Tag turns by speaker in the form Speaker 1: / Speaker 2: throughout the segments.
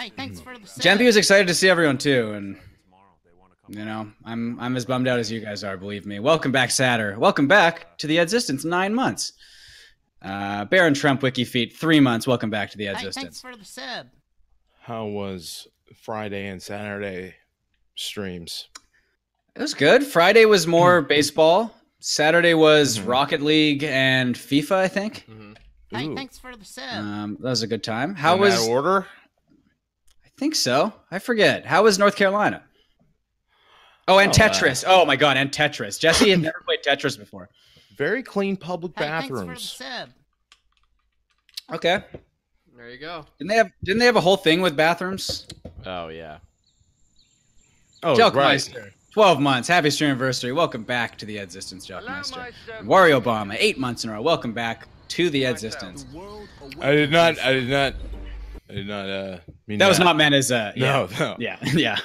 Speaker 1: Hey, thanks for the sub.
Speaker 2: Gempy was excited to see everyone too, and you know, I'm I'm as bummed out as you guys are. Believe me. Welcome back, Satter. Welcome back to the existence. Nine months. Uh, Baron Trump Wiki Feet. Three months. Welcome back to the existence.
Speaker 1: Hey, thanks
Speaker 2: existence.
Speaker 1: for the sub.
Speaker 3: How was Friday and Saturday streams?
Speaker 2: It was good. Friday was more baseball. Saturday was
Speaker 3: Mhm.
Speaker 2: Rocket League and FIFA. I think.
Speaker 4: Mhm.
Speaker 1: Hey, thanks for the sub.
Speaker 2: Um, that was a good time. How
Speaker 3: In
Speaker 2: was?
Speaker 3: that order?
Speaker 2: I think so. I forget. How was North Carolina? Oh, and
Speaker 3: Oh, uh,
Speaker 2: Tetris. oh my God, and Tetris. Jesse had never played Tetris before.
Speaker 3: Very clean public
Speaker 1: hey, thanks for the
Speaker 3: bathrooms.
Speaker 1: sub.
Speaker 2: Okay.
Speaker 4: There you go.
Speaker 2: Didn't they have? Didn't they have a whole thing with bathrooms?
Speaker 4: Oh yeah.
Speaker 3: Oh,
Speaker 2: Jelkmeister, Twelve months. Happy stream anniversary. Welcome back to the Existence, Jelkmeister. Wario Obama, eight months in a row. Welcome back to the Existence.
Speaker 3: I did not. I did not. I did not. Uh, mean
Speaker 2: That was not meant as a. Yeah.
Speaker 3: No, no.
Speaker 2: Yeah. Yeah.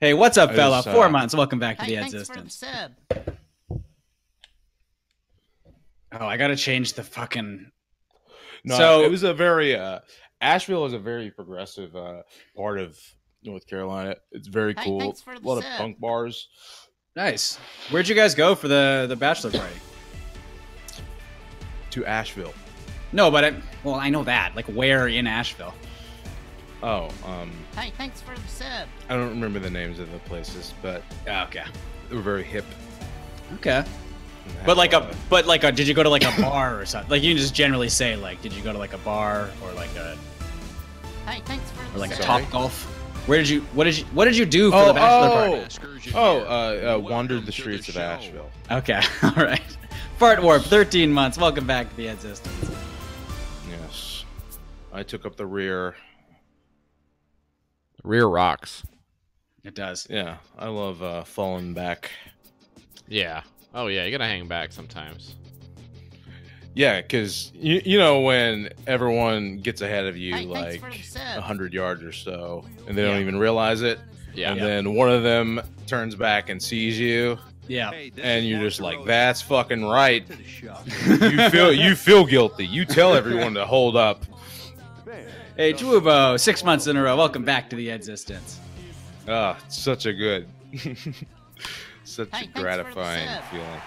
Speaker 2: Hey, what's up,
Speaker 3: I
Speaker 2: fella?
Speaker 3: just, uh,
Speaker 2: Four months. Welcome back to
Speaker 1: Hey,
Speaker 2: the
Speaker 1: thanks for the
Speaker 2: Existence.
Speaker 1: sub.
Speaker 2: Oh, I gotta change the fucking.
Speaker 3: No,
Speaker 2: So-
Speaker 3: it was a very. Uh, Asheville is a very progressive uh, part of North Carolina. It's very
Speaker 1: Hey,
Speaker 3: cool.
Speaker 1: thanks for
Speaker 3: a
Speaker 1: the
Speaker 3: lot of punk bars.
Speaker 2: Nice. Where'd you guys go for the the bachelor party?
Speaker 3: To Asheville.
Speaker 2: No, but I, well, I know that. Like, where in Asheville?
Speaker 3: Oh, um,
Speaker 1: Hey, thanks for the sub.
Speaker 3: I don't remember the names of the places, but
Speaker 2: Oh, okay.
Speaker 3: they were very hip.
Speaker 2: Okay. But like a, but like a, did you go to like a bar or something? Like you can just generally say like, did you go to like a bar or like a
Speaker 1: Hey, thanks for
Speaker 2: or like a.
Speaker 3: Sorry?
Speaker 2: top golf? Where did you? What did you? What did you do for
Speaker 3: Oh,
Speaker 2: the bachelor
Speaker 3: oh.
Speaker 2: party?
Speaker 3: Oh, uh, uh, wandered the streets of Asheville.
Speaker 2: Okay, all right. Fart warp, thirteen months. Welcome back to the existence.
Speaker 3: Yes, I took up the rear.
Speaker 4: Rear rocks.
Speaker 2: It does.
Speaker 3: Yeah, I love uh, falling back.
Speaker 4: Yeah. Oh yeah. You gotta hang back sometimes.
Speaker 3: Yeah, because you, you know when everyone gets ahead of you
Speaker 1: Hey,
Speaker 3: like a hundred yards or so, and they
Speaker 2: Yeah.
Speaker 3: don't even realize it,
Speaker 4: Yeah.
Speaker 3: and then one of them turns back and sees you,
Speaker 2: Yeah.
Speaker 3: and you're just like, "That's fucking right." you feel you feel guilty. You tell everyone to hold up.
Speaker 2: Hey, Jubo, six months in a row. Welcome back to the existence.
Speaker 3: Ah, it's such a good, such
Speaker 1: Hey,
Speaker 3: a gratifying
Speaker 1: sub.
Speaker 3: feeling.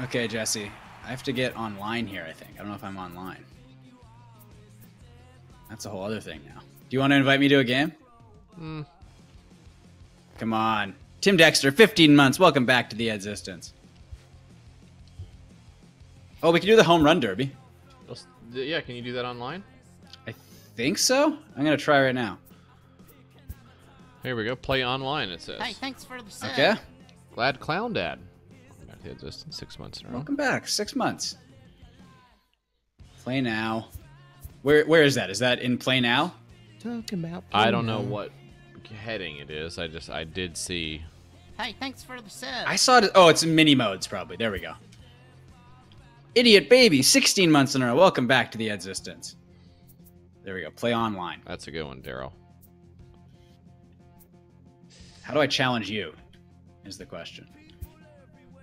Speaker 2: Okay, Jesse. I have to get online here. I think. I don't know if I'm online. That's a whole other thing now. Do you want to invite me to a game?
Speaker 4: Hmm.
Speaker 2: Come on. Tim Dexter, 15 months. Welcome back to the existence. Oh, we can do the home run derby.
Speaker 4: Yeah. Can you do that online?
Speaker 2: I think so. I'm gonna try right now.
Speaker 4: Here we go. Play online. It says.
Speaker 1: Hey, thanks for the sub.
Speaker 2: Okay.
Speaker 4: Glad Clown Dad. Welcome back the existence. Six months in a row.
Speaker 2: Welcome back. Six months. Play now. Where where is that? Is that in play now?
Speaker 3: Talking about.
Speaker 4: I don't know what heading it is. I just I did see.
Speaker 1: Hey, thanks for the sub.
Speaker 2: I saw it. Oh, it's in mini modes probably. There we go. Idiot baby, 16 months in a row. Welcome back to the existence. There we go. Play online.
Speaker 4: That's a good one, Daryl.
Speaker 2: How do I challenge you? Is the question.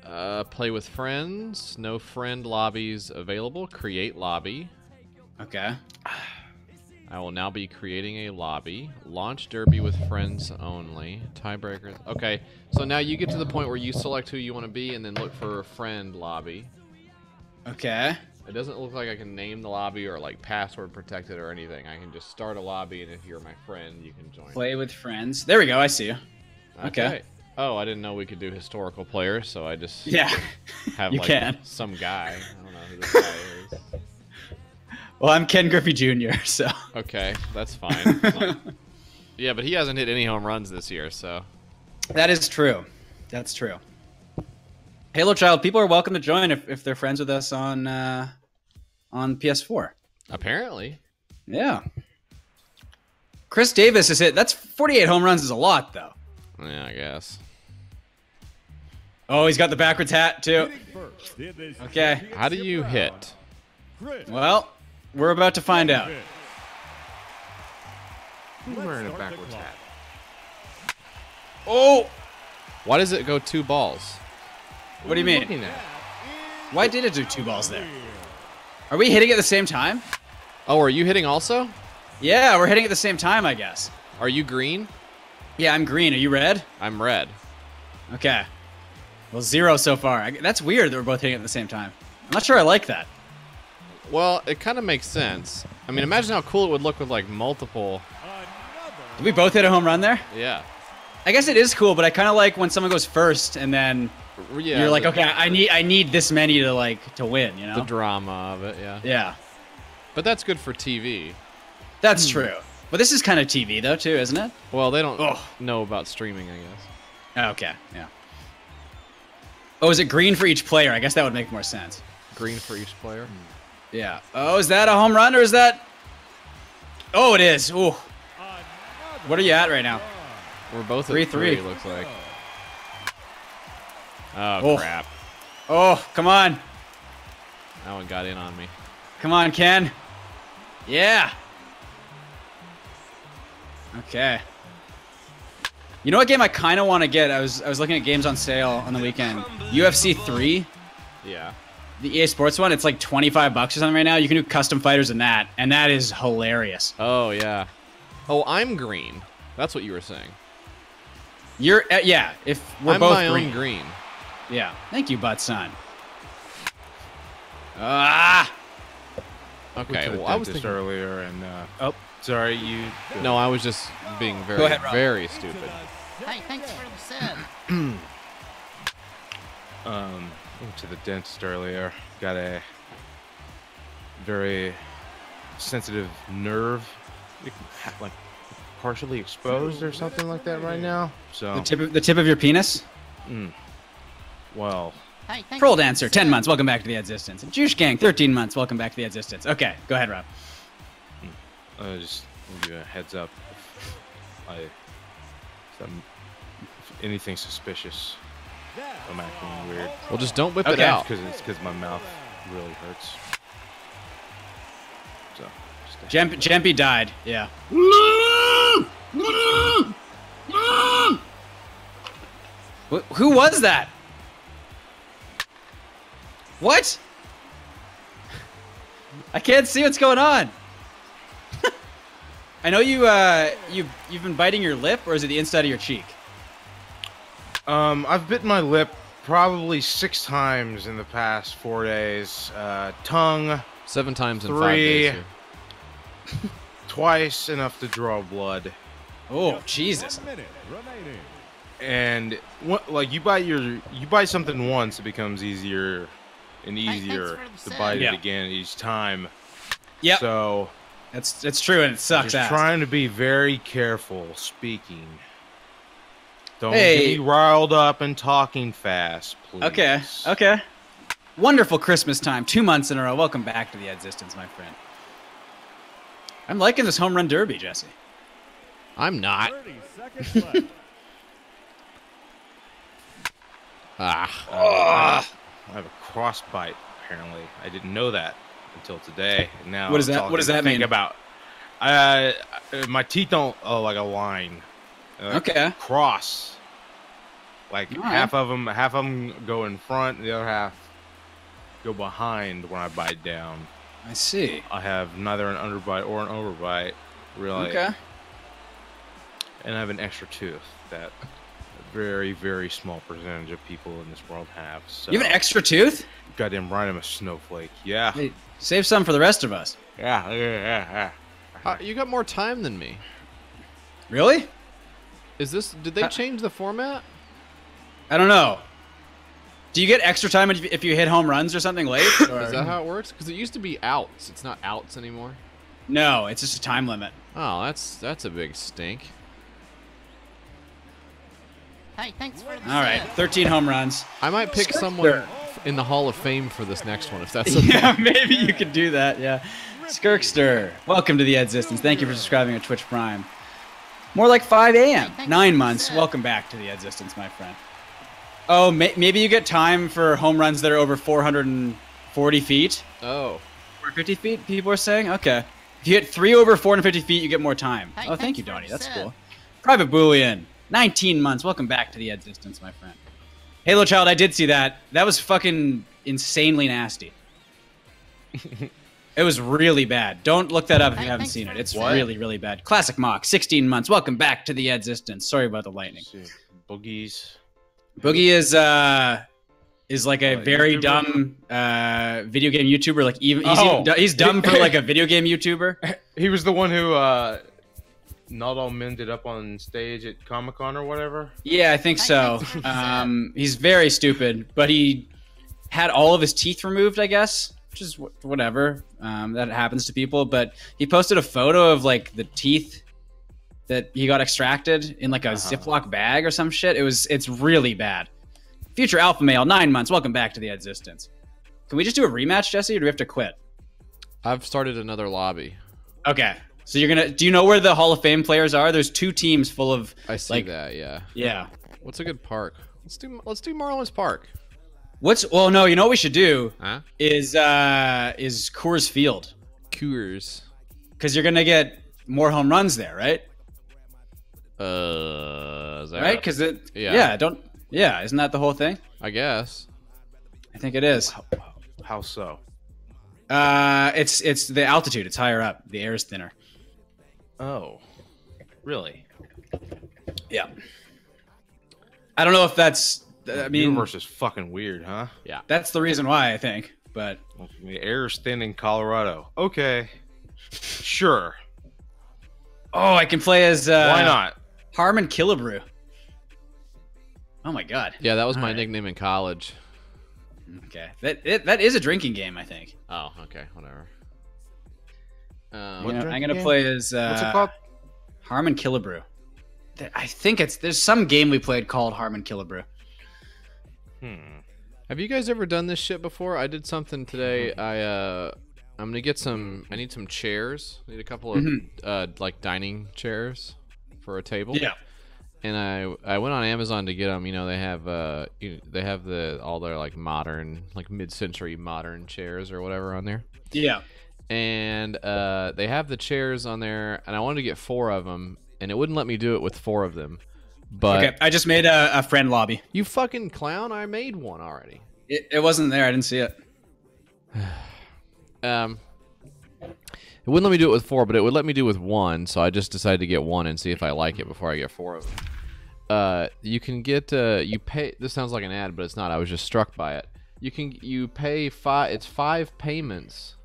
Speaker 4: Uh, play with friends. No friend lobbies available. Create lobby.
Speaker 2: Okay.
Speaker 4: I will now be creating a lobby. Launch derby with friends only. Tiebreakers. Okay, so now you get to the point where you select who you want to be and then look for a friend lobby.
Speaker 2: Okay.
Speaker 4: It doesn't look like I can name the lobby or like password protect it or anything. I can just start a lobby and if you're my friend, you can join.
Speaker 2: Play with friends. There we go. I see you. okay.
Speaker 4: Oh, I didn't know we could do historical players, so I just
Speaker 2: Yeah.
Speaker 4: have
Speaker 2: you
Speaker 4: like
Speaker 2: can.
Speaker 4: some guy. I don't know who this guy is.
Speaker 2: Well, I'm Ken Griffey Jr., so.
Speaker 4: Okay, that's fine. yeah, but he hasn't hit any home runs this year, so
Speaker 2: that is true. That's true. Halo Child, people are welcome to join if, if they're friends with us on uh, on PS4.
Speaker 4: apparently.
Speaker 2: Yeah. Chris Davis has hit. That's 48 home runs is a lot, though.
Speaker 4: Yeah, I guess.
Speaker 2: Oh, he's got the backwards hat, too. Okay.
Speaker 4: How do you hit?
Speaker 2: Well, we're about to find out.
Speaker 4: Who's wearing a backwards hat?
Speaker 2: Oh!
Speaker 4: Why does it go two balls?
Speaker 2: What do you mean? Why did it do two balls there? Are we hitting at the same time?
Speaker 4: Oh, are you hitting also?
Speaker 2: Yeah, we're hitting at the same time, I guess.
Speaker 4: Are you green?
Speaker 2: Yeah, I'm green. Are you red?
Speaker 4: I'm red.
Speaker 2: Okay. Well, zero so far. I, that's weird that we're both hitting at the same time. I'm not sure I like that.
Speaker 4: Well, it kind of makes sense. I mean, imagine how cool it would look with like multiple.
Speaker 2: Did we both hit a home run there?
Speaker 4: Yeah.
Speaker 2: I guess it is cool, but I kind of like when someone goes first and then
Speaker 4: Yeah.
Speaker 2: you're like,
Speaker 4: the-
Speaker 2: okay, I need I need this many to like to win. You know?
Speaker 4: The drama of it, yeah.
Speaker 2: yeah,
Speaker 4: But that's good for TV.
Speaker 2: that's
Speaker 4: Hmm.
Speaker 2: true. But this is kind of TV though, too, isn't it?
Speaker 4: Well, they don't
Speaker 2: Ugh.
Speaker 4: know about streaming, I guess.
Speaker 2: Oh, okay, yeah. Oh, is it green for each player? I guess that would make more sense.
Speaker 4: Green for each player.
Speaker 2: Yeah. Oh, is that a home run or is that? Oh, it is. Ooh. What are you at right now?
Speaker 4: We're both at
Speaker 2: Three,
Speaker 4: three.
Speaker 2: three.
Speaker 4: looks like. Oh,
Speaker 2: Oh.
Speaker 4: crap!
Speaker 2: Oh, come on,
Speaker 4: That one got in on me.
Speaker 2: come on, Ken. Yeah. Okay. You know what game I kind of want to get? I was I was looking at games on sale on the weekend. UFC 3,
Speaker 4: Yeah.
Speaker 2: the EA Sports one. It's like 25 bucks or something right now. You can do custom fighters in that, and that is hilarious.
Speaker 4: Oh yeah. Oh, I'm green. That's what you were saying.
Speaker 2: You're uh, yeah. If we're
Speaker 4: I'm
Speaker 2: both
Speaker 4: my
Speaker 2: green.
Speaker 4: own green.
Speaker 2: Yeah. Thank you, butt son. Ah.
Speaker 4: Okay.
Speaker 3: to the
Speaker 4: Well, I was
Speaker 3: dentist
Speaker 4: thinking.
Speaker 3: earlier, and uh,
Speaker 2: Oh.
Speaker 3: sorry, you.
Speaker 4: No, I was just being very,
Speaker 2: ahead,
Speaker 4: very stupid.
Speaker 1: Hey, thanks for the sub.
Speaker 3: Um, went to the dentist earlier. Got a very sensitive nerve, like, like partially exposed or something like that right now. So,
Speaker 2: The tip of the tip of your penis.
Speaker 3: mm, well,
Speaker 1: Hey, thanks
Speaker 2: Troll Dancer, 10 months. Welcome back to the Existence. Juice Gang, 13 months. Welcome back to the Existence. Okay, go ahead, Rob.
Speaker 3: uh, just give you a heads up. I, if I'm- if anything suspicious, I'm acting weird.
Speaker 4: Well, just don't whip it out.
Speaker 3: Because it's because my mouth really hurts. So,
Speaker 2: Jemp, Jempy died. Yeah. Wh- Who was that? What? I can't see what's going on. I know you uh you you've been biting your lip or is it the inside of your cheek?
Speaker 3: Um, I've bitten my lip probably six times in the past four days. Uh, tongue
Speaker 4: Seven times in five days.
Speaker 3: Three.
Speaker 4: Here.
Speaker 3: twice enough to draw blood.
Speaker 2: Oh, Jesus.
Speaker 3: And what, like you bite your you bite something once, it becomes easier and easier
Speaker 1: for
Speaker 3: to
Speaker 1: sub.
Speaker 3: bite
Speaker 2: Yeah.
Speaker 3: it again each time.
Speaker 2: Yeah.
Speaker 3: So
Speaker 2: That's that's true and it sucks
Speaker 3: just
Speaker 2: ass.
Speaker 3: trying to be very careful speaking. Don't
Speaker 2: Hey.
Speaker 3: get me riled up and talking fast, please.
Speaker 2: Okay. Okay. Wonderful Christmas time. Two months in a row. Welcome back to the Existence, my friend. I'm liking this home run derby, Jesse.
Speaker 4: I'm not. Ah.
Speaker 3: I have a crossbite. Apparently, I didn't know that until today. And now
Speaker 2: What does that- what does that
Speaker 3: think
Speaker 2: mean?
Speaker 3: About uh, uh, my teeth don't uh, like a line. Uh,
Speaker 2: Okay.
Speaker 3: Cross. Like
Speaker 2: All right.
Speaker 3: half of them, half of them go in front, and the other half go behind when I bite down.
Speaker 2: I see.
Speaker 3: I have neither an underbite or an overbite, really.
Speaker 2: Okay.
Speaker 3: And I have an extra tooth that very, very small percentage of people in this world have. So
Speaker 2: You have an extra tooth?
Speaker 3: Goddamn right, I'm a snowflake. Yeah.
Speaker 2: Hey, save some for the rest of us.
Speaker 3: Yeah, yeah, yeah, yeah.
Speaker 4: Uh, you got more time than me.
Speaker 2: Really?
Speaker 4: Is this? Did they
Speaker 2: Uh,
Speaker 4: change the format?
Speaker 2: I don't know. Do you get extra time if if you hit home runs or something late? or-
Speaker 4: Is that how it works? Because it used to be outs. It's not outs anymore.
Speaker 2: No, it's just a time limit.
Speaker 4: Oh, that's that's a big stink.
Speaker 1: Hey, thanks for the
Speaker 2: All right, 13 home runs.
Speaker 4: I might pick someone in the Hall of Fame for this next one if that's okay.
Speaker 2: Yeah, maybe you could do that. Yeah. Skirkster, welcome to the Existence. Thank you for subscribing to Twitch Prime. More like 5 a.m. Nine months. Welcome back to the Existence, my friend. Oh, may- maybe you get time for home runs that are over 440 feet,
Speaker 4: Oh,
Speaker 2: 450 feet. People are saying. Okay. If you hit three over 450 feet, you get more time.
Speaker 1: Hey,
Speaker 2: oh, thank you,
Speaker 1: for
Speaker 2: Donnie. That's cool. Private Boolean, 19 months. Welcome back to the Existence, my friend. Halo Child, I did see that. That was fucking insanely nasty. It was really bad. Don't look that up if you haven't seen it. It's
Speaker 3: What?
Speaker 2: really, really bad. Classic mock, 16 months. Welcome back to the existence. Sorry about the lightning.
Speaker 3: Let's. Boogies.
Speaker 2: Boogie is uh is like a
Speaker 3: Uh,
Speaker 2: very
Speaker 3: YouTuber?
Speaker 2: dumb uh video game YouTuber. Like even he's,
Speaker 3: Oh.
Speaker 2: even, he's dumb for like a video game YouTuber.
Speaker 3: He was the one who uh, not all men did up on stage at Comic Con or whatever.
Speaker 2: Yeah, I think so.
Speaker 1: think so.
Speaker 2: Um, he's very stupid, but he had all of his teeth removed, I guess, which is wh- whatever. Um, that happens to people. But he posted a photo of like the teeth that he got extracted in like a
Speaker 3: Uh-huh.
Speaker 2: Ziploc bag or some shit. It was it's really bad. Future alpha male, nine months. Welcome back to the existence. Can we just do a rematch, Jesse, or do we have to quit?
Speaker 4: I've started another lobby.
Speaker 2: Okay. So you're gonna. Do you know where the Hall of Fame players are? There's two teams full of.
Speaker 4: I see
Speaker 2: Like-
Speaker 4: that. Yeah.
Speaker 2: Yeah.
Speaker 4: What's a good park? Let's do let's do Marlins Park.
Speaker 2: What's? Well, no. You know what we should do
Speaker 4: Huh?
Speaker 2: is uh is Coors Field
Speaker 4: Coors.
Speaker 2: because you're gonna get more home runs there, right?
Speaker 4: Uh, is that
Speaker 2: Right? Because it.
Speaker 4: Yeah.
Speaker 2: Yeah. Don't. Yeah. Isn't that the whole thing?
Speaker 4: I guess.
Speaker 2: I think it is.
Speaker 3: How so?
Speaker 2: Uh, it's it's the altitude. It's higher up. The air is thinner.
Speaker 3: Oh, really?
Speaker 2: Yeah. I don't know if that's. I
Speaker 3: the
Speaker 2: mean,
Speaker 3: universe is fucking weird, huh?
Speaker 4: Yeah.
Speaker 2: that's the reason why I think. But
Speaker 3: The air is thin in Colorado. Okay, sure.
Speaker 2: oh, I can play as. Uh,
Speaker 3: Why not?
Speaker 2: Harmon Killebrew. Oh my god.
Speaker 4: Yeah, that was my
Speaker 2: Alright.
Speaker 4: nickname in college.
Speaker 2: Okay. That it, that is a drinking game. I think.
Speaker 4: Oh, okay, whatever. Um,
Speaker 2: You know, I'm gonna
Speaker 3: game?
Speaker 2: play as. Uh,
Speaker 3: What's it called?
Speaker 2: Harmon Killebrew. I think it's there's some game we played called Harmon Killebrew.
Speaker 3: Hmm.
Speaker 4: Have you guys ever done this shit before? I did something today. I uh, I'm gonna get some. I need some chairs. I need a couple of
Speaker 2: Mhm.
Speaker 4: uh, like dining chairs for a table.
Speaker 2: Yeah.
Speaker 4: And I I went on Amazon to get them. You know they have uh you, they have the all their like modern like mid-century modern chairs or whatever on there.
Speaker 2: Yeah.
Speaker 4: And uh, they have the chairs on there, and I wanted to get four of them, and it wouldn't let me do it with four of them. But
Speaker 2: Okay. I just made a, a friend lobby.
Speaker 4: you fucking clown! I made one already.
Speaker 2: It, it wasn't there. I didn't see it.
Speaker 4: Um, it wouldn't let me do it with four, but it would let me do with one. So I just decided to get one and see if I like it before I get four of them. Uh, you can get uh, you pay. This sounds like an ad, but it's not. I was just struck by it. You can you pay five. It's five payments.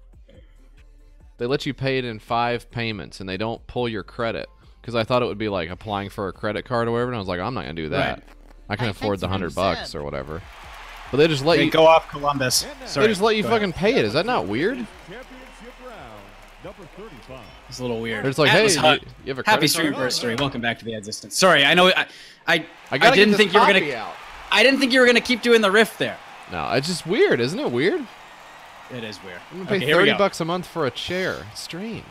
Speaker 4: They let you pay it in five payments, and they don't pull your credit. Because I thought it would be like applying for a credit card or whatever, and I was like, I'm not gonna do that.
Speaker 2: Right.
Speaker 4: I can
Speaker 1: Hey,
Speaker 4: afford the hundred bucks or whatever. But they just let
Speaker 2: Hey,
Speaker 4: you.
Speaker 2: go off Columbus.
Speaker 4: They just let you
Speaker 2: Go ahead.
Speaker 4: fucking pay it. Is that not weird?
Speaker 5: Championship round, number 35.
Speaker 2: It's a little weird.
Speaker 4: They're like,
Speaker 2: Atlas
Speaker 4: hey, you, you have a
Speaker 2: Happy
Speaker 4: credit card?
Speaker 2: stream Welcome back to the existence. Sorry, I know. I I,
Speaker 4: I, gotta
Speaker 2: didn't think you were gonna.
Speaker 4: out.
Speaker 2: I didn't think you were gonna keep doing the riff there.
Speaker 4: No, it's just weird, isn't it? Weird.
Speaker 2: It is weird.
Speaker 4: I'm gonna pay
Speaker 2: Okay, here
Speaker 4: thirty bucks a month for a chair. It's strange.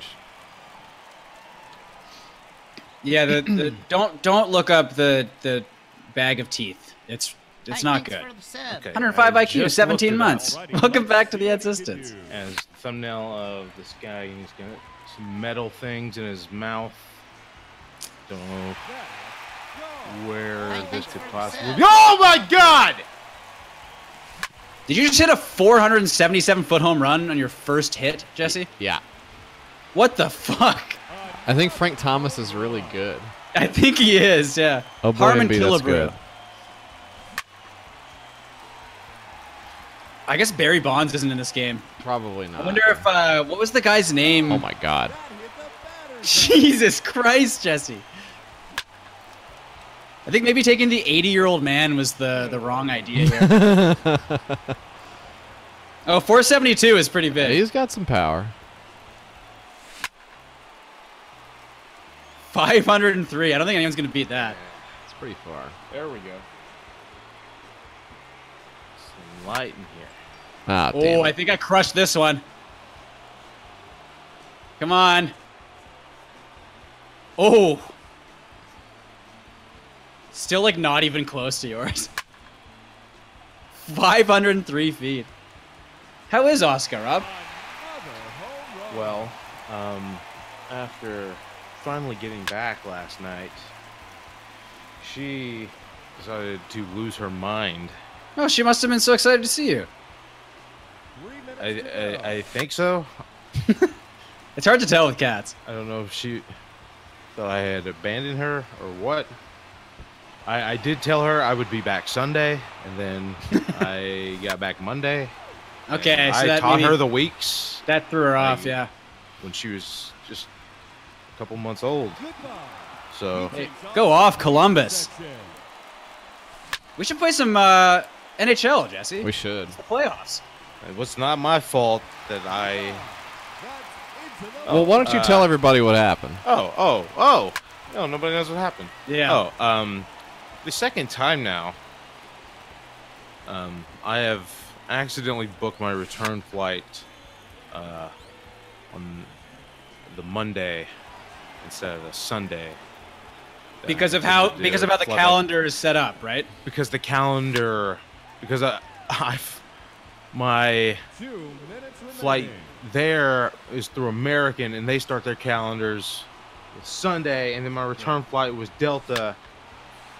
Speaker 2: Yeah, the, the don't don't look up the the bag of teeth. It's it's not good.
Speaker 1: for the sub.
Speaker 3: Okay.
Speaker 2: 105
Speaker 3: I
Speaker 2: IQ, 17 months.
Speaker 5: Alrighty.
Speaker 2: Welcome back to the existence.
Speaker 5: Continue.
Speaker 3: As thumbnail of this guy, and he's got some metal things in his mouth. Don't know where this
Speaker 1: thanks
Speaker 3: could possibly. Be. Oh my God!
Speaker 2: Did you just hit a 477 foot home run on your first hit, Jesse?
Speaker 4: Yeah,
Speaker 2: What the fuck?
Speaker 4: I think Frank Thomas is really good.
Speaker 2: I think he is. Yeah.
Speaker 4: Oh boy,
Speaker 2: Harmon
Speaker 4: MB,
Speaker 2: Killebrew.
Speaker 4: good.
Speaker 2: I guess Barry Bonds isn't in this game.
Speaker 4: Probably not.
Speaker 2: I wonder if uh, what was the guy's name?
Speaker 4: Oh my god.
Speaker 2: Jesus Christ, Jesse. I think maybe taking the 80 year old man was the, the wrong idea here. oh, 472 is pretty big.
Speaker 4: He's got some power.
Speaker 2: 503. I don't think anyone's going to beat that.
Speaker 4: It's pretty far.
Speaker 3: There we go. Some light in here.
Speaker 4: Ah, damn
Speaker 2: Oh, I think I crushed this one. Come on. Oh. Still like not even close to yours. 503 feet. How is Oscar, Rob?
Speaker 3: Well, um, after finally getting back last night, she decided to lose her mind.
Speaker 2: Oh, she must have been so excited to see you.
Speaker 3: I, I, I think so.
Speaker 2: It's hard to tell with cats.
Speaker 3: I don't know if she thought I had abandoned her or what. I, I did tell her I would be back Sunday, and then I got back Monday.
Speaker 2: Okay, so
Speaker 3: I
Speaker 2: that
Speaker 3: taught
Speaker 2: maybe-
Speaker 3: her the weeks
Speaker 2: That threw her off. Yeah.
Speaker 3: when she was just a couple months old. So
Speaker 2: Hey, go off, Columbus. We should play some uh, NHL, Jesse.
Speaker 4: We should.
Speaker 2: the playoffs.
Speaker 3: it was not my fault that I.
Speaker 4: well, why don't you
Speaker 3: uh,
Speaker 4: tell everybody what happened?
Speaker 3: Oh, oh, oh! No, nobody knows what happened.
Speaker 2: Yeah.
Speaker 3: Oh, um, the second time now. Um, I have accidentally booked my return flight, uh, on the Monday instead of the Sunday.
Speaker 2: Because of how because of how the calendar is set up, right?
Speaker 3: Because the calendar, because I, I've my
Speaker 5: Two minutes remaining.
Speaker 3: flight there is through American, and they start their calendars with Sunday, and then my return flight was Delta.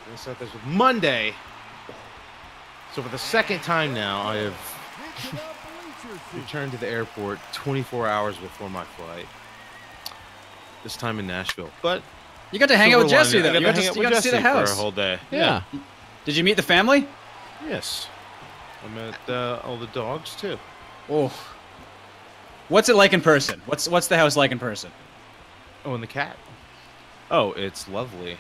Speaker 3: They start this with Monday. So for the second time now, I have
Speaker 5: Into the bleacher seat.
Speaker 3: returned to the airport 24 hours before my flight. This time in Nashville, but
Speaker 2: You got to hang out with Jesse though. You
Speaker 3: got to
Speaker 2: to,
Speaker 3: hang out
Speaker 2: you got to see the house.
Speaker 3: for a whole day.
Speaker 4: Yeah.
Speaker 2: Did you meet the family?
Speaker 3: Yes, I met uh, all the dogs too.
Speaker 2: Oh. What's it like in person? What's what's the house like in person?
Speaker 3: Oh, and the cat. Oh, it's lovely.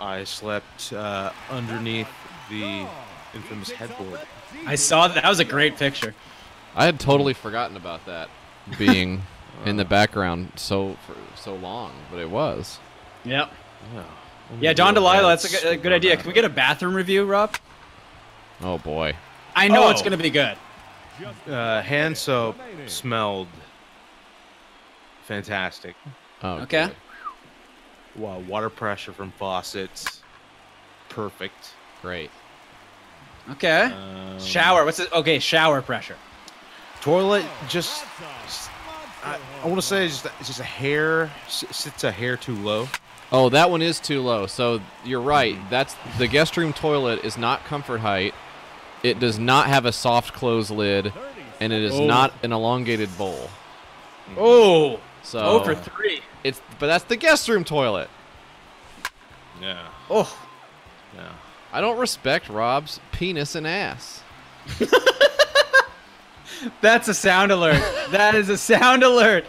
Speaker 3: I slept uh, underneath the infamous headboard.
Speaker 2: I saw that. That was a great picture.
Speaker 4: I had totally forgotten about that being in the background so for so long, but it was.
Speaker 2: Yep.
Speaker 3: Yeah,
Speaker 2: Yeah, Don Delilah. That's a good, a good idea. Can we get a bathroom review, Rob?
Speaker 4: Oh boy.
Speaker 2: I know it's
Speaker 3: Oh.
Speaker 2: gonna be good.
Speaker 3: Uh, hand soap smelled fantastic.
Speaker 4: Oh,
Speaker 2: Okay.
Speaker 4: good.
Speaker 3: Wow, water pressure from faucets, perfect.
Speaker 4: Great.
Speaker 2: Okay.
Speaker 3: Um,
Speaker 2: shower. What's it? Okay, shower pressure.
Speaker 3: toilet just. I, I want to say it's just, it's just a hair sits a hair too low.
Speaker 4: Oh, that one is too low. So you're right. That's the guest room toilet is not comfort height. It does not have a soft close lid, and it is
Speaker 2: Oh.
Speaker 4: not an elongated bowl.
Speaker 2: Oh.
Speaker 4: So
Speaker 2: Oh for three.
Speaker 4: It's but that's the guest room toilet.
Speaker 3: Yeah,
Speaker 2: Oh.
Speaker 3: yeah.
Speaker 4: I don't respect Rob's penis and ass.
Speaker 2: That's a sound alert. that is a sound alert.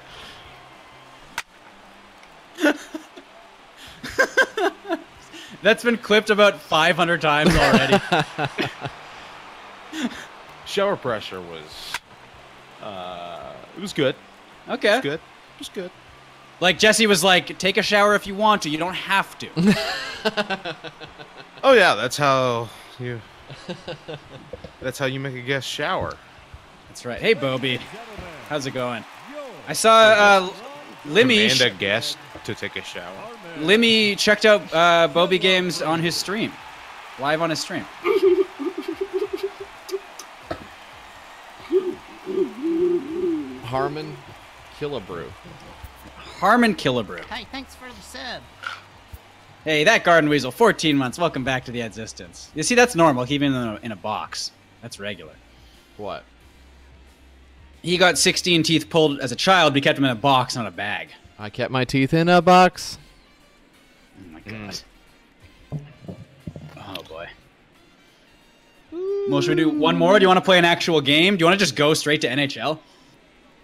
Speaker 2: That's been clipped about 500 times already.
Speaker 3: Shower pressure was. Uh, it was good. It
Speaker 2: Okay.
Speaker 3: was good. It was good.
Speaker 2: Like Jesse was like, take a shower if you want to. You don't have to.
Speaker 3: Oh yeah, that's how you. that's how you make a guest shower.
Speaker 2: That's right. Hey, Bobby. How's it going? I saw uh, Limmy.
Speaker 3: Command a guest to take a shower.
Speaker 2: Limmy checked out uh, Bobby games on his stream, live on his stream.
Speaker 4: Harmon Killebrew.
Speaker 2: Harmon Killebrew.
Speaker 1: Hey, thanks for the sub.
Speaker 2: Hey, that garden weasel, 14 months. Welcome back to the existence. You see, that's normal. Keeping him in a, in a box. That's regular.
Speaker 4: What?
Speaker 2: He got 16 teeth pulled as a child, We kept him in a box, not a bag.
Speaker 4: I kept my teeth in a box.
Speaker 2: Oh my god. Mm. Oh boy. Well, should we do one more? Do you want to play an actual game? Do you want to just go straight to NHL?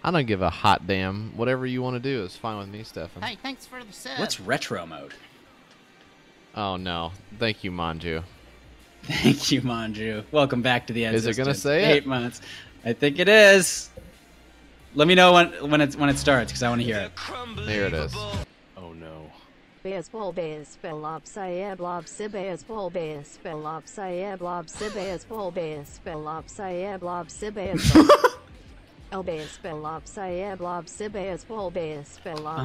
Speaker 4: I don't give a hot damn. Whatever you want to do is fine with me, Stefan.
Speaker 1: Hey, thanks for the sub.
Speaker 2: What's retro mode?
Speaker 4: Oh no. Thank you, Manju.
Speaker 2: Thank you, Manju. Welcome back to the end.
Speaker 4: Is it gonna
Speaker 2: Existence.
Speaker 4: say it?
Speaker 2: Eight months. I think it is. Let me know when when it's when it starts because I want to hear it.
Speaker 4: Here it is.
Speaker 3: Oh no.
Speaker 6: Baseball baseball upside blob baseball baseball upside blob baseball baseball upside blob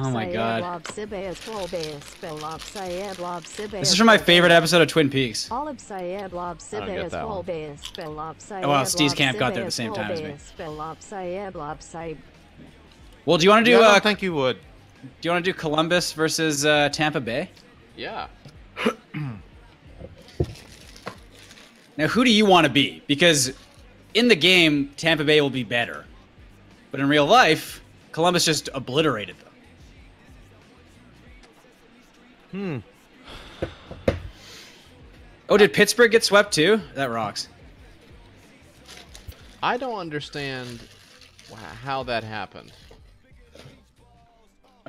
Speaker 2: Oh my God.
Speaker 6: blob si baseball baseball upside blob si
Speaker 2: This is from my favorite episode of Twin Peaks.
Speaker 6: All upside blob si
Speaker 4: I don't get that one.
Speaker 2: Oh, well, Steve's camp got there at the same time as me.
Speaker 6: baseball upside blob si
Speaker 2: Well, do you want to
Speaker 3: Yeah,
Speaker 2: do
Speaker 3: I
Speaker 2: uh,
Speaker 3: don't think you would.
Speaker 2: do you want to do Columbus versus uh, Tampa Bay?
Speaker 4: Yeah.
Speaker 2: Now, who do you want to be? Because in the game, Tampa Bay will be better, but in real life, Columbus just obliterated them.
Speaker 3: Hmm.
Speaker 2: Oh, did Pittsburgh get swept too? That rocks.
Speaker 4: I don't understand how that happened.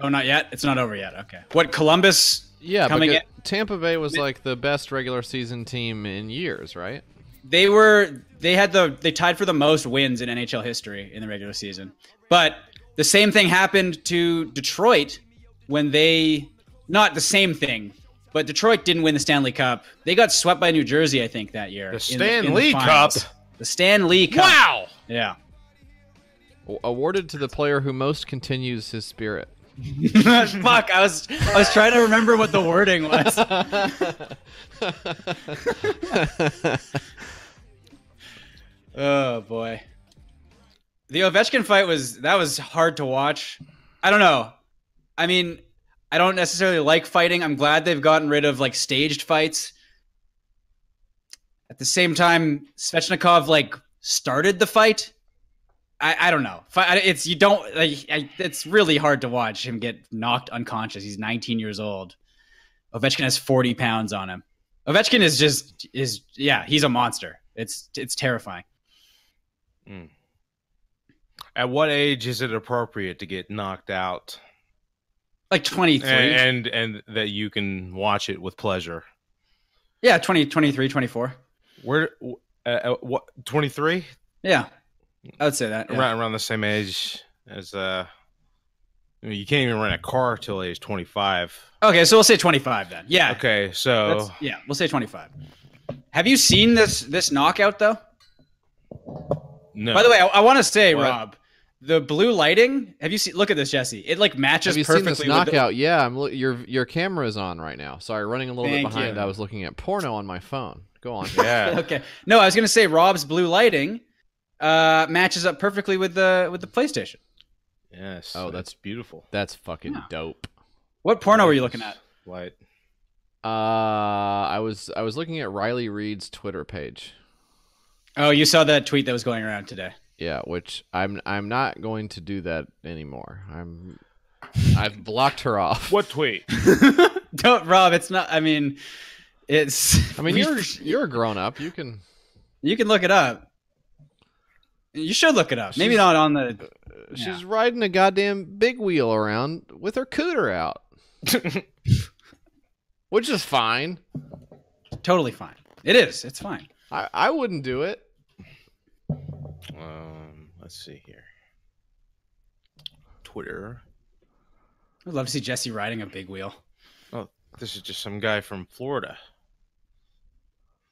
Speaker 2: Oh, not yet. It's not over yet. Okay. What Columbus?
Speaker 4: Yeah,
Speaker 2: coming in.
Speaker 4: Tampa Bay was like the best regular season team in years, right?
Speaker 2: They were. They had the. They tied for the most wins in NHL history in the regular season. But the same thing happened to Detroit when they. Not the same thing, but Detroit didn't win the Stanley Cup. They got swept by New Jersey, I think, that year.
Speaker 3: The
Speaker 2: in
Speaker 3: Stan
Speaker 2: in
Speaker 3: Cup?
Speaker 2: The Stanley Cup.
Speaker 3: Wow.
Speaker 2: Yeah.
Speaker 4: Awarded to the player who most continues his spirit.
Speaker 2: Fuck, I was I was trying to remember what the wording was. oh boy. The Ovechkin fight was that was hard to watch. I don't know. I mean, I don't necessarily like fighting. I'm glad they've gotten rid of like staged fights. At the same time, Svechnikov like started the fight. I, I don't know. It's you don't. Like, it's really hard to watch him get knocked unconscious. He's 19 years old. Ovechkin has 40 pounds on him. Ovechkin is just is yeah. He's a monster. It's it's terrifying.
Speaker 3: At what age is it appropriate to get knocked out,
Speaker 2: Like 23.
Speaker 3: and, and and that you can watch it with pleasure?
Speaker 2: yeah, 20, 23, 24.
Speaker 3: Where? Uh, uh, what? Twenty three?
Speaker 2: Yeah, I would say that. yeah.
Speaker 3: Around around the same age as uh. I mean, you can't even rent a car till age twenty five.
Speaker 2: Okay, so we'll say 25 then. Yeah.
Speaker 3: Okay, so
Speaker 2: That's- yeah, we'll say 25. Have you seen this this knockout though?
Speaker 3: No.
Speaker 2: By the way, I, I want to say,
Speaker 3: What?
Speaker 2: Rob, the blue lighting. Have you seen? Look at this, Jesse. It like matches
Speaker 4: Have you seen
Speaker 2: perfectly.
Speaker 4: this
Speaker 2: with the-
Speaker 4: knockout? yeah, I'm. Lo- your your camera is on right now. Sorry, running a little
Speaker 2: Thank
Speaker 4: bit behind.
Speaker 2: you.
Speaker 4: I was looking at porno on my phone. Go on.
Speaker 3: yeah,
Speaker 2: okay. No, I was gonna say Rob's blue lighting uh, matches up perfectly with the with the PlayStation.
Speaker 3: yes.
Speaker 4: Oh, that's-
Speaker 3: beautiful.
Speaker 4: That's fucking
Speaker 2: Yeah.
Speaker 4: dope.
Speaker 2: What porno were you looking at?
Speaker 3: Light.
Speaker 4: Uh, I was I was looking at Riley Reid's Twitter page.
Speaker 2: Oh, you saw that tweet that was going around today.
Speaker 4: Yeah, which I'm I'm not going to do that anymore. I'm I've blocked her off.
Speaker 3: What tweet?
Speaker 2: Don't, Rob. It's not. I mean, it's.
Speaker 4: I mean, you're you're a grown up. You can.
Speaker 2: You can look it up. You should look it up. Maybe not on the.
Speaker 4: Uh, she's riding a goddamn big wheel around with her cooter out, which is fine.
Speaker 2: Totally fine. It is. It's fine.
Speaker 4: I I wouldn't do it.
Speaker 3: Um, let's see here. Twitter.
Speaker 2: I'd love to see Jesse riding a big wheel.
Speaker 3: Oh, this is just some guy from Florida.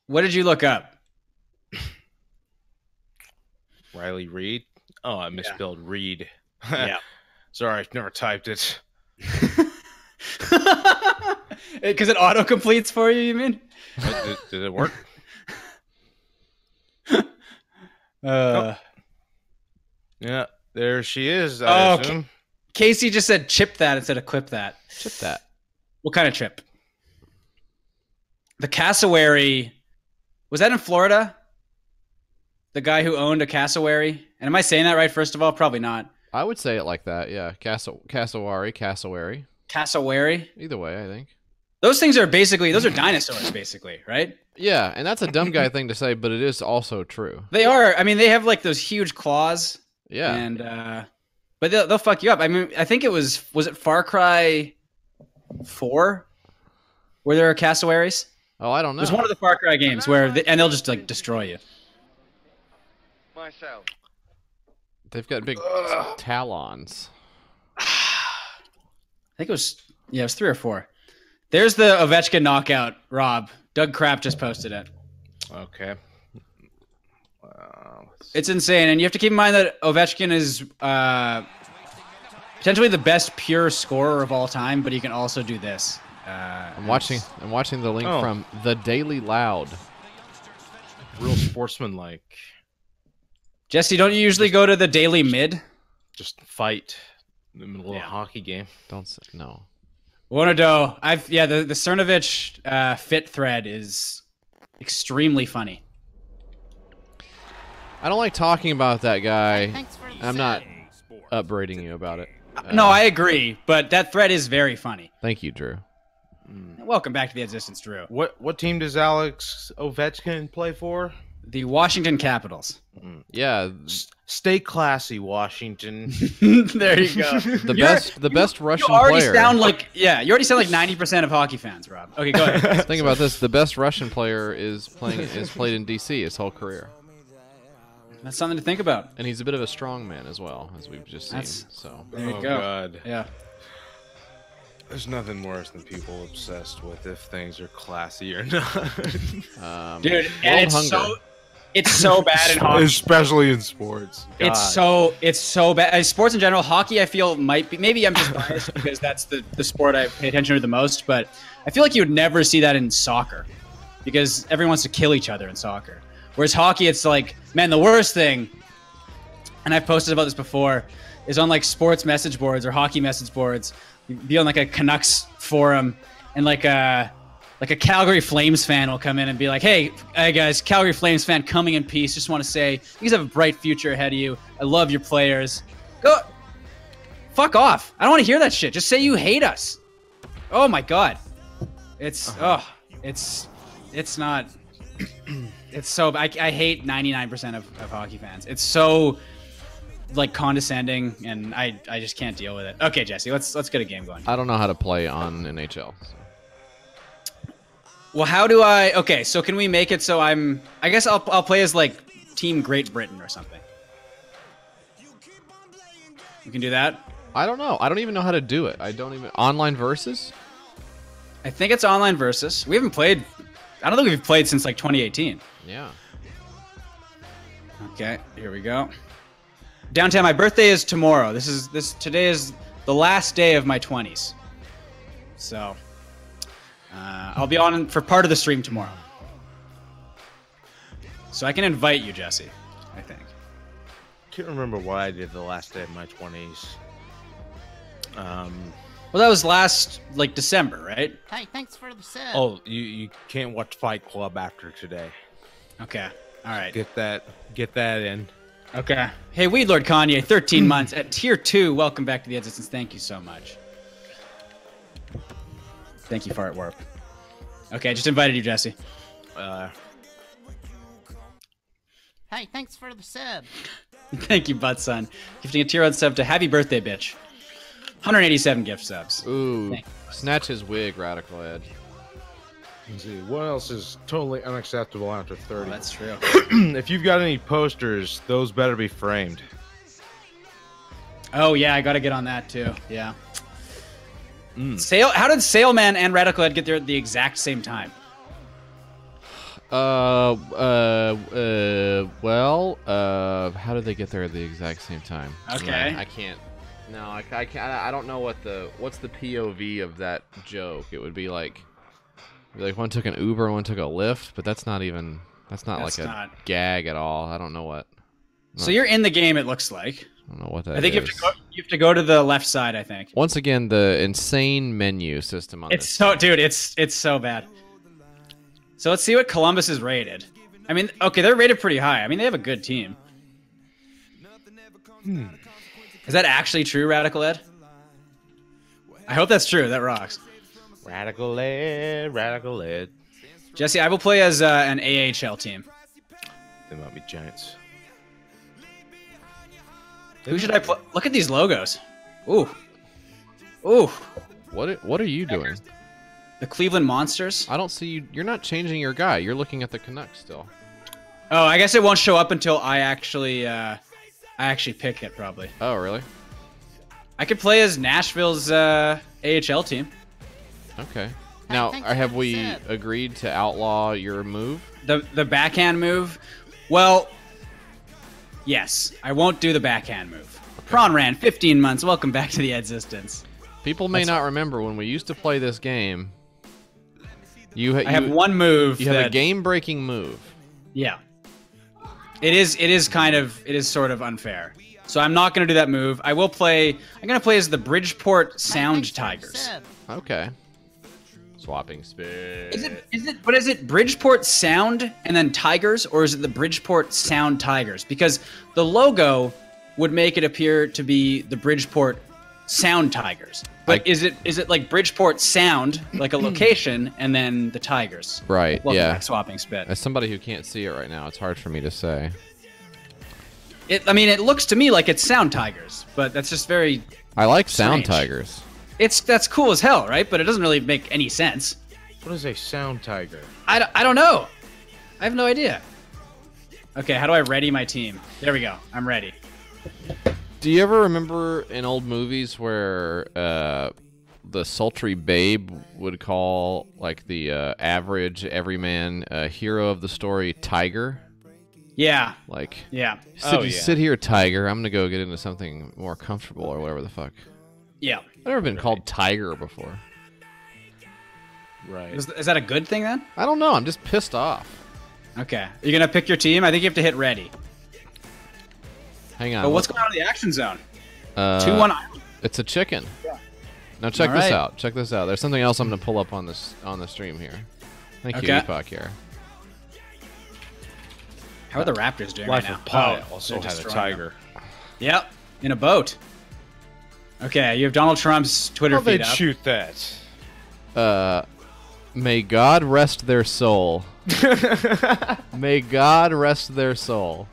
Speaker 2: What did you look up?
Speaker 3: Riley Reid. Oh, I misspelled Reed.
Speaker 2: Yeah.
Speaker 3: Sorry, I never typed it.
Speaker 2: Because it auto completes for you. You mean?
Speaker 3: Uh, did, did it work?
Speaker 2: Uh,
Speaker 3: Yeah, there she is.
Speaker 2: Oh,
Speaker 3: I
Speaker 2: okay.
Speaker 3: assume.
Speaker 2: Casey just said chip that instead of clip that.
Speaker 4: Chip that.
Speaker 2: What kind of chip? The cassowary. Was that in Florida? The guy who owned a cassowary? And am I saying that right, first of all? Probably not.
Speaker 4: I would say it like that. Yeah, Castle Cassowary, Cassowary.
Speaker 2: Cassowary?
Speaker 4: Either way, I think.
Speaker 2: Those things are basically, those are dinosaurs, basically, right?
Speaker 4: Yeah, and that's a dumb guy thing to say, but it is also true.
Speaker 2: They are. I mean, they have like those huge claws.
Speaker 4: Yeah.
Speaker 2: And, uh, but they'll, they'll fuck you up. I mean, I think it was, was it Far Cry 4? Where there are cassowaries?
Speaker 4: oh, I don't know.
Speaker 2: It was one of the Far Cry games where, they, and they'll just like destroy you.
Speaker 7: Myself.
Speaker 4: They've got big talons.
Speaker 2: I think it was yeah, it was three or four. There's the Ovechkin knockout, Rob. Doug Crap just posted it.
Speaker 3: Okay. Wow.
Speaker 2: It's insane, and you have to keep in mind that Ovechkin is uh, potentially the best pure scorer of all time, but he can also do this. Uh,
Speaker 4: I'm watching. I'm watching the link
Speaker 3: Oh.
Speaker 4: from the Daily Loud.
Speaker 3: Real sportsmanlike.
Speaker 2: Jesse, don't you usually go to the Daily Mid?
Speaker 3: Just fight in the middle
Speaker 2: Yeah.
Speaker 3: of a hockey game.
Speaker 4: Don't say no.
Speaker 2: Wanado. I've yeah, the the Cernovich uh, fit thread is extremely funny.
Speaker 4: I don't like talking about that guy.
Speaker 1: Thanks for
Speaker 4: I'm not. upbraiding you about it.
Speaker 2: no,
Speaker 4: Uh,
Speaker 2: I agree, but that thread is very funny.
Speaker 4: Thank you, Drew.
Speaker 2: Welcome back to the existence, Drew.
Speaker 3: What what team does Alex Ovechkin play for?
Speaker 2: The Washington Capitals.
Speaker 4: Yeah,
Speaker 3: S- Stay classy, Washington.
Speaker 2: there you go.
Speaker 4: the
Speaker 2: You're-
Speaker 4: best the best
Speaker 2: You
Speaker 4: Russian
Speaker 2: already
Speaker 4: player.
Speaker 2: sound like yeah. You already sound like ninety percent of hockey fans, Rob. Okay, go ahead.
Speaker 4: Think about this: the best Russian player is playing is played in DC his whole career,
Speaker 2: That's something to think about.
Speaker 4: and he's a bit of a strong man as well, as we've just seen.
Speaker 2: That's-
Speaker 4: So
Speaker 2: There you
Speaker 3: oh
Speaker 2: go.
Speaker 3: God,
Speaker 2: Yeah.
Speaker 3: there's nothing worse than people obsessed with if things are classy or not.
Speaker 4: um,
Speaker 2: Dude,
Speaker 4: world
Speaker 2: and it's
Speaker 4: hunger.
Speaker 2: so it's so bad in hockey.
Speaker 3: especially in sports. God.
Speaker 2: It's so it's so bad. Uh, sports in general, hockey I feel might be maybe I'm just biased because that's the the sport I pay attention to the most, but I feel like you would never see that in soccer because everyone wants to kill each other in soccer. Whereas hockey, it's like, man, the worst thing, and I've posted about this before, is on like sports message boards or hockey message boards. you'd Be on like a Canucks forum, and like a like a Calgary Flames fan will come in and be like, "Hey, hey guys, Calgary Flames fan coming in peace. Just want to say you guys have a bright future ahead of you. I love your players. Go, fuck off. I don't want to hear that shit. Just say you hate us. Oh my god, it's oh, it's it's not. It's so I, I hate 99% of, of hockey fans. It's so like condescending, and I I just can't deal with it. Okay, Jesse, let's let's get a game going.
Speaker 4: I don't know how to play on NHL. so.
Speaker 2: Well, how do I? Okay, so can we make it so I'm? I guess I'll I'll play as like Team Great Britain or something. You can do that.
Speaker 4: I don't know. I don't even know how to do it. I don't even online versus.
Speaker 2: I think it's online versus. We haven't played. I don't think we've played since like 2018.
Speaker 4: Yeah.
Speaker 2: Okay, here we go. Downtown. My birthday is tomorrow. This is this today is the last day of my 20s. So uh, I'll be on for part of the stream tomorrow. So I can invite you, Jesse. I think.
Speaker 3: can't remember why I did the last day of my twenties. Um.
Speaker 2: Well, that was last like December, right?
Speaker 1: Hey, thanks for the sub.
Speaker 3: Oh, you you can't watch Fight Club after today.
Speaker 2: Okay. All right.
Speaker 3: Get that get that in.
Speaker 2: Okay. Hey, Weed Lord Kanye, 13 months at tier two. Welcome back to the Existence. Thank you so much. Thank you, Fart Warp. Okay, I just invited you, Jesse.
Speaker 3: Uh,
Speaker 1: Hey, thanks for the sub.
Speaker 2: Thank you, Butt Son. Gifting a tier one sub to Happy Birthday, bitch. 187 gift subs.
Speaker 4: Ooh.
Speaker 2: Thank-
Speaker 4: Snatch his wig, Radical Ed.
Speaker 3: let's see what else is totally unacceptable after
Speaker 2: Oh,
Speaker 3: thirty.
Speaker 2: that's true.
Speaker 3: if you've got any posters, those better be framed.
Speaker 2: Oh yeah, I gotta get on that too. Yeah. Sail. How did Sailman and Radical Ed get there at the exact same time?
Speaker 4: Uh, uh, uh, well, uh, how did they get there at the exact same time?
Speaker 2: Okay.
Speaker 4: Yeah, I can't. No, I, I can't. I don't know what the what's the POV of that joke. It would be like, like one took an Uber one took a Lyft, but that's not even. That's not
Speaker 2: That's
Speaker 4: like a
Speaker 2: not-
Speaker 4: gag at all. I don't know what.
Speaker 2: So you're in the game. It looks like.
Speaker 4: I don't know what that
Speaker 2: I think you have to go. You have to go to the left side. I think.
Speaker 4: Once again, the insane menu system on
Speaker 2: It's
Speaker 4: this.
Speaker 2: so, dude. It's it's so bad. So let's see what Columbus is rated. I mean, okay, they're rated pretty high. I mean, they have a good team. Hmm. Is that actually true, Radical Ed? I hope that's true. That rocks.
Speaker 3: Radical Ed, Radical Ed.
Speaker 2: Jesse, I will play as uh, an AHL team.
Speaker 3: They might be giants.
Speaker 2: Who should I play? Look at these logos. Ooh, ooh,
Speaker 4: What? are- What are you doing?
Speaker 2: the Cleveland Monsters.
Speaker 4: I don't see you. You're not changing your guy. You're looking at the Canucks still.
Speaker 2: Oh, I guess it won't show up until I actually, uh, I actually pick it. Probably.
Speaker 4: Oh, really?
Speaker 2: I could play as Nashville's uh, AHL team.
Speaker 4: Okay. Now, have we
Speaker 1: sub.
Speaker 4: agreed to outlaw your move?
Speaker 2: The the backhand move. Well, yes, I won't do the backhand move. Prawn ran 15 months. Welcome back to the existence.
Speaker 4: People may not remember when we used to play this game. You, ha-
Speaker 2: I have one move.
Speaker 4: You have a game-breaking move.
Speaker 2: Yeah. It is it is kind of it is sort of unfair. So I'm not going to do that move. I will play I'm going to play as the Bridgeport Sound
Speaker 1: thanks for the
Speaker 2: Tigers.
Speaker 4: Okay. Swapping spit.
Speaker 2: Is it is it what is it Bridgeport Sound and then Tigers or is it the Bridgeport Sound Tigers? Because the logo would make it appear to be the Bridgeport Sound Tigers. But
Speaker 4: I-
Speaker 2: is it is it like Bridgeport Sound, like a location, and then the Tigers?
Speaker 4: Right.
Speaker 2: Welcome
Speaker 4: yeah.
Speaker 2: swapping spit.
Speaker 4: As somebody who can't see it right now, it's hard for me to say.
Speaker 2: It, I mean, it looks to me like it's Sound Tigers, but that's just very.
Speaker 4: I like Sound Tigers.
Speaker 2: It's that's cool as hell, right? But it doesn't really make any sense.
Speaker 3: What is a sound tiger?
Speaker 2: I, don't- I don't know. I have no idea. Okay, how do I ready my team? There we go. I'm ready.
Speaker 4: Do you ever remember in old movies where uh, the sultry babe would call like the uh, average everyman uh, hero of the story Tiger?
Speaker 2: Yeah,
Speaker 4: Like,
Speaker 2: yeah,
Speaker 4: sit,
Speaker 3: Oh, yeah.
Speaker 4: sit here, Tiger. I'm gonna go get into something more comfortable or whatever the fuck.
Speaker 2: yeah.
Speaker 4: I've never been called Tiger before.
Speaker 3: Right.
Speaker 2: Is, is that a good thing then?
Speaker 4: I don't know. I'm just pissed off.
Speaker 2: Okay. You're gonna pick your team? I think you have to hit ready.
Speaker 4: Hang on.
Speaker 2: But what's going on in the action zone?
Speaker 4: uh,
Speaker 2: Two one island.
Speaker 4: It's a chicken. Yeah. Now check
Speaker 2: All
Speaker 4: this
Speaker 2: right.
Speaker 4: out. Check this out. There's something else I'm gonna pull up on this on the stream here. Thank you, Epoch here.
Speaker 2: How are the Raptors doing
Speaker 3: Life
Speaker 2: right now?
Speaker 3: of Pi
Speaker 2: Oh,
Speaker 3: also
Speaker 2: they're
Speaker 3: had a tiger.
Speaker 2: them. Yep, in a boat. Okay, you have Donald Trump's Twitter
Speaker 3: How
Speaker 2: feed
Speaker 3: they'd
Speaker 2: up.
Speaker 3: shoot that?
Speaker 4: Uh, may God rest their soul. may God rest their soul.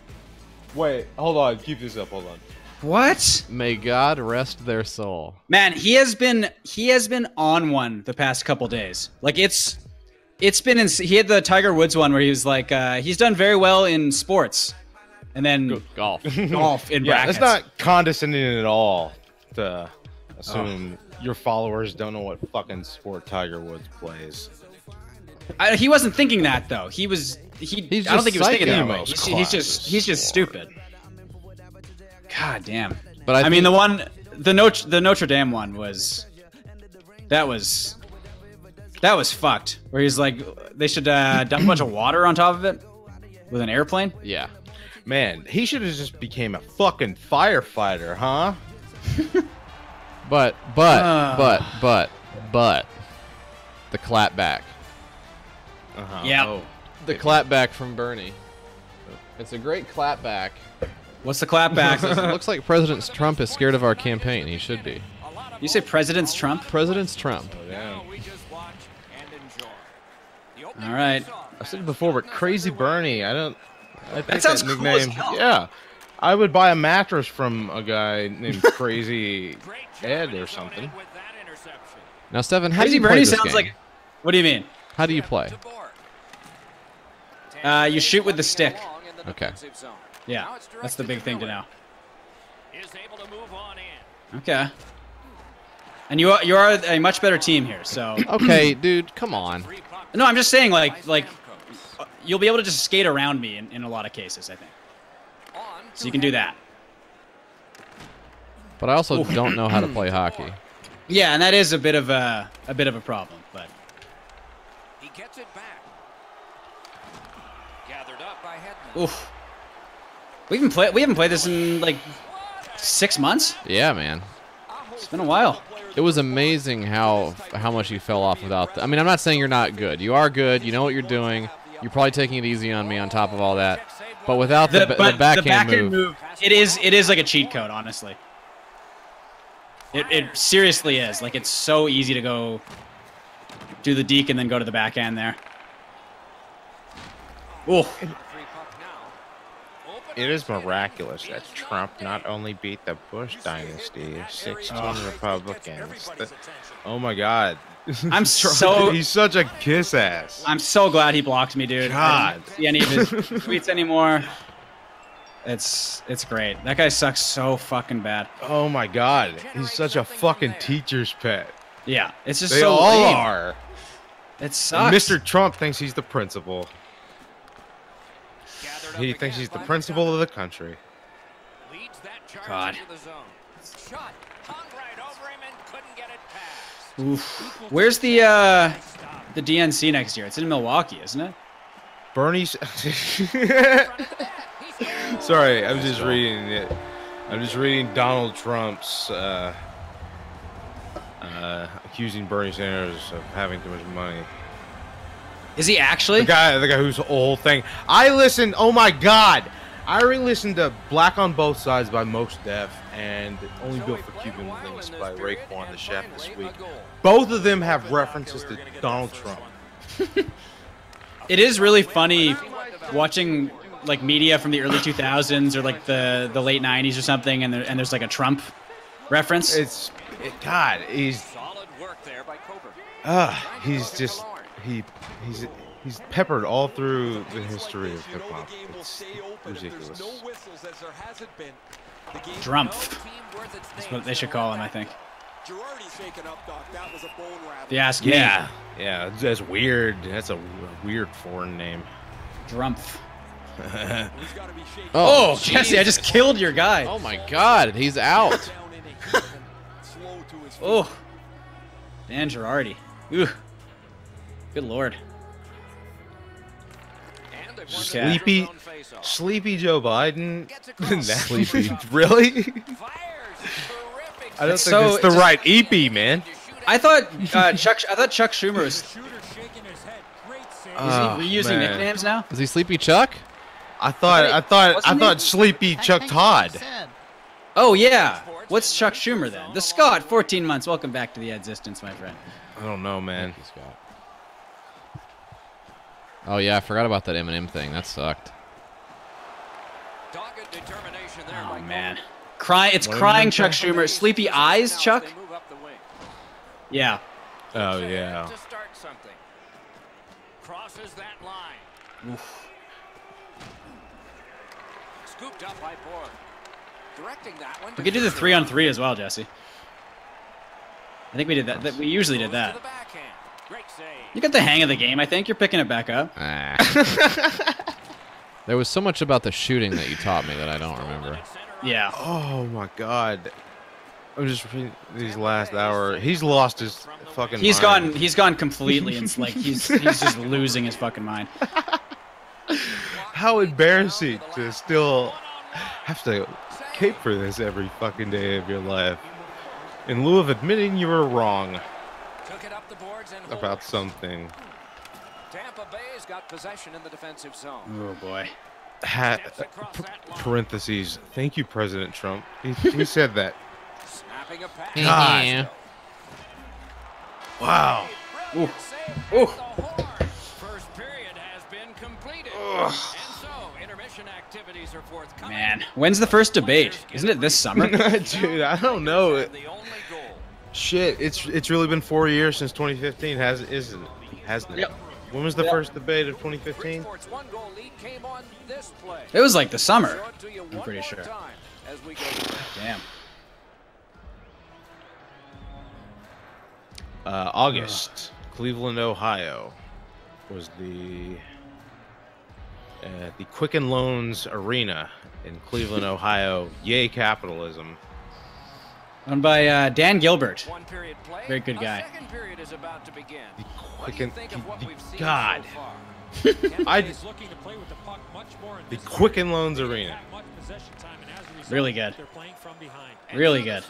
Speaker 3: Wait, hold on. Keep this up. Hold on.
Speaker 2: What?
Speaker 4: May God rest their soul.
Speaker 2: Man, he has been he has been on one the past couple days. Like it's it's been in, he had the Tiger Woods one where he was like uh, he's done very well in sports, and then
Speaker 4: Golf.
Speaker 2: golf in
Speaker 3: Yeah,
Speaker 2: brackets.
Speaker 3: it's not condescending at all to assume your followers don't know what fucking sport Tiger Woods plays.
Speaker 2: I, he wasn't thinking that though. He was he.
Speaker 4: He's
Speaker 2: I don't think he was thinking that
Speaker 3: psycho.
Speaker 2: way. He's, he's just he's just stupid. God damn.
Speaker 4: But I,
Speaker 2: I,
Speaker 4: think,
Speaker 2: mean the one the Notre the Notre Dame one was that was that was fucked. Where he's like they should uh, dump a bunch of water on top of it with an airplane.
Speaker 4: yeah.
Speaker 3: Man, he should have just became a fucking firefighter, huh?
Speaker 4: But but
Speaker 2: Ah.
Speaker 4: but but but the clapback.
Speaker 3: Uh-huh.
Speaker 2: Yeah.
Speaker 3: Oh.
Speaker 4: The clapback from Bernie. It's a great clapback.
Speaker 2: What's the clapback?
Speaker 4: It looks like President Trump is scared of our campaign. He should be.
Speaker 2: you say President's Trump?
Speaker 4: President's Trump.
Speaker 3: Yeah.
Speaker 2: All right.
Speaker 3: I said it before, but Crazy Bernie. I don't. I think
Speaker 2: sounds cool as
Speaker 3: nickname.
Speaker 2: hell.
Speaker 3: Yeah, I would buy a mattress from a guy named Crazy Ed or something.
Speaker 4: Now, Stefan, how
Speaker 2: Crazy
Speaker 4: do you play this
Speaker 2: sounds
Speaker 4: game?
Speaker 2: like. What do you mean?
Speaker 4: How do you play?
Speaker 2: Uh, you shoot with the stick.
Speaker 4: Okay.
Speaker 2: Yeah, that's the big thing to know. Okay. And you are you are a much better team here. So
Speaker 4: Okay, dude, come on.
Speaker 2: no, I'm just saying like like uh, you'll be able to just skate around me in, in a lot of cases. I think. So you can do that.
Speaker 4: But I also don't know how to play hockey.
Speaker 2: Yeah, and that is a bit of a a bit of a problem. But
Speaker 7: He gets it back. Gathered up by Hedman.
Speaker 2: oof, we haven't played we haven't played this in like six months.
Speaker 4: Yeah, man.
Speaker 2: It's been a while.
Speaker 4: It was amazing how how much you fell off without. The, I mean, I'm not saying you're not good. You are good. You know what you're doing. You're probably taking it easy on me on top of all that. But without the,
Speaker 2: The,
Speaker 4: the,
Speaker 2: but
Speaker 4: the backhand,
Speaker 2: backhand
Speaker 4: move,
Speaker 2: it is it is like a cheat code, honestly. It it seriously is. Like it's so easy to go do the deke and then go to the backhand there. Ooh.
Speaker 7: Free puck now. Open
Speaker 3: It is miraculous that Trump not only beat the Bush dynasty, 16 Republicans. the- oh my God.
Speaker 2: I'm so
Speaker 3: He's such a kiss ass.
Speaker 2: I'm so glad he blocked me, dude. I
Speaker 3: God.
Speaker 2: don't see any of his tweets anymore. It's it's great. That guy sucks so fucking bad.
Speaker 3: Oh my God. He's such a fucking teacher's pet.
Speaker 2: Yeah, it's just
Speaker 3: They
Speaker 2: so
Speaker 3: all
Speaker 2: lame.
Speaker 3: are.
Speaker 2: It
Speaker 3: And
Speaker 2: sucks.
Speaker 3: Mr. Trump thinks he's the principal. He thinks he's the principal of the country.
Speaker 7: Leads that
Speaker 2: God.
Speaker 7: into the zone. Shot. Hung right over him and couldn't get it past.
Speaker 2: Oof. Where's the uh the DNC next year? It's in Milwaukee, isn't it?
Speaker 3: Bernie's. Sorry, I'm just reading it. I'm just reading Donald Trump's uh, uh, accusing Bernie Sanders of having too much money.
Speaker 2: Is he actually?
Speaker 3: The guy, the guy whose whole thing. I listened. Oh my God, I re-listened to Black on Both Sides by Mos Def and Only Built for Cuban Links by Raekwon the Chef this week. Both of them have references to Donald Trump.
Speaker 2: It is really funny watching like media from the early 2000s or like the the late 90s or something, and there, and there's like a Trump reference.
Speaker 3: It's it, God, he's
Speaker 7: Solid work there by Coburn.
Speaker 3: uh, he's just he he's he's peppered all through the history of hip hop. It's ridiculous.
Speaker 2: Drumpf. That's what they should call him, I think. If you ask me.
Speaker 3: Yeah, yeah, that's weird. That's a weird foreign name.
Speaker 2: Drumpf.
Speaker 4: Oh,
Speaker 2: Oh, Jesse, I just killed your guy.
Speaker 4: Oh my God, he's out.
Speaker 2: Oh. Dan Girardi. Ooh. Good lord. Okay.
Speaker 3: Sleepy, sleepy Joe Biden. sleepy, really? I don't think
Speaker 2: So,
Speaker 3: it's the
Speaker 2: just-
Speaker 3: right EP, man.
Speaker 2: I thought uh, Chuck. I thought Chuck Schumer was. Is
Speaker 5: Shooter shaking his head. Great save.
Speaker 3: Oh,
Speaker 2: he reusing
Speaker 3: man.
Speaker 2: nicknames now?
Speaker 4: Is he Sleepy Chuck?
Speaker 3: I thought, I thought, I
Speaker 2: Wasn't he-
Speaker 3: thought Sleepy
Speaker 1: Hey,
Speaker 3: Chuck
Speaker 1: thanks
Speaker 3: Todd.
Speaker 2: Oh yeah. What's Chuck Schumer then? The Scott. 14 months. Welcome back to the existence, my friend.
Speaker 3: I don't know, man.
Speaker 4: Thank you, Scott. Oh yeah, I forgot about that Eminem thing. That sucked.
Speaker 7: Dogged determination there
Speaker 2: Oh
Speaker 7: by
Speaker 2: man. Cry. It's
Speaker 3: What
Speaker 2: crying Chuck
Speaker 3: you
Speaker 2: Schumer. Sleepy eyes, Chuck.
Speaker 7: They move up the wing.
Speaker 2: Yeah.
Speaker 3: Oh yeah.
Speaker 7: To start something. Crosses that line. Scooped up by Borg. Directing that one.
Speaker 2: We could do the three on three as well, Jesse. I think we did that. that we usually did that.
Speaker 7: To the backhand. Great save.
Speaker 2: You got the hang of the game. I think you're picking it back up.
Speaker 4: Ah. There was so much about the shooting that you taught me that I don't remember.
Speaker 2: Yeah.
Speaker 3: Oh my God. I'm just reading these last hour. He's lost his fucking.
Speaker 2: He's
Speaker 3: mind.
Speaker 2: gone. He's gone completely. It's like he's he's just losing his fucking mind.
Speaker 3: How embarrassing to still have to cape for this every fucking day of your life, in lieu of admitting you were wrong
Speaker 7: Took it up the boards and
Speaker 3: about something.
Speaker 7: Tampa Bay's got possession in the defensive zone.
Speaker 2: Oh boy.
Speaker 3: Ha-
Speaker 7: Steps uh, across that
Speaker 3: parentheses. Thank you, President Trump. He, we said that.
Speaker 7: Snapping a pass.
Speaker 4: Yeah.
Speaker 3: Wow.
Speaker 7: Brilliant save
Speaker 2: Ooh.
Speaker 7: at the horn. First period has been completed. And so, intermission activities are forthcoming.
Speaker 2: Man, when's the first debate? Isn't it this summer?
Speaker 3: Dude, I don't know.
Speaker 7: The.
Speaker 3: Shit, it's it's really been four years since 2015, has isn't it? Hasn't it?
Speaker 2: Yep.
Speaker 3: When was the
Speaker 2: Yep.
Speaker 3: first debate of 2015?
Speaker 7: Sports one goal lead came on this play.
Speaker 2: It was like the summer.
Speaker 7: Show it to you
Speaker 2: I'm pretty sure.
Speaker 7: time as we go.
Speaker 2: Damn.
Speaker 3: Uh, August, Cleveland, Ohio, was the uh, the Quicken Loans Arena in Cleveland, Ohio. Yay, capitalism!
Speaker 2: Run by uh, Dan Gilbert.
Speaker 7: One period play.
Speaker 2: Very good guy.
Speaker 7: second period is about to begin.
Speaker 3: The
Speaker 7: What do you
Speaker 3: Quicken,
Speaker 7: think of what
Speaker 3: the-
Speaker 7: we've seen
Speaker 3: God,
Speaker 7: so far?
Speaker 3: I
Speaker 5: looking to play with the puck much more in
Speaker 3: the
Speaker 5: this
Speaker 3: Quicken Loans Arena.
Speaker 5: That much possession time, and as a result,
Speaker 2: Really good.
Speaker 5: They're playing from behind.
Speaker 2: Really good.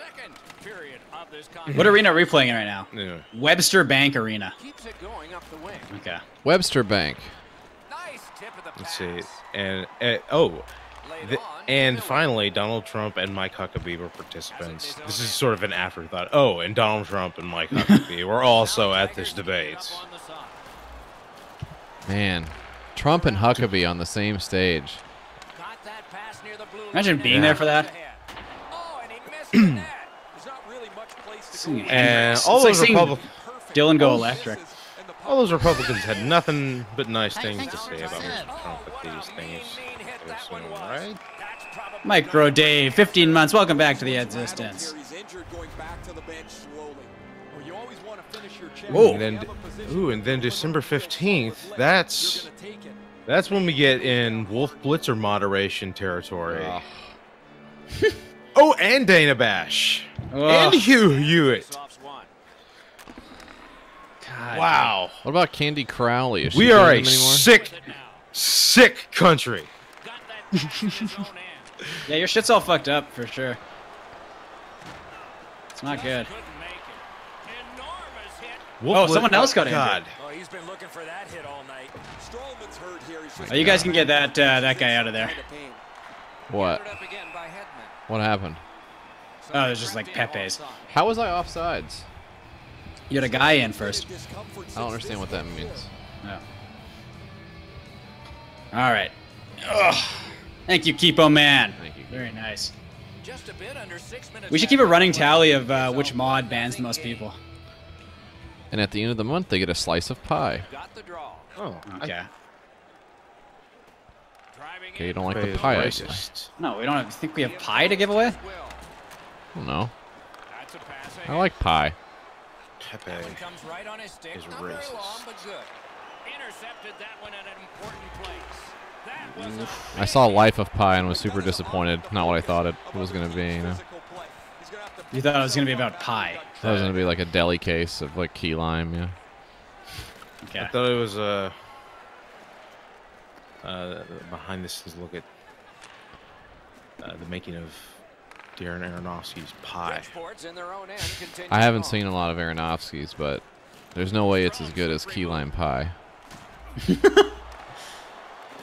Speaker 7: period of this.
Speaker 2: What arena are we playing in right now?
Speaker 3: Yeah.
Speaker 2: Webster Bank Arena.
Speaker 7: Keeps it going up the wing.
Speaker 2: Okay.
Speaker 4: Webster Bank.
Speaker 7: Nice tip of the
Speaker 3: Let's see. And uh, oh,
Speaker 7: Laid
Speaker 3: the, and finally, Donald Trump and Mike Huckabee were participants. This is sort of an afterthought. Oh, and Donald Trump and Mike Huckabee were also at this debate.
Speaker 7: Up on the side.
Speaker 4: Man, Trump and Huckabee on the same stage.
Speaker 7: Got that pass near the blue
Speaker 2: Imagine being
Speaker 7: and
Speaker 2: there for that.
Speaker 7: Oh, and he missed the net.
Speaker 5: There's not really much place to
Speaker 2: Seeing
Speaker 5: go.
Speaker 3: And
Speaker 2: It's
Speaker 3: all
Speaker 2: like
Speaker 3: those
Speaker 2: seeing
Speaker 3: Republicans.
Speaker 2: Dylan go electric.
Speaker 3: All those Republicans had nothing but nice things to say about. Mr. Trump at these things.
Speaker 7: Mean hit one
Speaker 3: right?
Speaker 2: Micro Dave, 15 months. Welcome back to the existence.
Speaker 8: He's injured going back to the bench slowly.
Speaker 5: Well, you always want to finish your check.
Speaker 2: Whoa.
Speaker 3: And then,
Speaker 5: You have a position
Speaker 3: ooh, and then December 15th. That's
Speaker 5: gonna take it.
Speaker 3: that's when we get in Wolf Blitzer moderation territory.
Speaker 4: Oh.
Speaker 3: Oh, and Dana Bash.
Speaker 2: Oh,
Speaker 3: And Hugh Hewitt.
Speaker 2: God.
Speaker 3: Wow.
Speaker 4: What about Candy Crowley? Is she
Speaker 3: We are a
Speaker 4: anymore?
Speaker 3: sick, sick country.
Speaker 2: Yeah, your shit's all fucked up for sure. It's not good.
Speaker 7: Couldn't make it. Enormous hit.
Speaker 3: Wolf
Speaker 2: Oh,
Speaker 3: Blit-
Speaker 2: someone else got
Speaker 3: God.
Speaker 2: injured.
Speaker 8: Oh, he's been looking for that hit all night. Strowman's hurt here. He's just
Speaker 2: Oh, you guys can get that uh, that guy out of there.
Speaker 8: Kind of pain.
Speaker 4: What?
Speaker 7: Gathered up again by Hedman.
Speaker 4: What happened?
Speaker 2: Oh, there's just like Pepe's.
Speaker 4: How was I offsides?
Speaker 2: You had a guy in first.
Speaker 4: I don't understand what that means.
Speaker 2: No. All right. Ugh. Thank you, Keepo Man.
Speaker 4: Thank you.
Speaker 2: Very nice.
Speaker 7: Just a bit under six minutes.
Speaker 2: We should keep a running tally of uh, which mod bans the most people.
Speaker 4: And at the end of the month, they get a slice of pie.
Speaker 7: Got the draw.
Speaker 3: Oh,
Speaker 2: Okay.
Speaker 7: Driving
Speaker 4: Okay, you don't like the pie. I, I.
Speaker 2: No, we don't have, think we have pie to give away.
Speaker 7: Will.
Speaker 4: don't know.
Speaker 7: That's a pass
Speaker 4: I like pie.
Speaker 3: Pepe.
Speaker 7: That one comes right on his stick.
Speaker 3: is
Speaker 7: Not very
Speaker 3: racist.
Speaker 7: Long, but good. Intercepted that one at an important place. That was a
Speaker 4: I saw Life of Pi and was super disappointed. Not what I thought it was going to be, you know.
Speaker 2: You thought it was gonna be about pie.
Speaker 4: That was going to be like a deli case of like key lime, yeah.
Speaker 2: Okay.
Speaker 3: I thought it was a uh, uh, behind the scenes look at uh, the making of Darren Aronofsky's Pi.
Speaker 7: Sports in their own end continue
Speaker 4: I haven't seen a lot of Aronofsky's, but there's no way it's as good as key lime pie.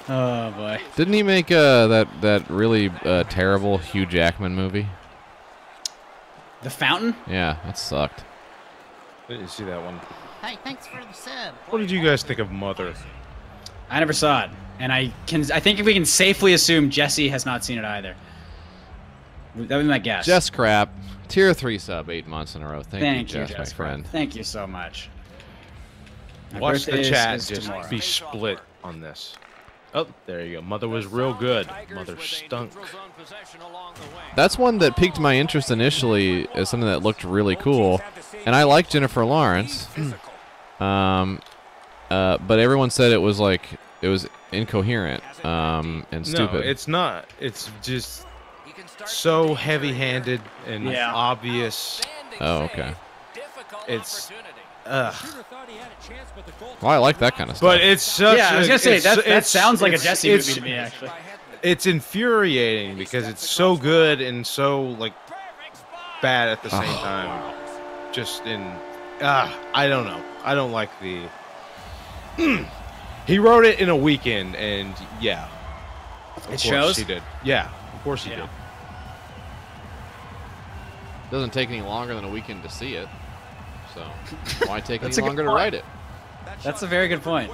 Speaker 2: Oh boy.
Speaker 4: Didn't he make uh, that that really uh, terrible Hugh Jackman movie?
Speaker 2: The fountain?
Speaker 4: Yeah, that sucked.
Speaker 3: Didn't see that one.
Speaker 1: Hey, thanks for the sub.
Speaker 3: What did you guys think of Mother?
Speaker 2: I never saw it, and I can. I think we can safely assume Jesse has not seen it either. That would be my guess.
Speaker 4: Just crap. Tier three sub eight months in a row. Thank,
Speaker 2: Thank
Speaker 4: you,
Speaker 2: you,
Speaker 4: Jess,
Speaker 2: Jess.
Speaker 4: my friend.
Speaker 2: Thank you so much. My
Speaker 3: Watch the chat
Speaker 2: is
Speaker 3: just
Speaker 2: tomorrow.
Speaker 3: be split on this. Oh, there you go. Mother was real good. Mother stunk.
Speaker 4: That's one that piqued my interest initially as something that looked really cool, and I like Jennifer Lawrence. um, uh, but everyone said it was like it was incoherent um, and stupid.
Speaker 3: No,
Speaker 4: stupid.
Speaker 3: it's not. It's just so heavy-handed and
Speaker 2: Yeah.
Speaker 3: obvious.
Speaker 4: Oh, okay.
Speaker 3: It's ugh.
Speaker 4: well, I like that kind of stuff.
Speaker 3: But it's such.
Speaker 2: Yeah, I was gonna say that. That sounds like a
Speaker 3: it's-
Speaker 2: Jesse
Speaker 3: it's-
Speaker 2: movie to me, actually.
Speaker 3: It's infuriating because it's so good and so like bad at the same time. Just in, ah, I don't know. I don't like the. he wrote it in a weekend, and yeah, of
Speaker 2: It
Speaker 3: course
Speaker 2: shows?
Speaker 3: He did. Yeah, of course he
Speaker 2: Yeah.
Speaker 3: did.
Speaker 4: doesn't take any longer than a weekend to see it. So why take any
Speaker 2: That's a good
Speaker 4: longer to write it?
Speaker 2: That's a very good point.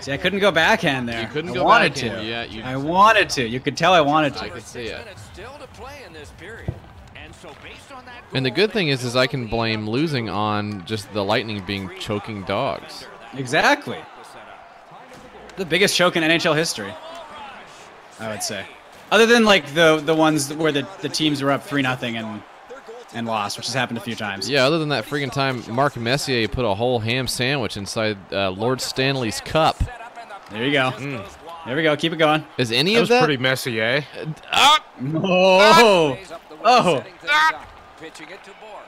Speaker 2: See, I couldn't go backhand there.
Speaker 4: You couldn't
Speaker 2: I
Speaker 4: go
Speaker 2: wanted
Speaker 4: backhand,
Speaker 2: to.
Speaker 4: yeah, you-
Speaker 2: I wanted to. You could tell I wanted to.
Speaker 4: I could see it.
Speaker 7: Minutes still to play in this period. And so based on that
Speaker 4: And the good thing is, is I can blame losing on just the Lightning being choking dogs.
Speaker 2: Exactly. The biggest choke in NHL history. I would say. Other than like the the ones where the, the teams were up three nothing and and lost, which has happened a few times.
Speaker 4: Yeah, other than that freaking time, Mark Messier put a whole ham sandwich inside uh, Lord Stanley's cup.
Speaker 2: There you go. There we go. Keep it going.
Speaker 4: Is any
Speaker 3: That
Speaker 4: of
Speaker 3: was
Speaker 4: that?
Speaker 3: pretty messy, eh?
Speaker 4: Ah!
Speaker 2: Oh.
Speaker 7: Plays up the wing,
Speaker 2: Oh.
Speaker 7: setting. Pitching it to Bohr.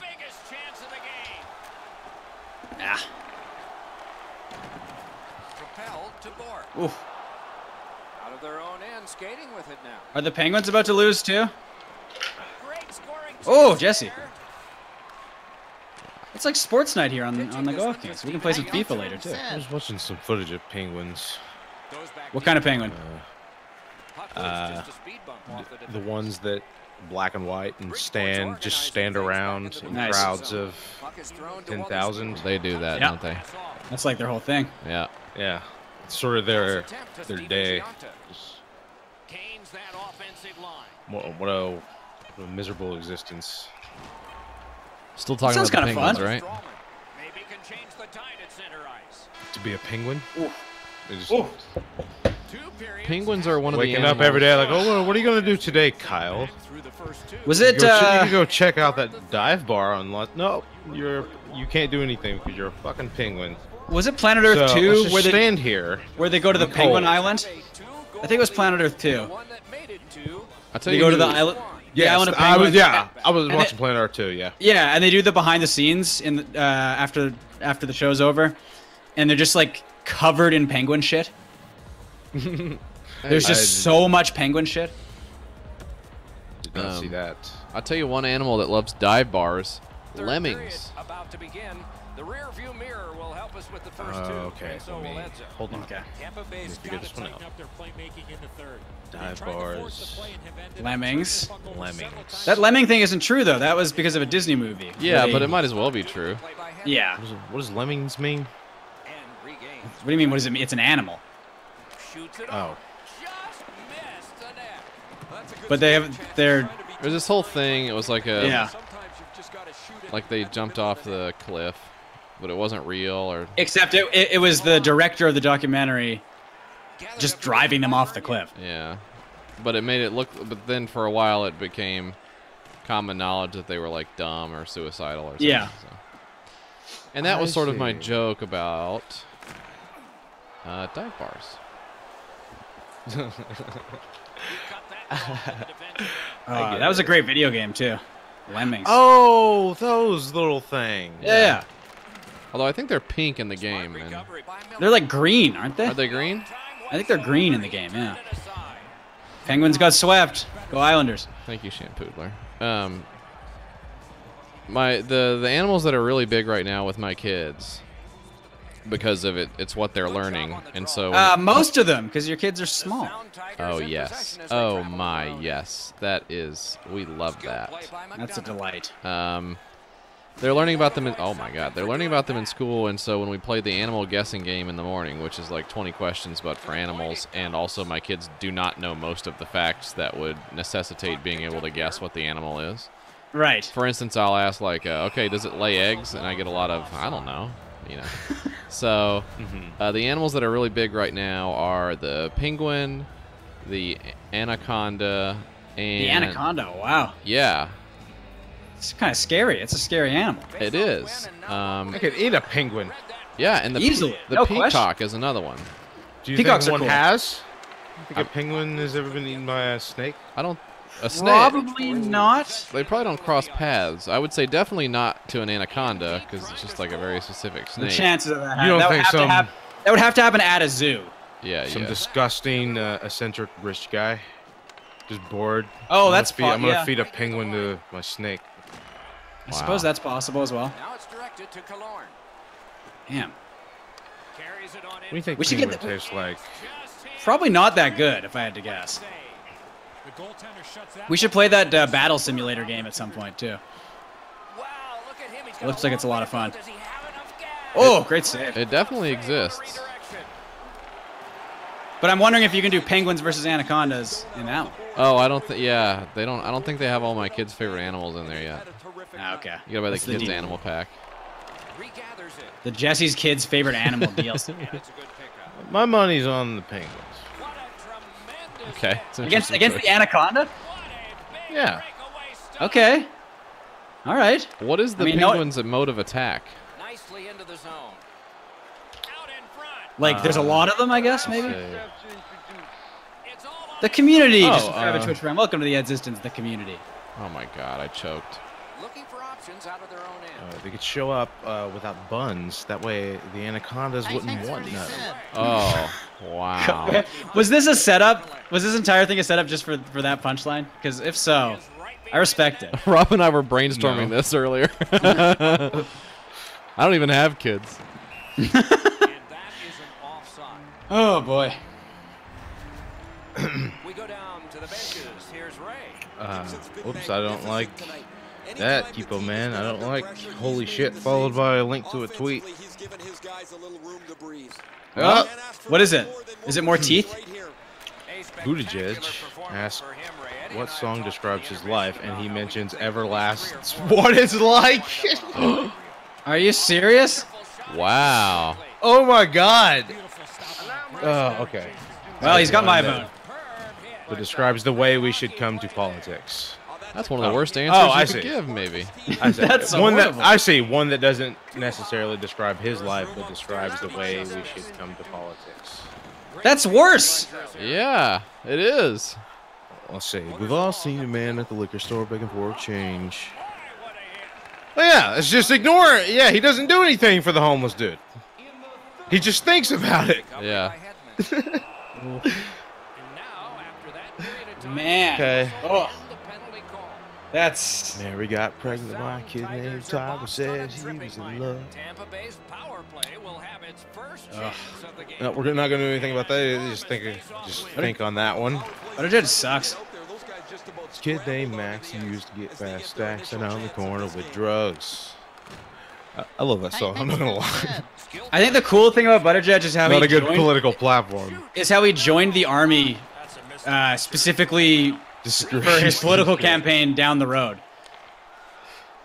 Speaker 7: Biggest chance of the game.
Speaker 2: Ah.
Speaker 7: Propelled to Bohr.
Speaker 2: Oof.
Speaker 7: Out of their own end, skating with it now.
Speaker 2: Are the Penguins about to lose too?
Speaker 7: Great scoring
Speaker 2: Oh, Jesse. It's like sports night here on on the golf games. We can play some FIFA later too.
Speaker 3: I was watching some footage of penguins.
Speaker 2: What kind of penguin?
Speaker 7: Puck was
Speaker 3: uh,
Speaker 7: just a speed bump off the
Speaker 3: The ones that black and white and stand just stand around in
Speaker 2: Nice.
Speaker 3: crowds of
Speaker 7: Puck is thrown to
Speaker 3: ten
Speaker 7: one
Speaker 3: thousand.
Speaker 4: They do that,
Speaker 2: Yeah.
Speaker 4: don't they?
Speaker 7: Pass.
Speaker 2: That's like their whole thing.
Speaker 4: Yeah.
Speaker 3: Yeah, it's sort of their their day.
Speaker 7: Giunta. Gains that offensive line.
Speaker 3: What, what a, what a miserable existence.
Speaker 4: Still talking
Speaker 2: sounds
Speaker 4: about the
Speaker 2: kinda fun.
Speaker 4: Penguins, right?
Speaker 7: Maybe can change the tide at center ice.
Speaker 3: To be a penguin. Just
Speaker 4: Penguins are one of
Speaker 3: waking
Speaker 4: the
Speaker 3: up every
Speaker 4: animals-
Speaker 3: day like, oh, well, what are you gonna do today, Kyle?
Speaker 7: Through the.
Speaker 2: Was
Speaker 3: You
Speaker 2: it?
Speaker 3: go, che- you
Speaker 2: Uh,
Speaker 3: can go check out that dive bar on Lot. No, you're you can't do anything because you're a fucking penguin.
Speaker 2: was it Planet Earth
Speaker 3: so
Speaker 2: two
Speaker 3: let's just
Speaker 2: where they
Speaker 3: stand here.
Speaker 2: where they go to the
Speaker 3: the
Speaker 2: Penguin
Speaker 3: cold.
Speaker 2: Island? I think it was Planet Earth two.
Speaker 7: One that made to
Speaker 4: I tell
Speaker 2: They
Speaker 4: you,
Speaker 2: go to the island. The
Speaker 3: Yes,
Speaker 2: island of
Speaker 3: I was. Yeah, I was watching
Speaker 2: it-
Speaker 3: Planet Earth too. Yeah.
Speaker 2: Yeah, and they do the behind the scenes in the, uh, after after the show's over, and they're just like covered in penguin shit. There's just
Speaker 3: did-
Speaker 2: so much penguin shit.
Speaker 3: Did not see
Speaker 4: Um,
Speaker 3: that.
Speaker 4: I'll tell you one animal that loves dive bars
Speaker 7: third
Speaker 4: Lemmings.
Speaker 7: With the first two.
Speaker 3: Uh, okay,
Speaker 7: so
Speaker 3: let me hold on.
Speaker 2: Okay.
Speaker 5: Tampa Bay's
Speaker 3: figure
Speaker 5: got to tighten
Speaker 3: out.
Speaker 5: up their playmaking in the third.
Speaker 3: Dive
Speaker 5: They've tried to force the
Speaker 3: bars.
Speaker 5: play and have ended up
Speaker 2: Lemmings.
Speaker 5: turning the puck over several
Speaker 3: Lemmings.
Speaker 2: That lemming thing isn't true though. That was because of a Disney movie.
Speaker 4: Yeah,
Speaker 2: They-
Speaker 4: but it might as well be true.
Speaker 7: Play by Henry.
Speaker 2: Yeah.
Speaker 3: What, is, what does lemmings mean?
Speaker 7: And.
Speaker 2: What do you mean? What does it mean? It's an animal.
Speaker 7: Shoots it
Speaker 3: Oh.
Speaker 7: Just missed the net.
Speaker 8: That's a good
Speaker 2: But they have-
Speaker 8: chance.
Speaker 2: they're-
Speaker 8: Trying to be
Speaker 4: There's this whole thing. It was like a
Speaker 2: Yeah.
Speaker 8: Sometimes you've just got to shoot it
Speaker 4: like they jumped off
Speaker 8: of the net.
Speaker 4: the cliff, but it wasn't real. Or
Speaker 2: Except it, it, it was the director of the documentary just driving them off the cliff.
Speaker 4: yeah, but it made it look. But then for a while, it became common knowledge that they were like dumb or suicidal or something.
Speaker 2: Yeah.
Speaker 4: so. And that was
Speaker 3: I
Speaker 4: sort of my joke about uh, dive bars.
Speaker 2: Uh, that was a great video game too. Lemmings.
Speaker 3: Oh, those little things.
Speaker 2: yeah, yeah.
Speaker 4: Although I think they're pink in the game. And
Speaker 2: They're like green, aren't they?
Speaker 4: are they green?
Speaker 2: I think they're green in the game. Yeah. Penguins got swept. Go Islanders.
Speaker 4: Thank you, Shampoodler. Um, my the the animals that are really big right now with my kids because of it. It's what they're learning, and so.
Speaker 2: Uh, most of them, because your kids are small.
Speaker 4: oh yes. Oh my yes. That is. We love that.
Speaker 2: That's a delight.
Speaker 4: Um, they're learning about them. In, oh my God, they're learning about them in school, and so when we play the animal guessing game in the morning, which is like 20 questions but for animals, and also my kids do not know most of the facts that would necessitate being able to guess what the animal is.
Speaker 2: Right.
Speaker 4: For instance, I'll ask like, uh, "Okay, does it lay eggs?" And I get a lot of, "I don't know," you know. so, uh, the animals that are really big right now are the penguin, the anaconda, and
Speaker 2: The anaconda. Wow.
Speaker 4: Yeah,
Speaker 2: It's kind of scary. It's a scary animal.
Speaker 4: it is. Um,
Speaker 3: I could eat a penguin.
Speaker 4: Yeah, and the
Speaker 2: Easily,
Speaker 4: the
Speaker 2: no
Speaker 4: peacock
Speaker 2: question.
Speaker 4: is another one.
Speaker 3: Do you
Speaker 2: Peacocks
Speaker 3: think one
Speaker 2: cool.
Speaker 3: has? You think a penguin has ever been eaten by a snake?
Speaker 4: I don't a snake.
Speaker 2: Probably not.
Speaker 4: They probably don't cross paths. I would say definitely not to an anaconda because it's just like a very specific snake.
Speaker 2: The
Speaker 4: snake.
Speaker 2: chances of that.
Speaker 3: You don't
Speaker 2: that would
Speaker 3: think
Speaker 2: have to
Speaker 3: some-
Speaker 2: hap- that would have to happen at a zoo.
Speaker 4: yeah,
Speaker 3: Some
Speaker 4: yeah.
Speaker 3: disgusting, uh, eccentric rich guy, just bored.
Speaker 2: Oh,
Speaker 3: I'm gonna
Speaker 2: that's
Speaker 3: feed, I'm gonna
Speaker 2: yeah.
Speaker 3: feed a penguin to my snake.
Speaker 2: I suppose that's possible as well.
Speaker 7: Now it's directed to Killorn.
Speaker 2: Damn.
Speaker 7: Carries it on
Speaker 3: What do you think
Speaker 2: We should get
Speaker 3: penguin
Speaker 2: the-
Speaker 3: tastes like?
Speaker 2: Probably not that good, if I had to guess.
Speaker 5: The goaltender shuts that
Speaker 2: We should play that uh, battle simulator game at some point too.
Speaker 7: Wow, look at him. He's got
Speaker 2: Looks like it's a lot of fun.
Speaker 7: Does he have enough gas?
Speaker 2: Oh, great save.
Speaker 4: It definitely exists.
Speaker 2: But I'm wondering if you can do penguins versus anacondas in that one.
Speaker 4: Oh, I don't think. Yeah, they don't. I don't think they have all my kids' favorite animals in there yet.
Speaker 8: Had a terrific
Speaker 2: Ah, okay.
Speaker 4: You gotta buy the
Speaker 2: That's
Speaker 4: kids'
Speaker 2: deal.
Speaker 4: animal pack.
Speaker 7: It.
Speaker 2: The Jesse's kids' favorite animal DLC.
Speaker 7: It's a good pickup.
Speaker 3: My money's on the penguins.
Speaker 7: What a tremendous
Speaker 4: Okay.
Speaker 7: hit.
Speaker 4: it's an
Speaker 2: against against
Speaker 4: choice.
Speaker 2: the anaconda.
Speaker 7: What a big
Speaker 3: Yeah.
Speaker 2: Okay. All right.
Speaker 4: What is the
Speaker 2: I mean, no-
Speaker 4: penguin's mode of attack?
Speaker 7: Nicely into the zone. Out in front.
Speaker 2: Like there's a
Speaker 3: Uh,
Speaker 2: lot of them, I guess maybe.
Speaker 4: Okay.
Speaker 7: It's all on
Speaker 2: The community.
Speaker 4: Oh,
Speaker 2: just subscribe to
Speaker 4: uh,
Speaker 2: Twitch friend. Welcome to the existence. Of the community.
Speaker 4: Oh my God, I choked.
Speaker 7: Looking for options out of their own end.
Speaker 3: Uh, they could show up uh, without buns. That way, the anacondas
Speaker 1: Hey,
Speaker 3: wouldn't want
Speaker 1: the
Speaker 3: none.
Speaker 4: Oh, wow.
Speaker 2: Was this a setup? Was this entire thing a setup just for for that punchline? Because if so, I respect it.
Speaker 4: Rob and I were brainstorming
Speaker 3: No.
Speaker 4: this earlier. I don't even have kids.
Speaker 7: and that is an offside.
Speaker 2: Oh boy.
Speaker 7: We go down to the benches. Here's Ray.
Speaker 3: Uh, oops, I don't like
Speaker 8: tonight.
Speaker 3: That,
Speaker 8: Anytime
Speaker 3: Keepo man. I don't like
Speaker 8: pressure,
Speaker 3: holy shit followed by a link to a tweet.
Speaker 8: He's given his guys a little room to breathe.
Speaker 2: Oh,
Speaker 8: Can't ask for
Speaker 2: what is
Speaker 8: much
Speaker 2: it?
Speaker 8: more than
Speaker 2: Is it
Speaker 8: what
Speaker 2: more
Speaker 8: he did
Speaker 2: teeth?
Speaker 8: right here.
Speaker 3: Buttigieg
Speaker 7: performance
Speaker 3: asked
Speaker 7: for him, Ray. Eddie
Speaker 3: what song describes his life, and he mentions
Speaker 7: can take at least
Speaker 3: Everlast.
Speaker 7: three or four
Speaker 3: What it's like?
Speaker 2: Are you serious?
Speaker 4: Wow.
Speaker 3: oh my god.
Speaker 5: beautiful stop.
Speaker 3: Oh, okay.
Speaker 2: Well, he's got my vote.
Speaker 3: that- That describes the way we should come to politics.
Speaker 4: That's one of the
Speaker 3: Oh.
Speaker 4: worst
Speaker 3: Oh,
Speaker 4: answers
Speaker 3: I
Speaker 4: you
Speaker 3: see.
Speaker 4: could give, maybe.
Speaker 3: I say,
Speaker 2: That's
Speaker 3: one that. I see one that doesn't necessarily describe his life, but describes the way we should come to politics.
Speaker 2: That's worse.
Speaker 4: Yeah, it is.
Speaker 3: Let's see. We've all seen a man at the liquor store begging for a change. Well, yeah, let's just ignore it. Yeah, he doesn't do anything for the homeless dude. He just thinks about it.
Speaker 4: Yeah.
Speaker 7: And now, after that period of time,
Speaker 2: Man.
Speaker 3: Okay.
Speaker 2: Oh.
Speaker 7: The penalty call.
Speaker 2: That's
Speaker 3: Mary got pregnant by a kid named
Speaker 7: are
Speaker 3: Tiger. Says he was in love.
Speaker 7: Tampa Bay's power play will have its first
Speaker 2: Ugh.
Speaker 7: chance of the game.
Speaker 3: No, we're not gonna do anything about that. Just think, just think on that one.
Speaker 2: Buttigieg sucks.
Speaker 3: Kid named Max used to get fast stacks and on the corner with drugs. I, I love that song. I'm not gonna lie.
Speaker 2: I think the cool thing about Buttigieg is how
Speaker 3: Not
Speaker 2: he
Speaker 3: a good
Speaker 2: joined,
Speaker 3: political platform.
Speaker 2: is how he joined the army uh, specifically for his political campaign down the road.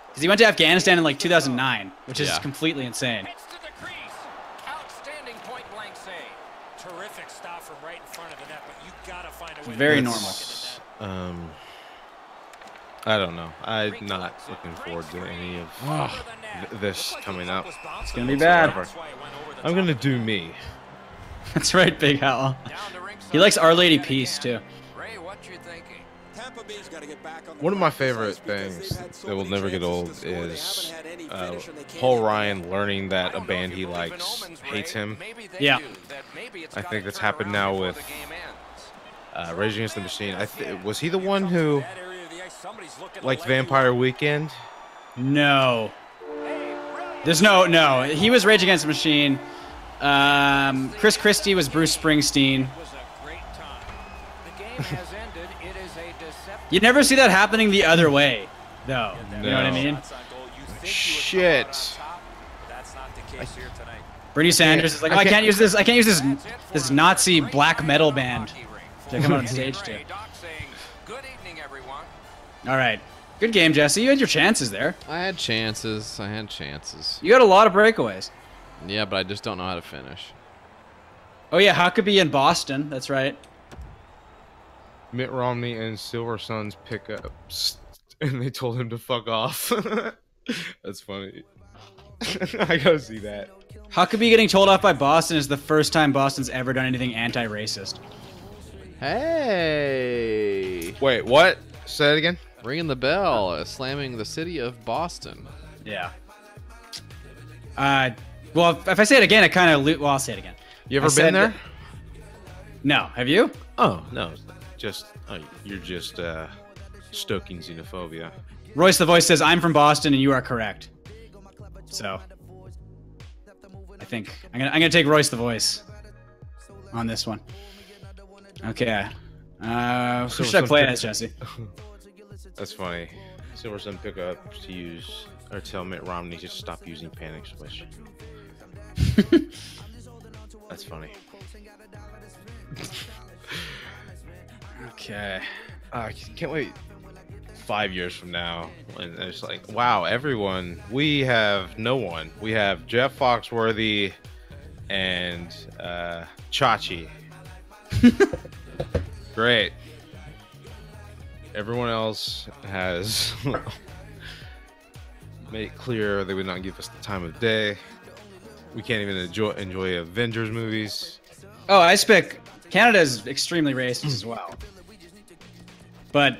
Speaker 2: Because he went to Afghanistan in like 2009, which is
Speaker 4: Yeah.
Speaker 2: completely insane.
Speaker 7: Hits to the crease. Outstanding point blank save.
Speaker 5: Terrific stop from right in front of the net, but you gotta find a way. to
Speaker 2: Very
Speaker 5: get
Speaker 2: normal.
Speaker 5: back in the net.
Speaker 3: Um, I don't know. I'm not looking forward to any of th- this coming up.
Speaker 2: It's gonna be bad.
Speaker 3: I'm gonna do me.
Speaker 2: That's right, Big Hal.
Speaker 7: Down to ringside.
Speaker 2: He likes Our Lady Peace too.
Speaker 3: One of my favorite things
Speaker 8: so
Speaker 3: that will never get old
Speaker 8: to score. They
Speaker 3: is
Speaker 8: haven't had any
Speaker 3: uh,
Speaker 8: finish and they can't
Speaker 3: Paul Ryan learning that a band he
Speaker 7: you believe in
Speaker 3: likes
Speaker 7: omens,
Speaker 3: hates him.
Speaker 7: Maybe
Speaker 2: Yeah.
Speaker 7: that maybe it's
Speaker 3: I think that's happened now with-
Speaker 7: the game ends.
Speaker 3: Uh, Rage Against the Machine. I th- was he the one who
Speaker 5: That area of the ice, somebody's looking to
Speaker 3: liked Vampire Weekend?
Speaker 2: No. There's no no. He was Rage Against the Machine. Um, Chris Christie was Bruce Springsteen. You never see that happening the other way, though. You know what I mean?
Speaker 8: shots on goal. You think you would come out
Speaker 3: Shit.
Speaker 8: on top. That's not the case here tonight.
Speaker 2: Bernie Sanders is like, oh, I can't use this. I can't use this
Speaker 7: That's it for
Speaker 2: this Nazi black metal band
Speaker 7: hockey rink.
Speaker 2: to come on stage
Speaker 7: Ray,
Speaker 2: to.
Speaker 7: Doc saying, Good evening, everyone.
Speaker 2: All right, good game, Jesse. You had your chances there.
Speaker 4: I had chances. I had chances.
Speaker 2: You got a lot of breakaways.
Speaker 4: Yeah, but I just don't know how to finish.
Speaker 2: Oh yeah, Huckabee in Boston. That's right.
Speaker 3: Mitt Romney and Silver Sun's pickups, and they told him to fuck off. That's funny. I gotta see that.
Speaker 2: Huckabee getting told off by Boston is the first time Boston's ever done anything anti-racist.
Speaker 4: Hey!
Speaker 3: Wait, what? Say it again.
Speaker 4: Ringing the bell, uh, slamming the city of Boston.
Speaker 2: Yeah. Uh, well, if, if I say it again, I kind of lo- well, I'll say it again.
Speaker 3: You ever
Speaker 2: said
Speaker 3: been there?
Speaker 2: that- No, have you?
Speaker 3: Oh no, just oh, you're just uh, stoking xenophobia.
Speaker 2: Royce the voice says, "I'm from Boston, and you are correct." So, I think I'm gonna I'm gonna take Royce the voice on this one. Okay. Uh, who
Speaker 3: So
Speaker 2: should I play as, Jesse?
Speaker 3: That's funny. Silversun Pickups to use or tell Mitt Romney to stop using panic switch. That's funny.
Speaker 2: Okay.
Speaker 3: I can't wait. Five years from now, and it's like, wow, everyone. We have no one. We have Jeff Foxworthy and uh, Chachi. Great. Everyone else has made it clear they would not give us the time of day. We can't even enjoy enjoy Avengers movies.
Speaker 2: Oh, I pick Canada is extremely racist as well, but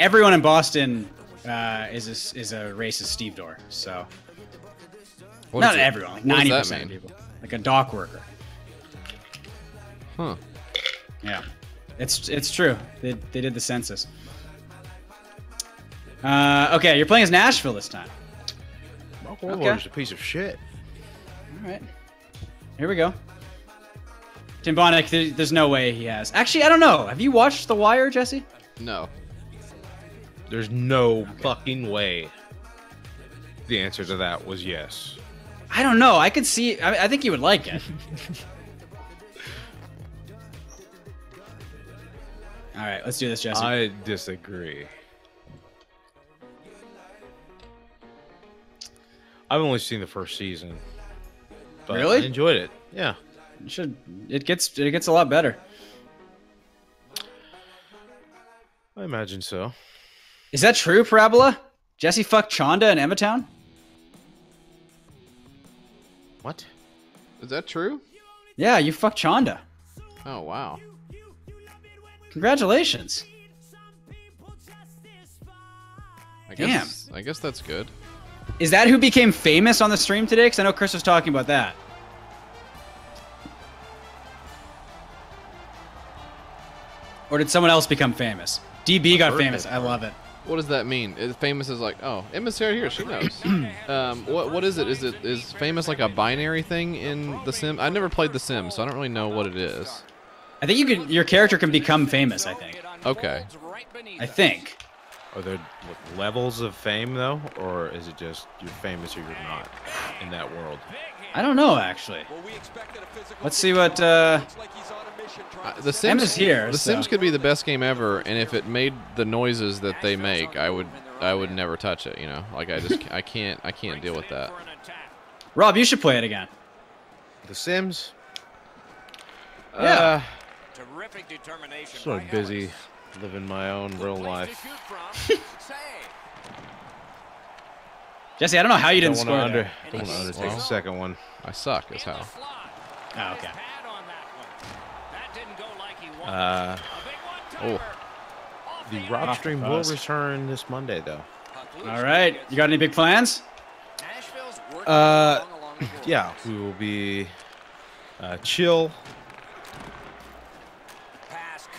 Speaker 2: everyone in Boston uh, is a, is a racist Steve Dorr. So
Speaker 4: What
Speaker 2: not everyone, like ninety percent of people, like a dock worker.
Speaker 4: Huh.
Speaker 2: Yeah, it's it's true. They they did the census. Uh, okay, you're playing as Nashville this time.
Speaker 3: Mark
Speaker 2: Okay.
Speaker 3: Wahlberg's a piece of shit.
Speaker 2: All right, here we go. Tim Bonnick, there's no way he has. Actually, I don't know. Have you watched The Wire, Jesse?
Speaker 4: No.
Speaker 3: There's no fucking way. The answer to that was yes.
Speaker 2: I don't know. I could see. I, I think you would like it. All right, let's do this, Jesse.
Speaker 3: I disagree. I've only seen the first season. But
Speaker 2: Really?
Speaker 3: I enjoyed it. Yeah.
Speaker 2: It should it gets it gets a lot better.
Speaker 3: I imagine so.
Speaker 2: Is that true, Parabola? Jesse fucked Chonda in Emmatown?
Speaker 3: What?
Speaker 4: Is that true?
Speaker 2: Yeah, you fucked Chonda.
Speaker 4: Oh, wow.
Speaker 2: Congratulations.
Speaker 4: I
Speaker 2: Damn.
Speaker 4: I guess that's good.
Speaker 2: Is that who became famous on the stream today? Because I know Chris was talking about that. Or did someone else become famous? DB got famous. I love it.
Speaker 4: What does that mean? Is famous is like, oh, Emma's here. Here, she knows. um, what what is it? Is it is famous like a binary thing in The Sim? I never played The Sims, so I don't really know what it is.
Speaker 2: I think you can. Your character can become famous. I think.
Speaker 4: Okay.
Speaker 2: I think.
Speaker 3: Are there what, levels of fame though, or is it just you're famous or you're not in that world?
Speaker 2: I don't know actually. Let's see what. Uh,
Speaker 4: Uh, the Sims
Speaker 2: is here,
Speaker 4: The
Speaker 2: so-
Speaker 4: Sims could be the best game ever, and if it made the noises that they make, I would I would never touch it. You know, like I just I can't I can't deal with that.
Speaker 2: Rob, you should play it again.
Speaker 3: The Sims.
Speaker 2: Yeah.
Speaker 3: Uh,
Speaker 7: Terrific determination.
Speaker 3: sort
Speaker 7: by
Speaker 3: of busy
Speaker 7: Harris.
Speaker 3: Living my own
Speaker 7: Good
Speaker 3: real life.
Speaker 7: shoot from. Say.
Speaker 2: Jesse, I don't know how you
Speaker 3: Don't
Speaker 2: didn't
Speaker 3: want to
Speaker 2: score
Speaker 3: under,
Speaker 2: there.
Speaker 3: don't want to undertake
Speaker 4: Well.
Speaker 3: the second one.
Speaker 4: I suck as hell.
Speaker 7: slot.
Speaker 2: Oh,
Speaker 7: Nice
Speaker 2: okay.
Speaker 7: pad on that one. That didn't go like he wanted.
Speaker 3: Uh,
Speaker 7: A big one-timer. Off
Speaker 3: the
Speaker 7: the
Speaker 3: Rob
Speaker 7: arc.
Speaker 3: stream will return this Monday though.
Speaker 2: All right, you got any big plans?
Speaker 3: Uh,
Speaker 7: along along the boards.
Speaker 3: Yeah, we will be uh, chill,
Speaker 7: Pass cut.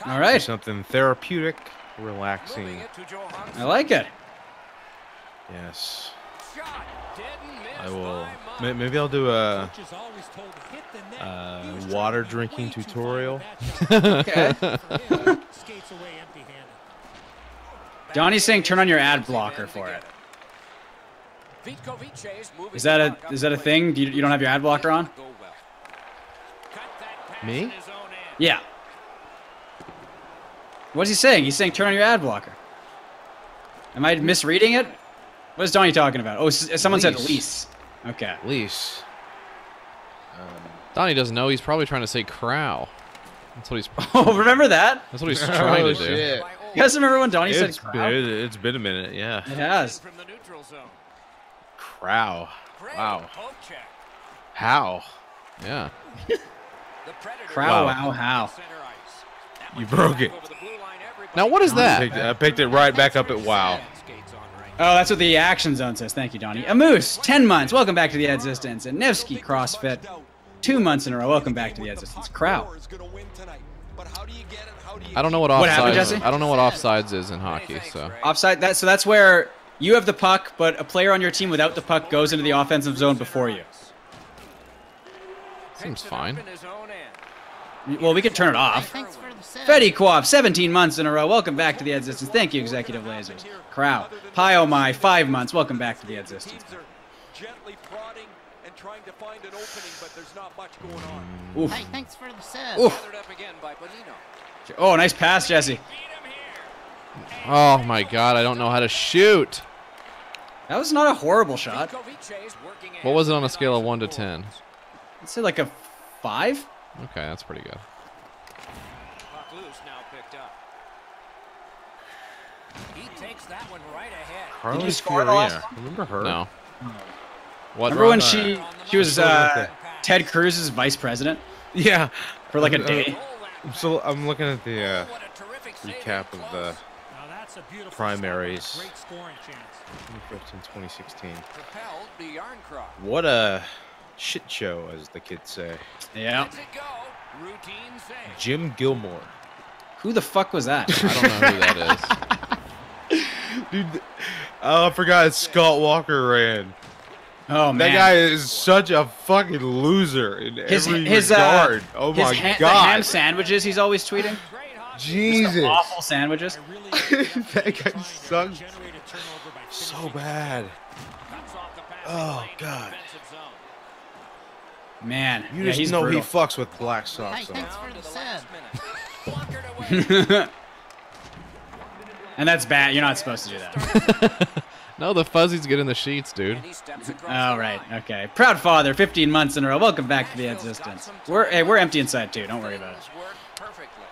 Speaker 2: All
Speaker 3: do
Speaker 2: right,
Speaker 3: something therapeutic, relaxing.
Speaker 7: it to Johansson.
Speaker 2: I like it.
Speaker 3: Yes,
Speaker 7: Shot. Didn't miss
Speaker 3: I will.
Speaker 7: by
Speaker 3: may-
Speaker 7: much.
Speaker 3: Maybe I'll do a
Speaker 5: Coach is always told to hit the net.
Speaker 3: uh,
Speaker 5: He was trying
Speaker 3: water drinking
Speaker 5: way too fine
Speaker 3: tutorial.
Speaker 5: with.
Speaker 2: Okay.
Speaker 5: For him, Skates away empty-handed.
Speaker 2: Donnie's saying turn on your ad blocker for it.
Speaker 7: Vitkovice's moving
Speaker 2: Is that a is that a thing? Do you, you don't have your ad blocker on?
Speaker 7: Go well. Cut that pass
Speaker 3: Me?
Speaker 7: in his own end.
Speaker 2: Yeah. What's he saying? He's saying turn on your ad blocker. Am I misreading it? What is Donnie talking about? Oh, s- someone said
Speaker 3: Lease.
Speaker 2: lease. Okay.
Speaker 3: Lease. Um,
Speaker 4: Donnie doesn't know. He's probably trying to say crow. That's what he's.
Speaker 2: Oh, remember that?
Speaker 4: That's what he's trying
Speaker 3: oh,
Speaker 4: to do.
Speaker 3: shit.
Speaker 7: By
Speaker 2: You guys remember when Donnie
Speaker 3: It's
Speaker 2: said
Speaker 3: been, it's been a minute, yeah.
Speaker 2: It has.
Speaker 7: From the neutral zone.
Speaker 3: Crow.
Speaker 7: Great
Speaker 3: Wow. How?
Speaker 4: Yeah.
Speaker 2: Crow,
Speaker 3: Wow.
Speaker 2: wow, how.
Speaker 7: center ice. That
Speaker 3: You broke it.
Speaker 4: Now what is
Speaker 3: I
Speaker 4: that?
Speaker 3: picked, I picked it right back up at wow.
Speaker 7: skates on right.
Speaker 2: Oh, that's what the action zone says. Thank you, Donnie. A moose, 10 months. Welcome back to the Existence. And Nevsky CrossFit, two months in a row. Welcome back to the Existence. Crow.
Speaker 4: I don't know what offsides.
Speaker 2: What
Speaker 4: offsides.
Speaker 2: happened, Jesse?
Speaker 4: I don't know what offsides is in hockey. So
Speaker 2: Offside. That so that's where you have the puck, but a player on your team without the puck goes into the offensive zone before you.
Speaker 4: seems
Speaker 7: Picks it up
Speaker 4: fine.
Speaker 7: in his own end.
Speaker 2: Well, we can turn it off.
Speaker 1: Thanks for.
Speaker 2: Fetty Quap, 17 months in a row. Welcome back to the Existence. Thank you, Executive Lasers. Crow. Pie oh my, five months. Welcome back to the Existence.
Speaker 8: Gently prodding and trying to find an opening, but there's not much going on.
Speaker 2: Oof.
Speaker 1: Hey, thanks for the sub.
Speaker 2: Oof.
Speaker 7: Up again by
Speaker 2: Oh, nice pass, Jesse.
Speaker 7: Beat him here.
Speaker 4: Oh my God! I don't know how to shoot.
Speaker 2: That was not a horrible shot.
Speaker 4: What was it on a scale of one to ten?
Speaker 2: I'd say like a five.
Speaker 4: Okay, that's pretty good.
Speaker 7: Puck loose now picked up. He takes that one right ahead.
Speaker 3: Carly
Speaker 2: score the last
Speaker 3: Fiorina. Remember her?
Speaker 4: No. What?
Speaker 2: Remember when
Speaker 4: Rob?
Speaker 2: she she was uh, Ted Cruz's vice president
Speaker 3: Yeah.
Speaker 2: for like a
Speaker 3: Uh,
Speaker 2: day?
Speaker 7: Roll
Speaker 3: I'm so I'm looking at the uh,
Speaker 7: What a terrific save
Speaker 3: recap of the
Speaker 5: Now that's a beautiful
Speaker 3: Primaries.
Speaker 5: shot. Great scoring chance.
Speaker 3: 2015, 2016.
Speaker 7: Propelled to Jarnkrok.
Speaker 3: What a shit show, as the kids say.
Speaker 2: Yeah.
Speaker 7: Lets it go. Routine.
Speaker 3: Jim Gilmore.
Speaker 2: Who the fuck was that?
Speaker 4: I don't know who that is.
Speaker 3: Dude, th- oh, I forgot Scott Walker ran.
Speaker 2: Oh man.
Speaker 3: That guy is such a fucking loser in
Speaker 2: his
Speaker 3: every
Speaker 2: his
Speaker 3: regard.
Speaker 2: uh,
Speaker 3: oh
Speaker 2: his
Speaker 3: my
Speaker 2: ha- the
Speaker 3: god.
Speaker 2: ham sandwiches he's always tweeting.
Speaker 7: Great hockey.
Speaker 3: Jesus.
Speaker 2: Awful sandwiches.
Speaker 5: I really think
Speaker 3: That guy sucks.
Speaker 5: generate a turnover by
Speaker 3: So bad.
Speaker 7: Cuts off the passing
Speaker 3: Oh, God.
Speaker 2: Man,
Speaker 3: You
Speaker 2: yeah,
Speaker 3: just
Speaker 2: he's
Speaker 3: know
Speaker 2: brutal.
Speaker 3: he fucks with black
Speaker 1: Hey,
Speaker 3: socks on.
Speaker 1: thanks for the
Speaker 7: the
Speaker 1: sub.
Speaker 7: last minute. Blockered away.
Speaker 2: And that's bad. You're not supposed to do that.
Speaker 4: No, the fuzzies get in the sheets, dude.
Speaker 7: And he steps across
Speaker 2: All
Speaker 7: the
Speaker 2: right. Okay. Proud father, 15 months in a row. Welcome back to the existence. We're hey, we're empty inside too. Don't worry about it.
Speaker 7: This worked perfectly.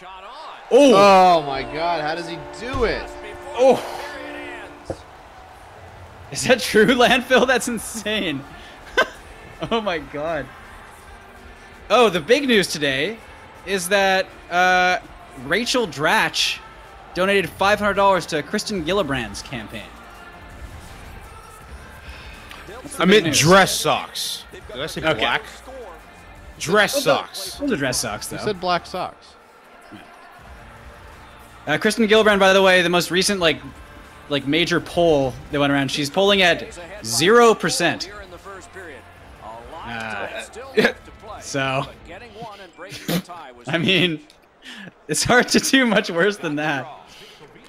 Speaker 7: Shot on.
Speaker 2: Oh.
Speaker 4: Oh my God! How does he do it?
Speaker 2: Oh.
Speaker 7: the period ends.
Speaker 2: Is that true, landfill? That's insane. oh my god. Oh, the big news today is that uh, Rachel Dratch donated $500 to Kirsten Gillibrand's campaign.
Speaker 3: I meant
Speaker 2: news.
Speaker 3: dress socks. Did I say
Speaker 2: Okay.
Speaker 3: black? Dress socks.
Speaker 2: Those are dress socks, though.
Speaker 4: He said black socks.
Speaker 2: Uh, Kristen Gillibrand, by the way, the most recent like like major poll that went around, she's polling at zero percent.
Speaker 7: Here in the first period. A lot
Speaker 2: Uh,
Speaker 7: of still left to play.
Speaker 2: so-
Speaker 7: But getting one and breaking the tie was
Speaker 2: I mean, it's hard to do much worse than that.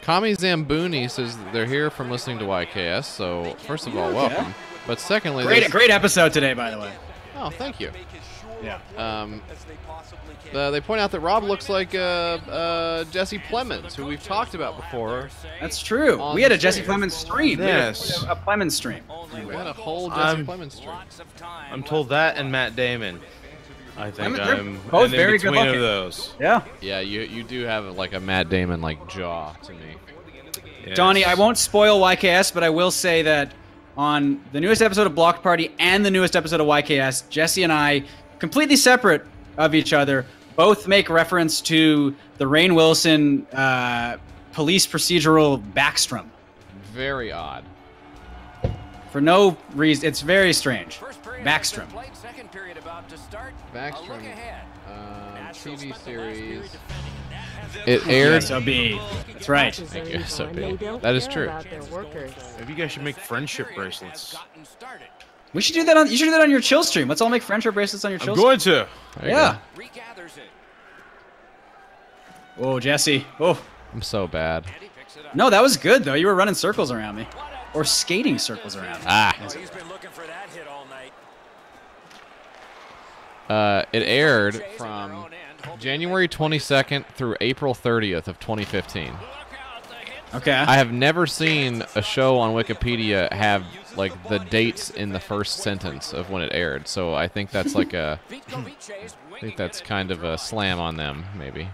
Speaker 4: Kami Zambuni says they're here from listening to YKS. So first of all, welcome. But secondly,
Speaker 2: Great,
Speaker 4: they-
Speaker 2: great episode today, by the way.
Speaker 4: Oh, thank you.
Speaker 8: Make as sure
Speaker 2: Yeah.
Speaker 4: Um,
Speaker 8: as they
Speaker 4: uh, they point out that Rob looks like uh, uh, Jesse Plemons, who we've talked about before.
Speaker 2: That's true. We had a Jesse
Speaker 4: stream.
Speaker 2: Plemons stream. We had a-
Speaker 3: Yes.
Speaker 2: A, a Plemons stream.
Speaker 4: We had a whole Jesse
Speaker 3: I'm-
Speaker 4: Plemons stream.
Speaker 7: lots of time.
Speaker 3: I'm told that and Matt Damon. I think
Speaker 2: I'm- they're
Speaker 3: I'm
Speaker 2: both
Speaker 3: an
Speaker 2: very
Speaker 3: in-between
Speaker 2: good-looking.
Speaker 3: of those.
Speaker 2: Yeah.
Speaker 4: Yeah, you you do have like a Matt Damon like jaw to me.
Speaker 3: Yes.
Speaker 2: Donnie, I won't spoil YKS, but I will say that on the newest episode of Block Party and the newest episode of YKS, Jesse and I, completely separate of each other, both make reference to the Rainn Wilson uh, police procedural Backstrom.
Speaker 4: Very odd.
Speaker 2: For no reason, it's very strange.
Speaker 7: First period has been
Speaker 2: Backstrom.
Speaker 7: played, second period about to start. A
Speaker 4: Backstrom,
Speaker 7: look ahead.
Speaker 4: Um, TV
Speaker 5: spent last
Speaker 4: series. It aired.
Speaker 2: SOB. That's right.
Speaker 4: Thank you, SOB. That is true.
Speaker 6: About their workers.
Speaker 3: Maybe you guys should make friendship bracelets.
Speaker 2: We should do that on. You should do that on your chill stream. Let's all make friendship bracelets on your chill.
Speaker 3: I'm
Speaker 2: chill.
Speaker 3: going to.
Speaker 4: There you
Speaker 2: Yeah. Oh, Jesse. Oh.
Speaker 4: I'm so bad.
Speaker 7: Eddie picks it up.
Speaker 2: no, that was good though. You were running circles around me, or skating circles around me.
Speaker 4: Ah.
Speaker 5: He's been looking for that hit all night.
Speaker 4: Uh, it aired from January 22nd through April 30th of 2015.
Speaker 2: Okay.
Speaker 4: I have never seen a show on Wikipedia have like the dates in the first sentence of when it aired. So I think that's like a I think that's kind of a slam on them, maybe.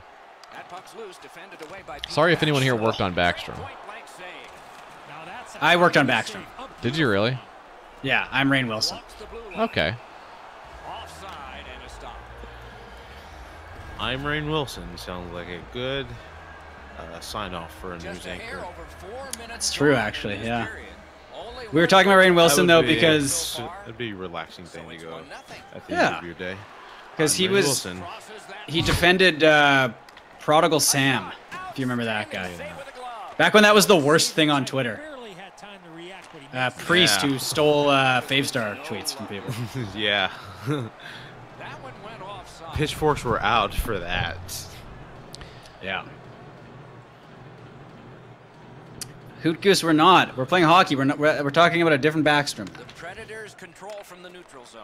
Speaker 4: Sorry if anyone here worked on Backstrom.
Speaker 2: I worked on Backstrom.
Speaker 4: Did you really?
Speaker 2: Yeah, I'm Rainn Wilson.
Speaker 4: Okay.
Speaker 7: Offside and a stop.
Speaker 3: I'm Rainn Wilson. Sounds like a good uh, sign off for a
Speaker 7: Just
Speaker 3: news
Speaker 7: a
Speaker 3: anchor.
Speaker 7: over four minutes.
Speaker 2: It's true, actually, yeah. We were talking about
Speaker 3: Rainn
Speaker 2: Wilson though
Speaker 3: be-
Speaker 2: because
Speaker 3: it'd be a relaxing thing to go
Speaker 7: one nothing.
Speaker 3: at the
Speaker 2: Yeah.
Speaker 3: end of your day.
Speaker 2: because he
Speaker 3: Rainn
Speaker 2: was
Speaker 3: Wilson.
Speaker 2: He defended uh, Prodigal Sam. If you remember that guy.
Speaker 7: Save with the glove.
Speaker 2: Back when that was the worst thing on Twitter.
Speaker 5: barely had time to react, but he
Speaker 2: Uh, priest
Speaker 3: Yeah.
Speaker 2: who stole uh, Favstar tweets from people.
Speaker 3: yeah.
Speaker 7: That one went offside.
Speaker 3: Pitchforks were out for that.
Speaker 2: Yeah. Hoot Goose, we're not. We're playing hockey. We're not. We're, we're talking about a different Backstrom.
Speaker 7: The Predators control from the neutral zone.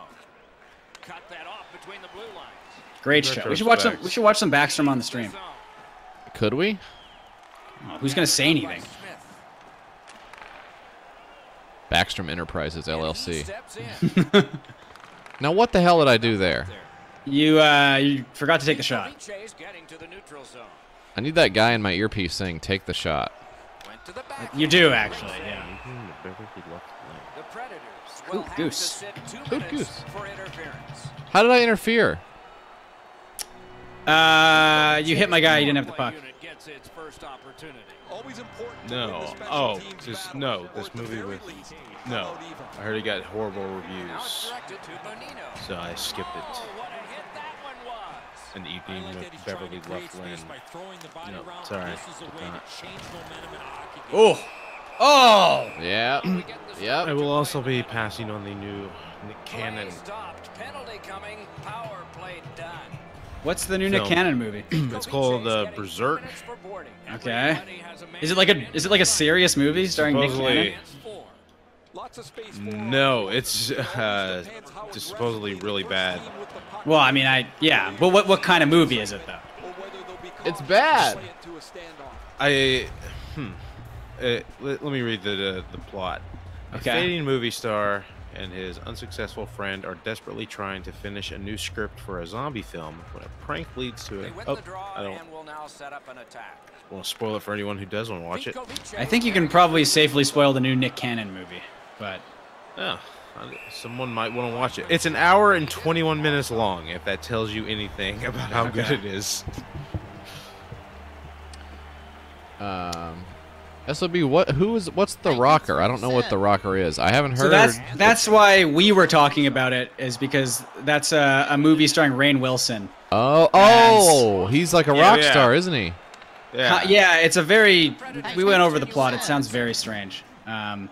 Speaker 7: Cut that off between the blue lines.
Speaker 2: Great show. We should watch some.
Speaker 3: Retrospect.
Speaker 2: We should watch some Backstrom on the stream.
Speaker 4: Could we?
Speaker 2: Oh, who's gonna say anything?
Speaker 7: Smith.
Speaker 4: Backstrom Enterprises LLC. Now what the hell did I do there?
Speaker 2: You uh, you forgot to take the shot.
Speaker 7: Chase getting to the neutral zone.
Speaker 4: I need that guy in my earpiece saying "Take the shot."
Speaker 7: Went to the back.
Speaker 2: You do actually. Yeah.
Speaker 7: The Predators
Speaker 2: Hoot
Speaker 7: will have
Speaker 2: goose.
Speaker 7: to sit two
Speaker 4: Hoot
Speaker 7: minutes
Speaker 4: goose.
Speaker 7: for.
Speaker 4: How did I interfere?
Speaker 2: Uh, you hit my guy. You didn't have the puck.
Speaker 7: Its first opportunity.
Speaker 8: Always important
Speaker 3: No.
Speaker 8: the
Speaker 3: Oh,
Speaker 8: teams
Speaker 3: this
Speaker 8: battle,
Speaker 3: no. This movie
Speaker 8: very
Speaker 3: with no.
Speaker 8: come out even.
Speaker 3: I heard it got horrible reviews,
Speaker 7: directed to Bonino.
Speaker 3: so I skipped
Speaker 7: Oh,
Speaker 3: it.
Speaker 7: what a hit that one was.
Speaker 3: An
Speaker 5: I
Speaker 3: evening
Speaker 5: like
Speaker 3: with Beverly
Speaker 5: to create
Speaker 3: Loughlin.
Speaker 5: space by throwing the body
Speaker 3: No, sorry,
Speaker 5: This is a way to change momentum in a hockey game.
Speaker 2: Oh. Oh.
Speaker 4: Yeah.
Speaker 7: We get
Speaker 4: Yep.
Speaker 3: I will also be passing on the new Nick Cannon.
Speaker 7: Play stopped. Penalty coming. Power play done.
Speaker 2: What's the new Nick Cannon movie?
Speaker 3: It's called uh, Berserk.
Speaker 7: minutes for boarding.
Speaker 2: Okay.
Speaker 7: Everybody has a man
Speaker 2: Is it like a is it like a serious movie starring Nick Cannon?
Speaker 8: Lots of space for
Speaker 3: No, it's uh, just supposedly really bad.
Speaker 2: Well, I mean, I yeah, but what what kind of movie is it though?
Speaker 8: Or whether they'll be
Speaker 4: It's bad.
Speaker 8: and play it to a standoff.
Speaker 3: I hmm. Uh, let, let me read the the, the plot. A fading movie star and his unsuccessful friend are desperately trying to finish a new script for a zombie film when a prank leads to
Speaker 7: They
Speaker 3: it. Oh,
Speaker 7: the draw
Speaker 3: I don't
Speaker 7: and will now set up an attack.
Speaker 3: want to spoil it for anyone who does want to watch it.
Speaker 2: I think you can probably safely spoil the new Nick Cannon movie, but
Speaker 3: Yeah, I- someone might want to watch it. It's an hour and 21 minutes long, if that tells you anything about how good it is.
Speaker 4: Um, SOB. What? Who is? What's the rocker? I don't know what the rocker is. I haven't heard.
Speaker 2: so that's that's why we were talking about it is because that's a, a movie starring Rainn Wilson.
Speaker 4: Oh, oh, he's like a
Speaker 3: Yeah,
Speaker 4: rock
Speaker 3: yeah.
Speaker 4: star, isn't he?
Speaker 3: Yeah.
Speaker 2: yeah, it's a very. We went over the plot. It sounds very strange. Um,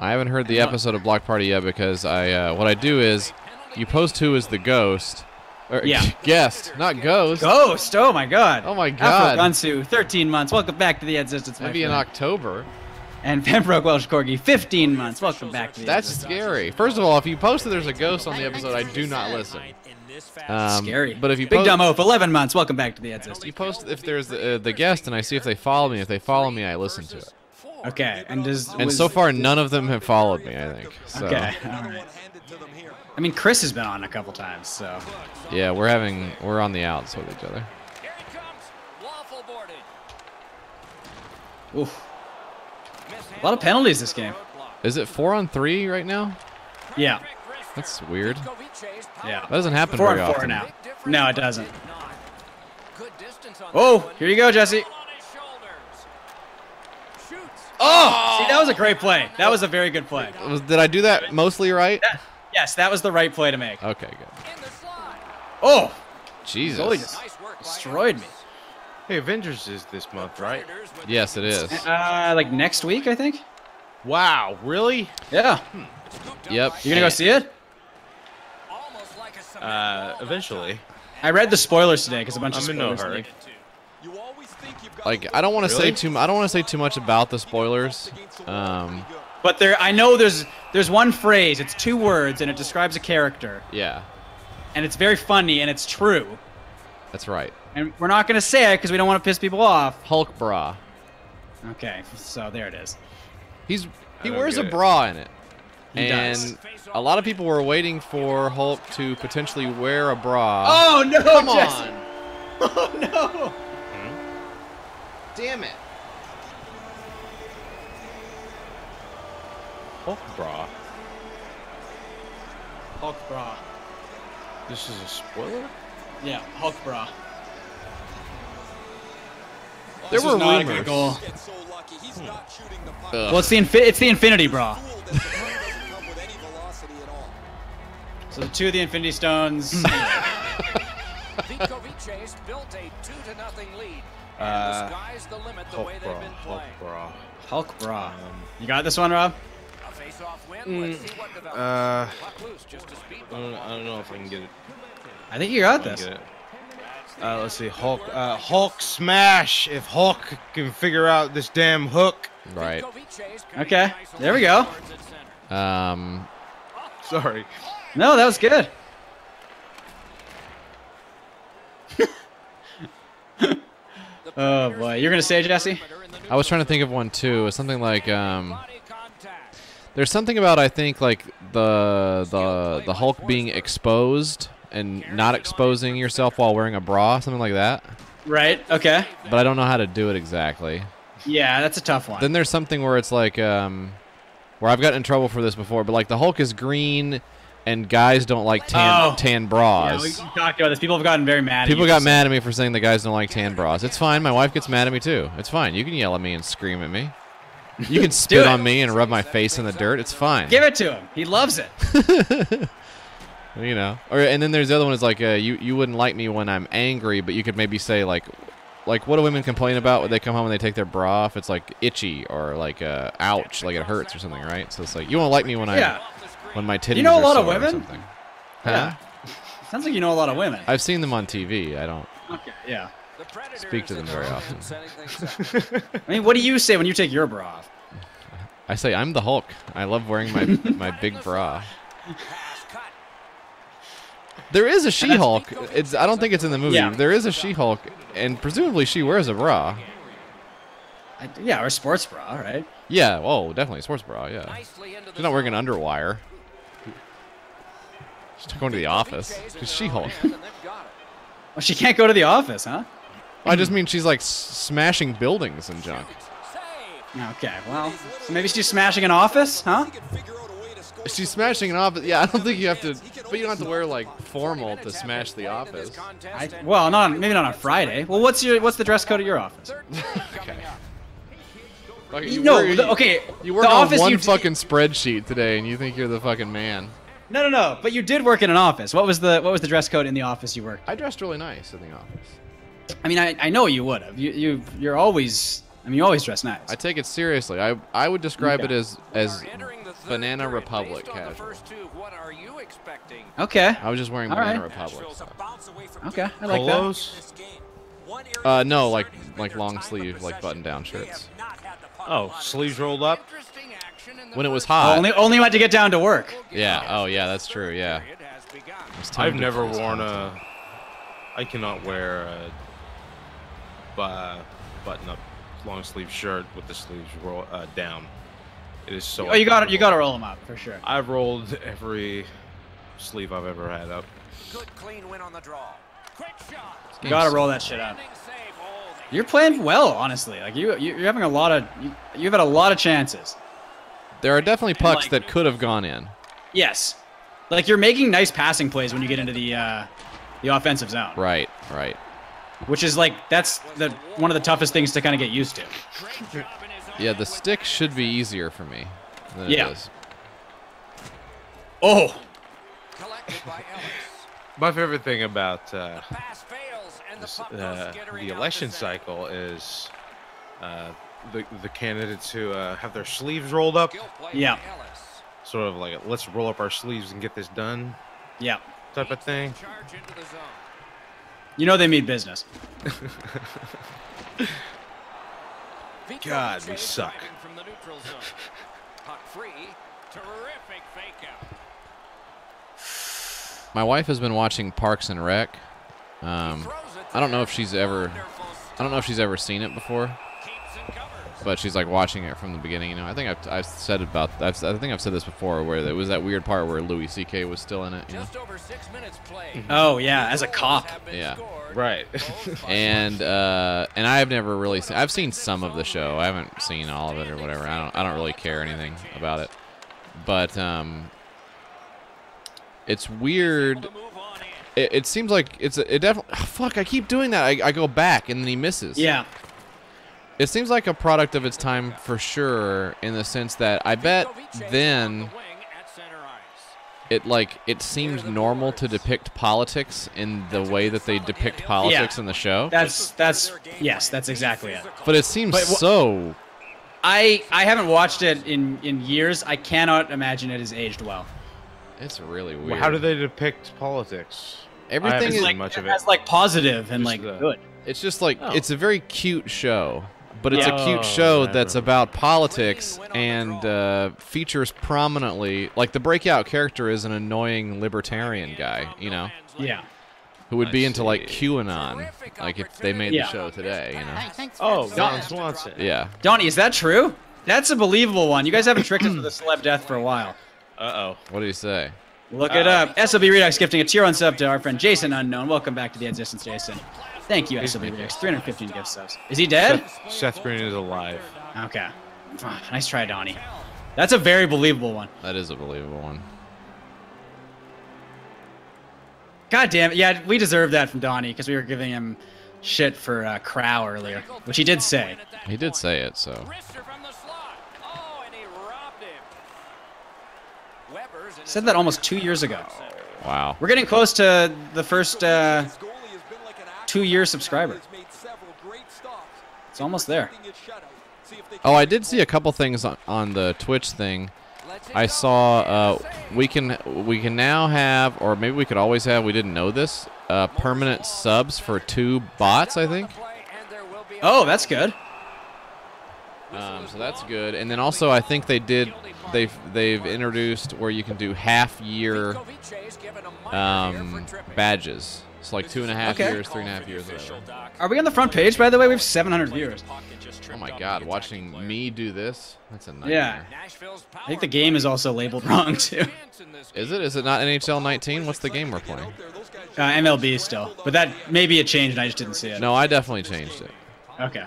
Speaker 4: I haven't heard the episode of Block Party yet because I uh, what I do is you post who is the ghost. Or,
Speaker 2: Yeah.
Speaker 4: guest, not ghost.
Speaker 2: Ghost. Oh my God.
Speaker 4: Oh my God.
Speaker 2: Gunsu, 13 months. Welcome back to the Existence.
Speaker 4: Maybe in. October.
Speaker 2: And Pembroke Welsh Corgi, 15 months. Welcome back to the
Speaker 4: That's
Speaker 2: Existence.
Speaker 4: scary. First of all, if you post that there's a ghost on the episode, I do not listen. Um,
Speaker 2: Scary.
Speaker 4: But if you
Speaker 2: Big Dumb Oaf, 11 months. Welcome back to the Existence.
Speaker 4: you post if there's the, uh, the guest and I see if they follow me. If they follow me, I listen to it.
Speaker 2: Okay. And does.
Speaker 4: And
Speaker 2: was-
Speaker 4: so far, none of them have followed me. I think. So,
Speaker 2: Okay. All right. I mean, Chris has been on a couple times, so.
Speaker 4: Yeah, we're having we're on the outs with each other.
Speaker 7: Here he comes. Waffle boarded.
Speaker 2: Oof. A lot of penalties this game.
Speaker 4: Is it four on three right now?
Speaker 2: Yeah.
Speaker 4: That's weird.
Speaker 2: Yeah.
Speaker 4: That doesn't happen
Speaker 2: Four
Speaker 4: very
Speaker 2: and four
Speaker 4: often.
Speaker 2: now. No, it doesn't.
Speaker 7: Good distance on
Speaker 2: Oh, here you go, Jesse.
Speaker 7: Ball on his shoulders. Shoots.
Speaker 2: Oh, see, that was a great play. That was a very good play.
Speaker 4: Was, did I do that mostly right?
Speaker 2: Yes, that was the right play to make.
Speaker 4: Okay, good.
Speaker 7: In the.
Speaker 2: Oh,
Speaker 4: Jesus.
Speaker 2: Zoe just
Speaker 7: Nice work
Speaker 2: destroyed me.
Speaker 3: Hey, Avengers is this month, right?
Speaker 4: Yes, it is.
Speaker 2: Uh, like next week, I think.
Speaker 3: Wow, really?
Speaker 2: Yeah.
Speaker 7: scooped up
Speaker 4: Yep.
Speaker 7: by
Speaker 2: You gonna go see it?
Speaker 7: Almost like a cement
Speaker 3: Uh, eventually.
Speaker 2: I read the spoilers today because a bunch of
Speaker 3: I'm in no
Speaker 2: spoilers.
Speaker 3: hurry.
Speaker 2: leaked.
Speaker 8: You always think you've got
Speaker 4: Like I don't want to say too. I don't want to say too much about the spoilers. Um,
Speaker 2: But there, I know there's there's one phrase. It's two words, and it describes a character,
Speaker 4: yeah,
Speaker 2: and it's very funny, and it's true.
Speaker 4: that's right.
Speaker 2: And we're not gonna say it because we don't want to piss people off.
Speaker 4: Hulk bra.
Speaker 2: Okay, so there it is.
Speaker 4: He's he wears a
Speaker 3: get it.
Speaker 4: bra in it.
Speaker 2: He
Speaker 4: and
Speaker 2: does.
Speaker 4: a lot of people were waiting for Hulk to potentially wear a bra.
Speaker 2: Oh no,
Speaker 4: come
Speaker 2: Jesse.
Speaker 4: on!
Speaker 2: Oh no.
Speaker 4: Damn it!
Speaker 3: Hulk bra.
Speaker 2: Hulk bra.
Speaker 3: This is a spoiler?
Speaker 2: Yeah, Hulk bra.
Speaker 4: There
Speaker 2: This was
Speaker 4: were
Speaker 2: not a good goal.
Speaker 8: Get so lucky. He's hmm. not shooting the puck.
Speaker 4: Ugh.
Speaker 2: Well, it's the infi- it's the Infinity bra.
Speaker 8: Cool that the puck doesn't come with any velocity at all.
Speaker 2: So the two of the Infinity Stones.
Speaker 7: Vico Viches built a
Speaker 3: Uh,
Speaker 7: the sky's the limit the
Speaker 3: Hulk
Speaker 7: way
Speaker 3: bra.
Speaker 7: they've been
Speaker 3: Hulk
Speaker 7: playing.
Speaker 3: bra.
Speaker 2: Hulk bra. You got this one, Rob?
Speaker 7: A face-off win. Let's see what.
Speaker 3: Uh,
Speaker 7: Puck loose, just a speed
Speaker 3: I don't, I don't know if I can get it.
Speaker 2: I think you got
Speaker 3: I can
Speaker 2: this.
Speaker 3: Uh, let's see. Hulk. Uh, Hulk smash. If Hulk can figure out this damn hook.
Speaker 4: Right.
Speaker 7: Vico Viches cutting
Speaker 2: Okay, there we go.
Speaker 7: towards its center.
Speaker 4: Um,
Speaker 3: Sorry.
Speaker 2: No, that was good. oh boy, you're gonna say Jesse?
Speaker 4: I was trying to think of one too. Something like um, there's something about I think like the the the Hulk being exposed and not exposing yourself while wearing a bra, something like that.
Speaker 2: Right. Okay.
Speaker 4: But I don't know how to do it exactly.
Speaker 2: Yeah, that's a tough one.
Speaker 4: Then there's something where it's like um, where I've gotten in trouble for this before, but like the Hulk is green, and guys don't like tan
Speaker 2: Oh.
Speaker 4: tan
Speaker 2: yeah,
Speaker 4: bras.
Speaker 2: we talked about this. People have gotten very mad. at
Speaker 4: People got
Speaker 2: for
Speaker 4: mad at me for saying the guys don't like tan bras. It's fine. My wife gets mad at me too. It's fine. You can yell at me and scream at me. You can spit on me and rub my face in the dirt. It's fine.
Speaker 2: Give it to him. He loves it.
Speaker 4: you know. Or and then there's the other one is like uh, you you wouldn't like me when I'm angry, but you could maybe say like like what do women complain about when they come home and they take their bra off? It's like itchy or like uh, ouch, like it hurts or something, right? So it's like you won't like me when I
Speaker 2: Yeah.
Speaker 4: When my titties
Speaker 2: You know a
Speaker 4: are
Speaker 2: lot of women?
Speaker 4: Huh?
Speaker 2: Yeah. Sounds like you know a lot of women.
Speaker 4: I've seen them on TV. I don't.
Speaker 2: Okay. Yeah.
Speaker 4: Speak to them very often.
Speaker 7: setting things up.
Speaker 2: I mean, what do you say when you take your bra off?
Speaker 4: I say I'm the Hulk. I love wearing my my big bra. There is a She-Hulk. It's I don't think it's in the movie.
Speaker 2: Yeah.
Speaker 4: There is a She-Hulk, and presumably she wears a bra.
Speaker 2: I, yeah, or sports bra, right?
Speaker 4: Yeah. Oh, definitely a sports bra. Yeah.
Speaker 7: Nicely into the
Speaker 4: She's not wearing an underwire. She's going to the office.
Speaker 7: Viches
Speaker 4: She's She-Hulk.
Speaker 7: their own end, and they've got it.
Speaker 2: Well, she can't go to the office, huh?
Speaker 4: I just mean she's like s- smashing buildings and junk.
Speaker 2: Okay. Well, so maybe she's smashing an office, huh?
Speaker 8: He can figure out a way to score.
Speaker 4: She's smashing an office. Yeah, I don't think you have to, but you don't have to wear like formal to smash the office.
Speaker 2: I, well, not on, maybe not on Friday. Well, what's your what's the dress code at your office?
Speaker 4: Okay. Fucking-
Speaker 2: You,
Speaker 4: you
Speaker 2: no,
Speaker 4: work-
Speaker 2: the, okay.
Speaker 4: You work
Speaker 2: the
Speaker 4: on
Speaker 2: office
Speaker 4: one
Speaker 2: you
Speaker 4: fucking spreadsheet today, and you think you're the fucking man.
Speaker 2: No, no, no. But you did work in an office. What was the what was the dress code in the office you worked?
Speaker 4: I dressed really nice in the office.
Speaker 2: I mean, I, I know you would have. You you you're always. I mean, you always dress nice.
Speaker 4: I take it seriously. I I would describe
Speaker 2: Okay.
Speaker 4: it as as
Speaker 7: Entering the third
Speaker 4: Banana Republic
Speaker 7: based on the
Speaker 4: casual.
Speaker 7: two, what are you expecting?
Speaker 2: okay.
Speaker 4: I was just wearing
Speaker 2: All
Speaker 4: Banana
Speaker 2: right.
Speaker 4: Republic.
Speaker 5: Nashville's a bounce away from
Speaker 2: Okay. I like that.
Speaker 3: Polos?
Speaker 5: this game. One area
Speaker 4: Uh, no, like
Speaker 5: concern has been
Speaker 4: like long sleeve, like button down shirts.
Speaker 5: have not had the puck a
Speaker 3: Oh, sleeves rolled up.
Speaker 7: Interesting action in the
Speaker 4: When it was
Speaker 7: first
Speaker 4: hot.
Speaker 2: Only only went to get down to work.
Speaker 4: Yeah. Oh yeah, that's true. Yeah.
Speaker 7: period has begun.
Speaker 4: It's time
Speaker 3: I've never worn a. I cannot wear a button-up long sleeve shirt with the sleeves roll uh, down. It is so.
Speaker 2: Oh, you got to You got to roll them up for sure.
Speaker 3: I've rolled every sleeve I've ever had up.
Speaker 5: Good clean win on the draw.
Speaker 7: Quick shot.
Speaker 2: You got to roll that shit up.
Speaker 7: Standing save. They
Speaker 2: You're playing well, honestly. Like you, you- you're having a lot of. You, you've had a lot of chances.
Speaker 4: There are definitely pucks
Speaker 2: like-
Speaker 4: that could have gone in.
Speaker 2: Yes. Like you're making nice passing plays when you get into the uh, the offensive zone,
Speaker 4: Right. Right.
Speaker 2: which is like that's the one of the toughest things to kind of get used to.
Speaker 7: great job in his own
Speaker 4: Yeah, the stick should be easier for me than
Speaker 2: Yeah.
Speaker 4: it is.
Speaker 2: Oh,
Speaker 7: Collected by Ellis.
Speaker 3: My favorite thing about uh,
Speaker 7: Pass fails and the
Speaker 3: this, uh, the election cycle is uh, the the candidates who uh, have their sleeves rolled up,
Speaker 2: Yeah.
Speaker 3: sort of like a, let's roll up our sleeves and get this done
Speaker 2: yeah.
Speaker 3: type of thing.
Speaker 7: Charge into the zone.
Speaker 2: You know they mean business.
Speaker 3: God, we suck.
Speaker 7: From the neutral zone. Puck free. Terrific fake.
Speaker 4: My wife has been watching Parks and Rec. Um, I don't know if she's ever, I don't know if she's ever seen it before,
Speaker 7: Keeps and covers.
Speaker 4: But she's like watching it from the beginning. You know, I think I've, I've said about, I've, I think I've said this before, where there was that weird part where Louis C.K. was still in it. You know?
Speaker 7: Just over six minutes played.
Speaker 2: Oh yeah, as a cop.
Speaker 4: Yeah.
Speaker 7: scored,
Speaker 3: Right.
Speaker 4: and uh, and I've never really seen. I've seen some of the show. I haven't seen all of it or whatever. I don't. I don't really care anything about it. But um, it's weird.
Speaker 7: to move on in.
Speaker 4: It, it seems like it's a, it definitely. fuck! I keep doing that. I, I go back and then he misses.
Speaker 2: Yeah.
Speaker 4: It seems like a product of its time for sure, in the sense that I bet
Speaker 7: Vico Viche on
Speaker 4: then
Speaker 7: the wing at center ice.
Speaker 4: it like it seemed normal to depict politics in the way that they depict politics in the show.
Speaker 2: That's that's yes, that's exactly it.
Speaker 4: But it seems
Speaker 2: But wha-
Speaker 4: so
Speaker 2: I I haven't watched it in in years. I cannot imagine it has aged well.
Speaker 4: It's really weird.
Speaker 3: Well, How do they depict politics?
Speaker 4: Everything
Speaker 3: I
Speaker 4: is-
Speaker 3: seen
Speaker 2: Like
Speaker 3: much of it.
Speaker 2: as like positive and
Speaker 3: Just
Speaker 2: like
Speaker 3: the-
Speaker 2: good.
Speaker 4: It's just like
Speaker 3: Oh.
Speaker 4: it's a very cute show, but it's
Speaker 2: Yeah.
Speaker 4: a cute
Speaker 3: Oh,
Speaker 4: show
Speaker 3: yeah, I
Speaker 4: that's about politics and uh, features prominently. Like the breakout character is an annoying libertarian guy, you know,
Speaker 2: Yeah.
Speaker 4: who would
Speaker 3: I
Speaker 4: be into like. QAnon, like if they made
Speaker 2: Yeah.
Speaker 4: the show today, you know.
Speaker 1: Hey,
Speaker 3: Oh, Don. Swanson.
Speaker 4: Yeah.
Speaker 2: Donnie, is that true? That's a believable one. You guys haven't tricked us with a celeb death for a while.
Speaker 3: Uh oh.
Speaker 4: What do you say?
Speaker 2: Look it up. SLB Redux gifting a tier one sub to our friend Jason Unknown. Welcome back to the Existence, Jason. Thank you, SLB Redux. 315 gift subs. Is he dead?
Speaker 3: Seth, Seth Green is alive.
Speaker 2: Okay. Ah, Nice try, Donnie. That's a very believable one.
Speaker 4: That is a believable one.
Speaker 2: God damn it. Yeah, we deserved that from Donnie because we were giving him shit for uh, Crow earlier, which he did say.
Speaker 4: He did say it, so
Speaker 7: Wrister from the slot. Oh, and he robbed him. Weber's in
Speaker 2: Said that almost two years ago.
Speaker 4: wow.
Speaker 2: We're getting close to the first uh,
Speaker 8: His goalie has been like an active
Speaker 2: two-year subscriber.
Speaker 8: He's made several great stops.
Speaker 2: It's almost there.
Speaker 8: Defending his shutout. See if they
Speaker 4: Oh, I did see a couple things on, on the Twitch thing. I saw uh, we can we can now have, or maybe we could always have. We didn't know this. Uh, permanent subs for two bots, I think.
Speaker 2: Oh, that's good.
Speaker 4: Um, so that's good. And then also, I think they did. They've they've introduced where you can do half year um, badges. It's like two and a half
Speaker 2: Okay.
Speaker 4: years, three and a half years. Whatever.
Speaker 2: Are we on the front page, by the way? We have 700 viewers.
Speaker 4: Oh my God! Watching me do this—that's a nightmare.
Speaker 2: Yeah. I think the game is also labeled wrong, too.
Speaker 4: Is it? Is it not NHL 19? What's the game we're playing?
Speaker 2: Uh, MLB still. But that maybe it changed and I just didn't see it.
Speaker 4: No, I definitely changed it.
Speaker 2: Okay.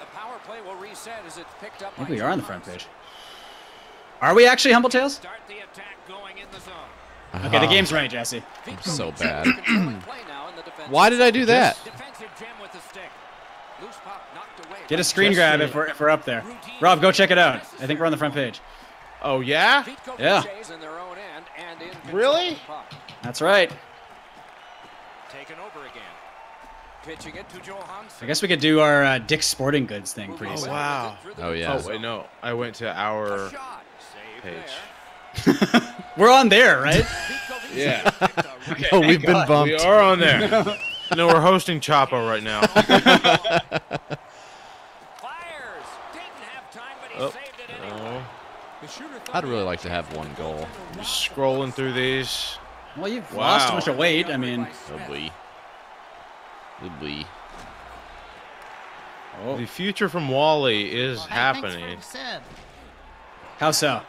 Speaker 7: The power play will reset as it's picked up
Speaker 2: I think we are on the front page. Are we actually Humble Tales?
Speaker 7: Start the attack going in the zone.
Speaker 2: Okay, the
Speaker 4: Ah,
Speaker 2: game's right, Jesse.
Speaker 4: I'm so bad.
Speaker 7: Controlling play now in the defensive
Speaker 4: Why did I do that?
Speaker 7: Defensive gem with the stick. Loose puck knocked away.
Speaker 2: Get a screen
Speaker 3: Just
Speaker 2: grab
Speaker 3: say-
Speaker 2: if we're, if we're up there. Rob, go check it out. I think we're on the front page.
Speaker 3: Oh yeah?
Speaker 2: Yeah.
Speaker 7: Viche's in their own end and in control
Speaker 3: Really?
Speaker 7: of the puck.
Speaker 2: That's right.
Speaker 7: taken over again. Pitching it to Johansson.
Speaker 2: I guess we could do our uh, Dick's Sporting Goods thing pretty
Speaker 3: Oh,
Speaker 2: soon.
Speaker 3: wow.
Speaker 4: Oh yeah.
Speaker 3: Oh wait, no. I went to our
Speaker 7: A shot. Save
Speaker 3: page.
Speaker 7: There.
Speaker 2: We're on there, right?
Speaker 3: Yeah,
Speaker 2: Okay,
Speaker 4: Oh, we've been
Speaker 2: God.
Speaker 4: bumped.
Speaker 3: we are on there. no, we're hosting Chapo right now.
Speaker 7: Fires. Didn't have time, but he
Speaker 3: Oh.
Speaker 7: saved it anyway.
Speaker 3: Oh,
Speaker 8: The shooter thought
Speaker 4: I'd really like to have one goal.
Speaker 3: just scrolling through these.
Speaker 2: Well, you've lost a bunch of weight. I mean,
Speaker 4: Oh boy. Oh,
Speaker 2: oh.
Speaker 3: The future from Wally is
Speaker 1: Hey,
Speaker 3: happening.
Speaker 1: Thanks for the
Speaker 2: how so?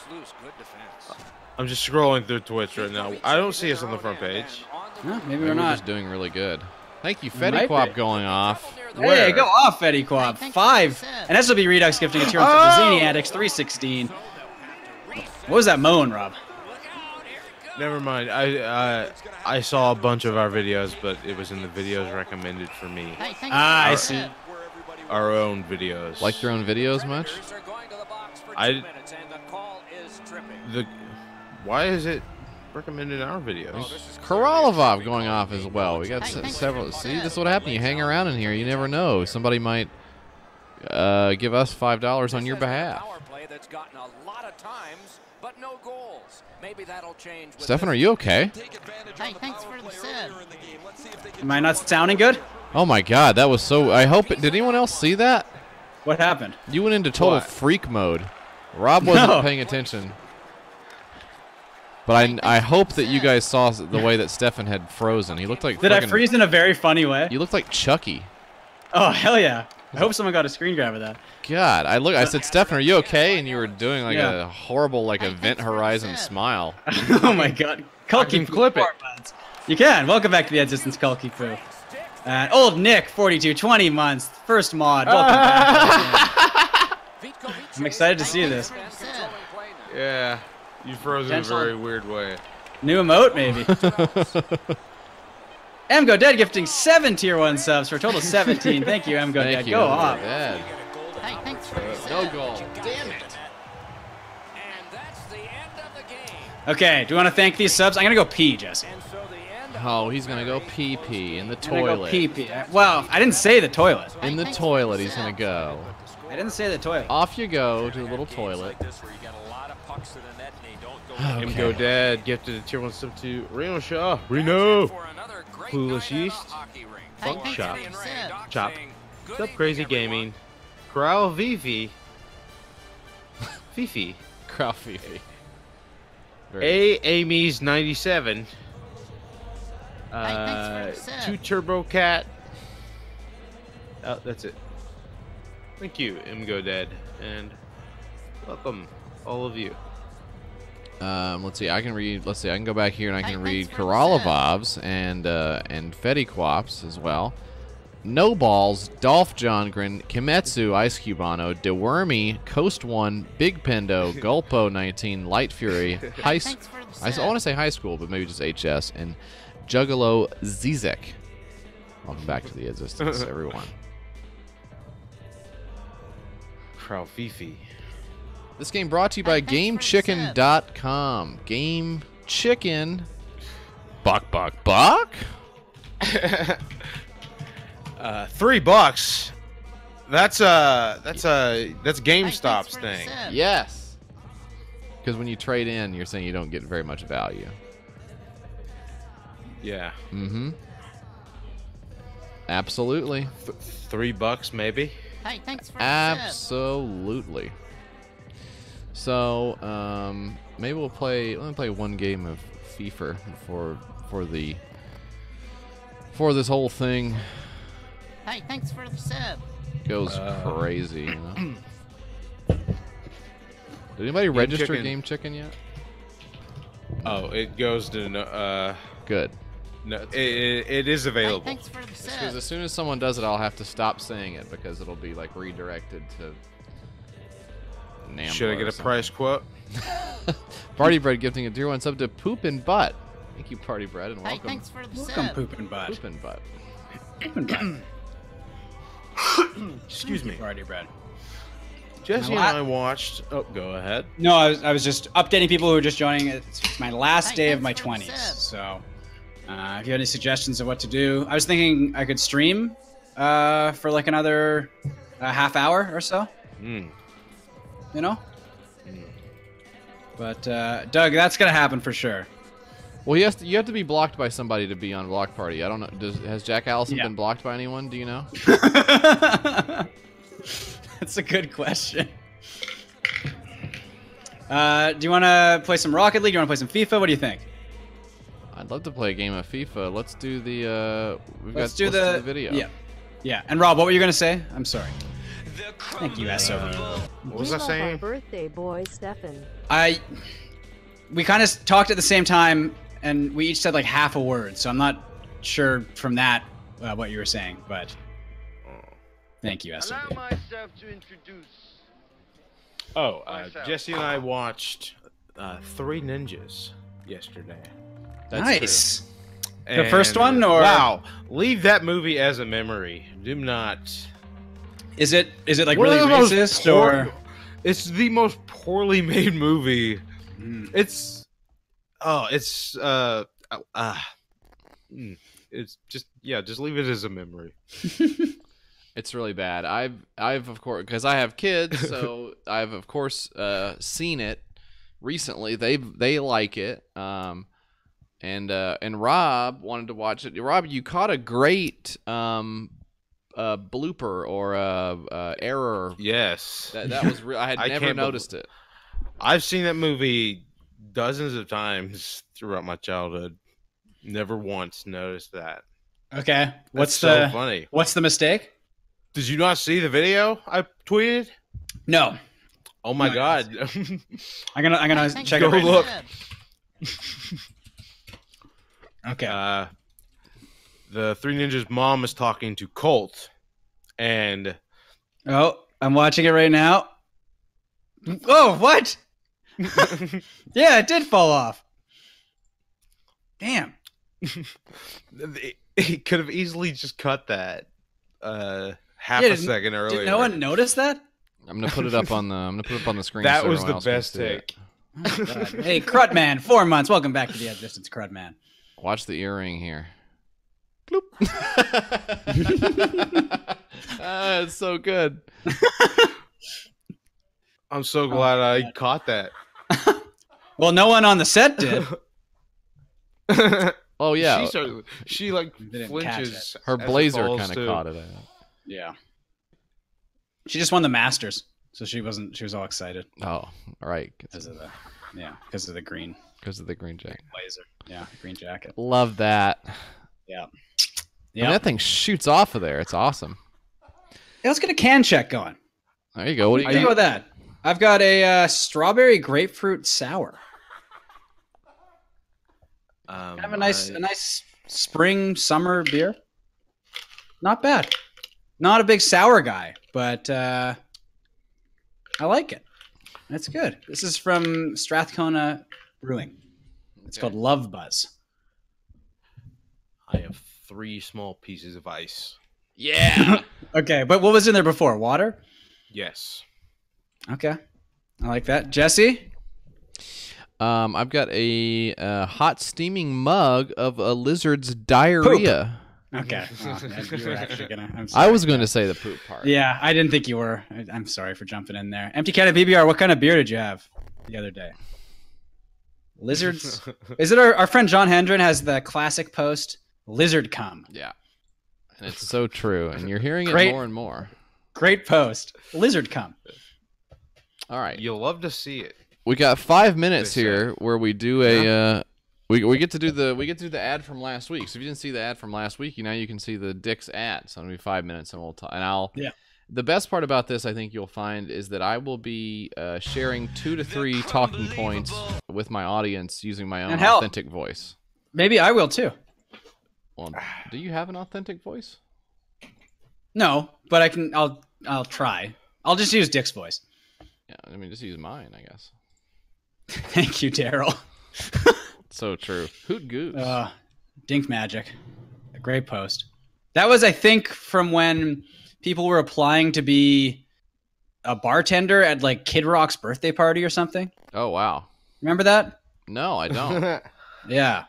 Speaker 3: I'm just scrolling through Twitch right now. I don't see us on the front page.
Speaker 2: Huh, maybe
Speaker 4: Maybe
Speaker 2: we're not.
Speaker 4: we're just doing really good. Thank you,
Speaker 2: Might
Speaker 4: Fetty Quap going off.
Speaker 2: Hey,
Speaker 3: Where?
Speaker 2: go off, Eddie Quab.
Speaker 1: Hey, thanks
Speaker 2: Five.
Speaker 1: for the sub.
Speaker 2: And SLB Redux gifting a tier one
Speaker 3: Oh!
Speaker 2: for the Zany Addicts 316. What was that moan, Rob?
Speaker 3: Never mind. I uh, I saw a bunch of our videos, but it was in the videos recommended for me.
Speaker 1: Hey,
Speaker 2: Ah,
Speaker 1: for
Speaker 2: I
Speaker 1: the
Speaker 2: see.
Speaker 1: sub.
Speaker 8: where everybody
Speaker 3: Our own videos.
Speaker 4: Like your own videos much?
Speaker 7: Predators are going to the box for
Speaker 3: I-
Speaker 7: two minutes, and the call is tripping.
Speaker 3: the. Why is it recommended in our videos?
Speaker 7: Oh, this
Speaker 4: Karalovov going off as well. We got
Speaker 1: Hey,
Speaker 4: several. See, this is what happened. You hang around in here. You never know. Somebody might uh, give us five dollars on your
Speaker 7: This has been a
Speaker 4: behalf.
Speaker 7: Power play that's gotten a lot of times, but no goals. Maybe that'll change.
Speaker 4: Stefan, are you okay?
Speaker 1: Hey, thanks for the
Speaker 8: play
Speaker 1: sub.
Speaker 8: earlier in the game. Let's see if they can
Speaker 2: Am I not sounding good?
Speaker 4: Oh my God, that was so. I hope. Did anyone else see that?
Speaker 2: What happened?
Speaker 4: You went into total
Speaker 3: What?
Speaker 4: freak mode. Rob wasn't
Speaker 2: No.
Speaker 4: paying attention. But I, I hope that you guys saw the way that Stefan had frozen. He looked like
Speaker 2: Did I freeze in a very funny way?
Speaker 4: You looked like Chucky.
Speaker 2: Oh, hell yeah. I hope someone got a screen grab of that.
Speaker 4: God, I look. I said, Stefan, are you okay? And you were doing like
Speaker 2: Yeah.
Speaker 4: a horrible, like
Speaker 1: Hey,
Speaker 4: event
Speaker 1: thanks for the
Speaker 4: horizon smile.
Speaker 2: oh my god. Kulky
Speaker 3: can
Speaker 2: Poo
Speaker 3: clip it.
Speaker 2: Months. You can. Welcome back to the Existence Kulky Poo. And old Nick, 42, 20 months, first mod. Welcome back. I'm excited to see this.
Speaker 1: Thanks for the sub.
Speaker 3: Yeah, you froze in a very weird way.
Speaker 2: New emote, maybe. M Go Dead gifting seven tier one subs for a total of 17. Thank you, M Go
Speaker 4: Thank
Speaker 2: Dead.
Speaker 4: you.
Speaker 2: Go off.
Speaker 4: Dad.
Speaker 1: Hey, thanks for the
Speaker 4: No
Speaker 1: sub.
Speaker 4: goal. Damn it.
Speaker 7: And that's the end of the game.
Speaker 2: Okay, do you want to thank these subs? I'm gonna go pee, Jesse.
Speaker 7: And so the end
Speaker 4: Oh, he's gonna go pee pee in the
Speaker 2: I'm go
Speaker 4: toilet.
Speaker 2: pee pee. Well, I didn't say the toilet.
Speaker 4: In the toilet, he's gonna go.
Speaker 2: I didn't say the toilet.
Speaker 4: Off you go to the little toilet.
Speaker 3: Him go dead. Gifted a tier one sub to Reno Shaw. Reno.
Speaker 7: for another great
Speaker 3: Foolish
Speaker 7: night
Speaker 3: Yeast.
Speaker 7: hockey rink.
Speaker 1: Hey,
Speaker 3: Funk
Speaker 1: thanks
Speaker 3: Shop.
Speaker 1: for the
Speaker 7: And Ray
Speaker 1: sub.
Speaker 7: Doc
Speaker 3: Chop.
Speaker 7: saying, "Good
Speaker 3: What's up, Crazy
Speaker 7: everybody."
Speaker 3: Gaming? Corral Vivi. Fifi.
Speaker 4: Crow Fifi. Very
Speaker 3: A Amy's 97.
Speaker 1: thanks
Speaker 3: Uh,
Speaker 1: for the sub.
Speaker 3: two Turbo Cat. Oh, that's it. Thank you, Imgo Dead, and welcome all of you.
Speaker 4: Um, let's see. I can read. Let's see. I can go back here and I can
Speaker 1: thanks
Speaker 4: read Karalovov's and uh, and Fetty Quaps as well. No Balls, Dolph Johngren, Kimetsu, Ice Cubano, DeWormy, Coast One, Big Pendo, Gulpo 19, Light Fury, High. s-
Speaker 1: Thanks for the
Speaker 4: I, I want to say high school, but maybe just HS and Juggalo Zizek. Welcome back to the existence, everyone.
Speaker 3: Crow Fifi.
Speaker 4: This game brought to you by
Speaker 1: Hey, thanks for the sub.
Speaker 4: GameChicken.com. Game Chicken. Buck, buck, buck?
Speaker 3: Uh, three bucks. That's uh that's uh that's GameStop's thing.
Speaker 4: Yes. Because when you trade in, you're saying you don't get very much value.
Speaker 3: Yeah,
Speaker 4: Mm-hmm. Absolutely.
Speaker 3: Th- three bucks maybe.
Speaker 1: Hey, thanks for the.
Speaker 4: Absolutely. So, um, maybe we'll play. Let me play one game of FIFA for for the for this whole thing
Speaker 1: Hey, thanks for the sub.
Speaker 4: goes
Speaker 3: Uh,
Speaker 4: crazy. You know? Did anybody register
Speaker 3: Chicken.
Speaker 4: Game Chicken yet?
Speaker 3: Oh, it goes to no, uh
Speaker 4: Good.
Speaker 3: no it, it, it is
Speaker 1: Hey,
Speaker 3: available.
Speaker 1: thanks for the sub.
Speaker 4: Because as soon as someone does it, I'll have to stop saying it because it'll be like redirected to. Nambla
Speaker 3: Should I get a
Speaker 4: something.
Speaker 3: price quote?
Speaker 4: Party Bread gifting a dear one sub to Poop and Butt. Thank you, Party Bread, and
Speaker 1: Hey,
Speaker 4: welcome.
Speaker 1: thanks for the
Speaker 2: Welcome,
Speaker 1: sub.
Speaker 2: poop and butt.
Speaker 4: Poop and Butt.
Speaker 2: Poop and butt.
Speaker 3: Excuse me.
Speaker 2: Party bread.
Speaker 3: Jesse and I watched. Oh, go ahead.
Speaker 2: No, I was, I was just updating people who are just joining. It's my last
Speaker 1: Hey,
Speaker 2: day of my
Speaker 1: for
Speaker 2: 20s.
Speaker 1: sub.
Speaker 2: So Uh, if you have any suggestions of what to do, I was thinking I could stream uh, for like another uh, half hour or so.
Speaker 3: Mm.
Speaker 2: You know. But uh, Doug, that's gonna happen for sure.
Speaker 4: Well, you have to, you have to be blocked by somebody to be on Block Party. I don't know. Does, has Jack Allison
Speaker 2: Yeah.
Speaker 4: been blocked by anyone? Do you know?
Speaker 2: That's a good question. Uh, do you want to play some Rocket League? Do you want to play some FIFA? What do you think?
Speaker 4: I'd love to play a game of FIFA. Let's do the. Uh, we've
Speaker 2: Let's
Speaker 4: got,
Speaker 2: do
Speaker 4: let's
Speaker 2: the,
Speaker 4: video.
Speaker 2: Yeah, yeah. And Rob, what were you gonna say? I'm sorry. Thank you, SOB.
Speaker 3: What was
Speaker 6: we
Speaker 3: I
Speaker 6: love Our
Speaker 3: saying?
Speaker 6: birthday boy, Stefan.
Speaker 2: I we kind of talked at the same time, and we each said like half a word. So I'm not sure from that uh, what you were saying, but thank you, SOB.
Speaker 9: myself to introduce.
Speaker 3: Oh, uh, Jesse and I watched uh, Three Ninjas yesterday.
Speaker 4: That's
Speaker 2: nice. The first one, or-
Speaker 3: wow, leave that movie as a memory. Do not.
Speaker 2: Is it is it like
Speaker 3: One
Speaker 2: really racist
Speaker 3: poor-
Speaker 2: or?
Speaker 3: It's the most poorly made movie.
Speaker 2: Hmm.
Speaker 3: It's oh, it's uh, uh, mm, it's just yeah, just leave it as a memory.
Speaker 4: It's really bad. I've I've of course because I have kids, so I've of course uh, seen it recently. They they like it. Um, and uh, and Rob wanted to watch it. Rob, you caught a great um, uh, blooper or uh, uh, error.
Speaker 3: Yes,
Speaker 4: That that was real. I had
Speaker 3: I
Speaker 4: never
Speaker 3: can't bel-
Speaker 4: noticed it.
Speaker 3: I've seen that movie dozens of times throughout my childhood. Never once noticed that.
Speaker 2: Okay. What's
Speaker 3: That's
Speaker 2: the
Speaker 3: so funny?
Speaker 2: What's the mistake?
Speaker 3: Did you not see the video I tweeted?
Speaker 2: No.
Speaker 3: Oh my
Speaker 2: No,
Speaker 3: god!
Speaker 2: I'm gonna I'm gonna
Speaker 1: Thanks
Speaker 2: check
Speaker 3: Go
Speaker 2: it right
Speaker 3: look.
Speaker 2: Okay.
Speaker 3: uh, the Three Ninjas mom is talking to Colt, and
Speaker 2: oh, I'm watching it right now. Oh, what? Yeah, it did fall off. Damn.
Speaker 3: it, it could have easily just cut that uh, half
Speaker 2: Yeah,
Speaker 3: a second earlier.
Speaker 2: Did no one notice that?
Speaker 4: I'm gonna put it up on the. I'm gonna put it up on the screen.
Speaker 3: That
Speaker 4: so
Speaker 3: was the best take.
Speaker 2: Oh, God. hey, Crudman, four months. Welcome back to the Ed Distance, Crudman.
Speaker 4: Watch the earring here. ah, it's so good.
Speaker 3: I'm so glad I caught that.
Speaker 2: Well, no one on the set did.
Speaker 4: Oh yeah,
Speaker 3: she started, she like flinches.
Speaker 4: her blazer kind of caught it.
Speaker 2: yeah. She just won the Masters, so she wasn't. She was all excited
Speaker 4: Oh, all right,
Speaker 2: because of the, yeah, because of the green
Speaker 4: because of the green jacket.
Speaker 2: blazer. Yeah, green jacket.
Speaker 4: Love that.
Speaker 2: Yeah.
Speaker 4: And
Speaker 2: Yeah.
Speaker 4: that thing shoots off of there. It's awesome.
Speaker 2: Hey, let's get a can check going.
Speaker 4: There you go. What do you
Speaker 2: do you go
Speaker 4: got?
Speaker 2: with that? I've got a uh, strawberry grapefruit sour.
Speaker 3: Um,
Speaker 2: Have a nice,
Speaker 3: I-
Speaker 2: a nice spring summer beer. Not bad. Not a big sour guy, but uh, I like it. That's good. This is from Strathcona Brewing. It's
Speaker 4: Okay.
Speaker 2: called Love Buzz.
Speaker 3: I have three small pieces of ice.
Speaker 4: Yeah.
Speaker 2: Okay, but what was in there before? Water.
Speaker 3: Yes.
Speaker 2: Okay, I like that. Jesse.
Speaker 4: um, I've got a uh, hot steaming mug of a lizard's diarrhea.
Speaker 2: Okay, Oh, yeah, you were actually gonna. I'm
Speaker 4: I was going to say the poop part.
Speaker 2: Yeah, I didn't think you were. I, I'm sorry for jumping in there. Empty can of PBR. What kind of beer did you have the other day? Lizards. Is it our, our friend Jon Hendren has the classic post lizard cum?
Speaker 4: Yeah. And it's so true, and you're hearing it more and more.
Speaker 2: Great post. Lizard cum.
Speaker 4: All right.
Speaker 3: You'll love to see it.
Speaker 4: We got five minutes
Speaker 3: They
Speaker 4: here where we do a uh, we, we get to do the we get to do the ad from last week. So if you didn't see the ad from last week, you now you can see the Dick's ad. So it'll be five minutes, and we'll talk. And I'll
Speaker 2: Yeah.
Speaker 4: The best part about this, I think you'll find, is that I will be uh, sharing two to three talking points with my audience using my own
Speaker 2: And hell-
Speaker 4: authentic voice.
Speaker 2: Maybe I will too.
Speaker 4: Well, do you have an authentic voice?
Speaker 2: No, but I can. I'll. I'll try. I'll just use Dick's voice.
Speaker 4: Yeah, I mean, just use mine, I guess.
Speaker 2: Thank you, Daryl.
Speaker 4: So true. Hoot goose.
Speaker 2: Uh, Dink Magic. A great post. That was, I think, from when people were applying to be a bartender at like Kid Rock's birthday party or something.
Speaker 4: oh wow.
Speaker 2: Remember that?
Speaker 4: No, I don't.
Speaker 2: Yeah.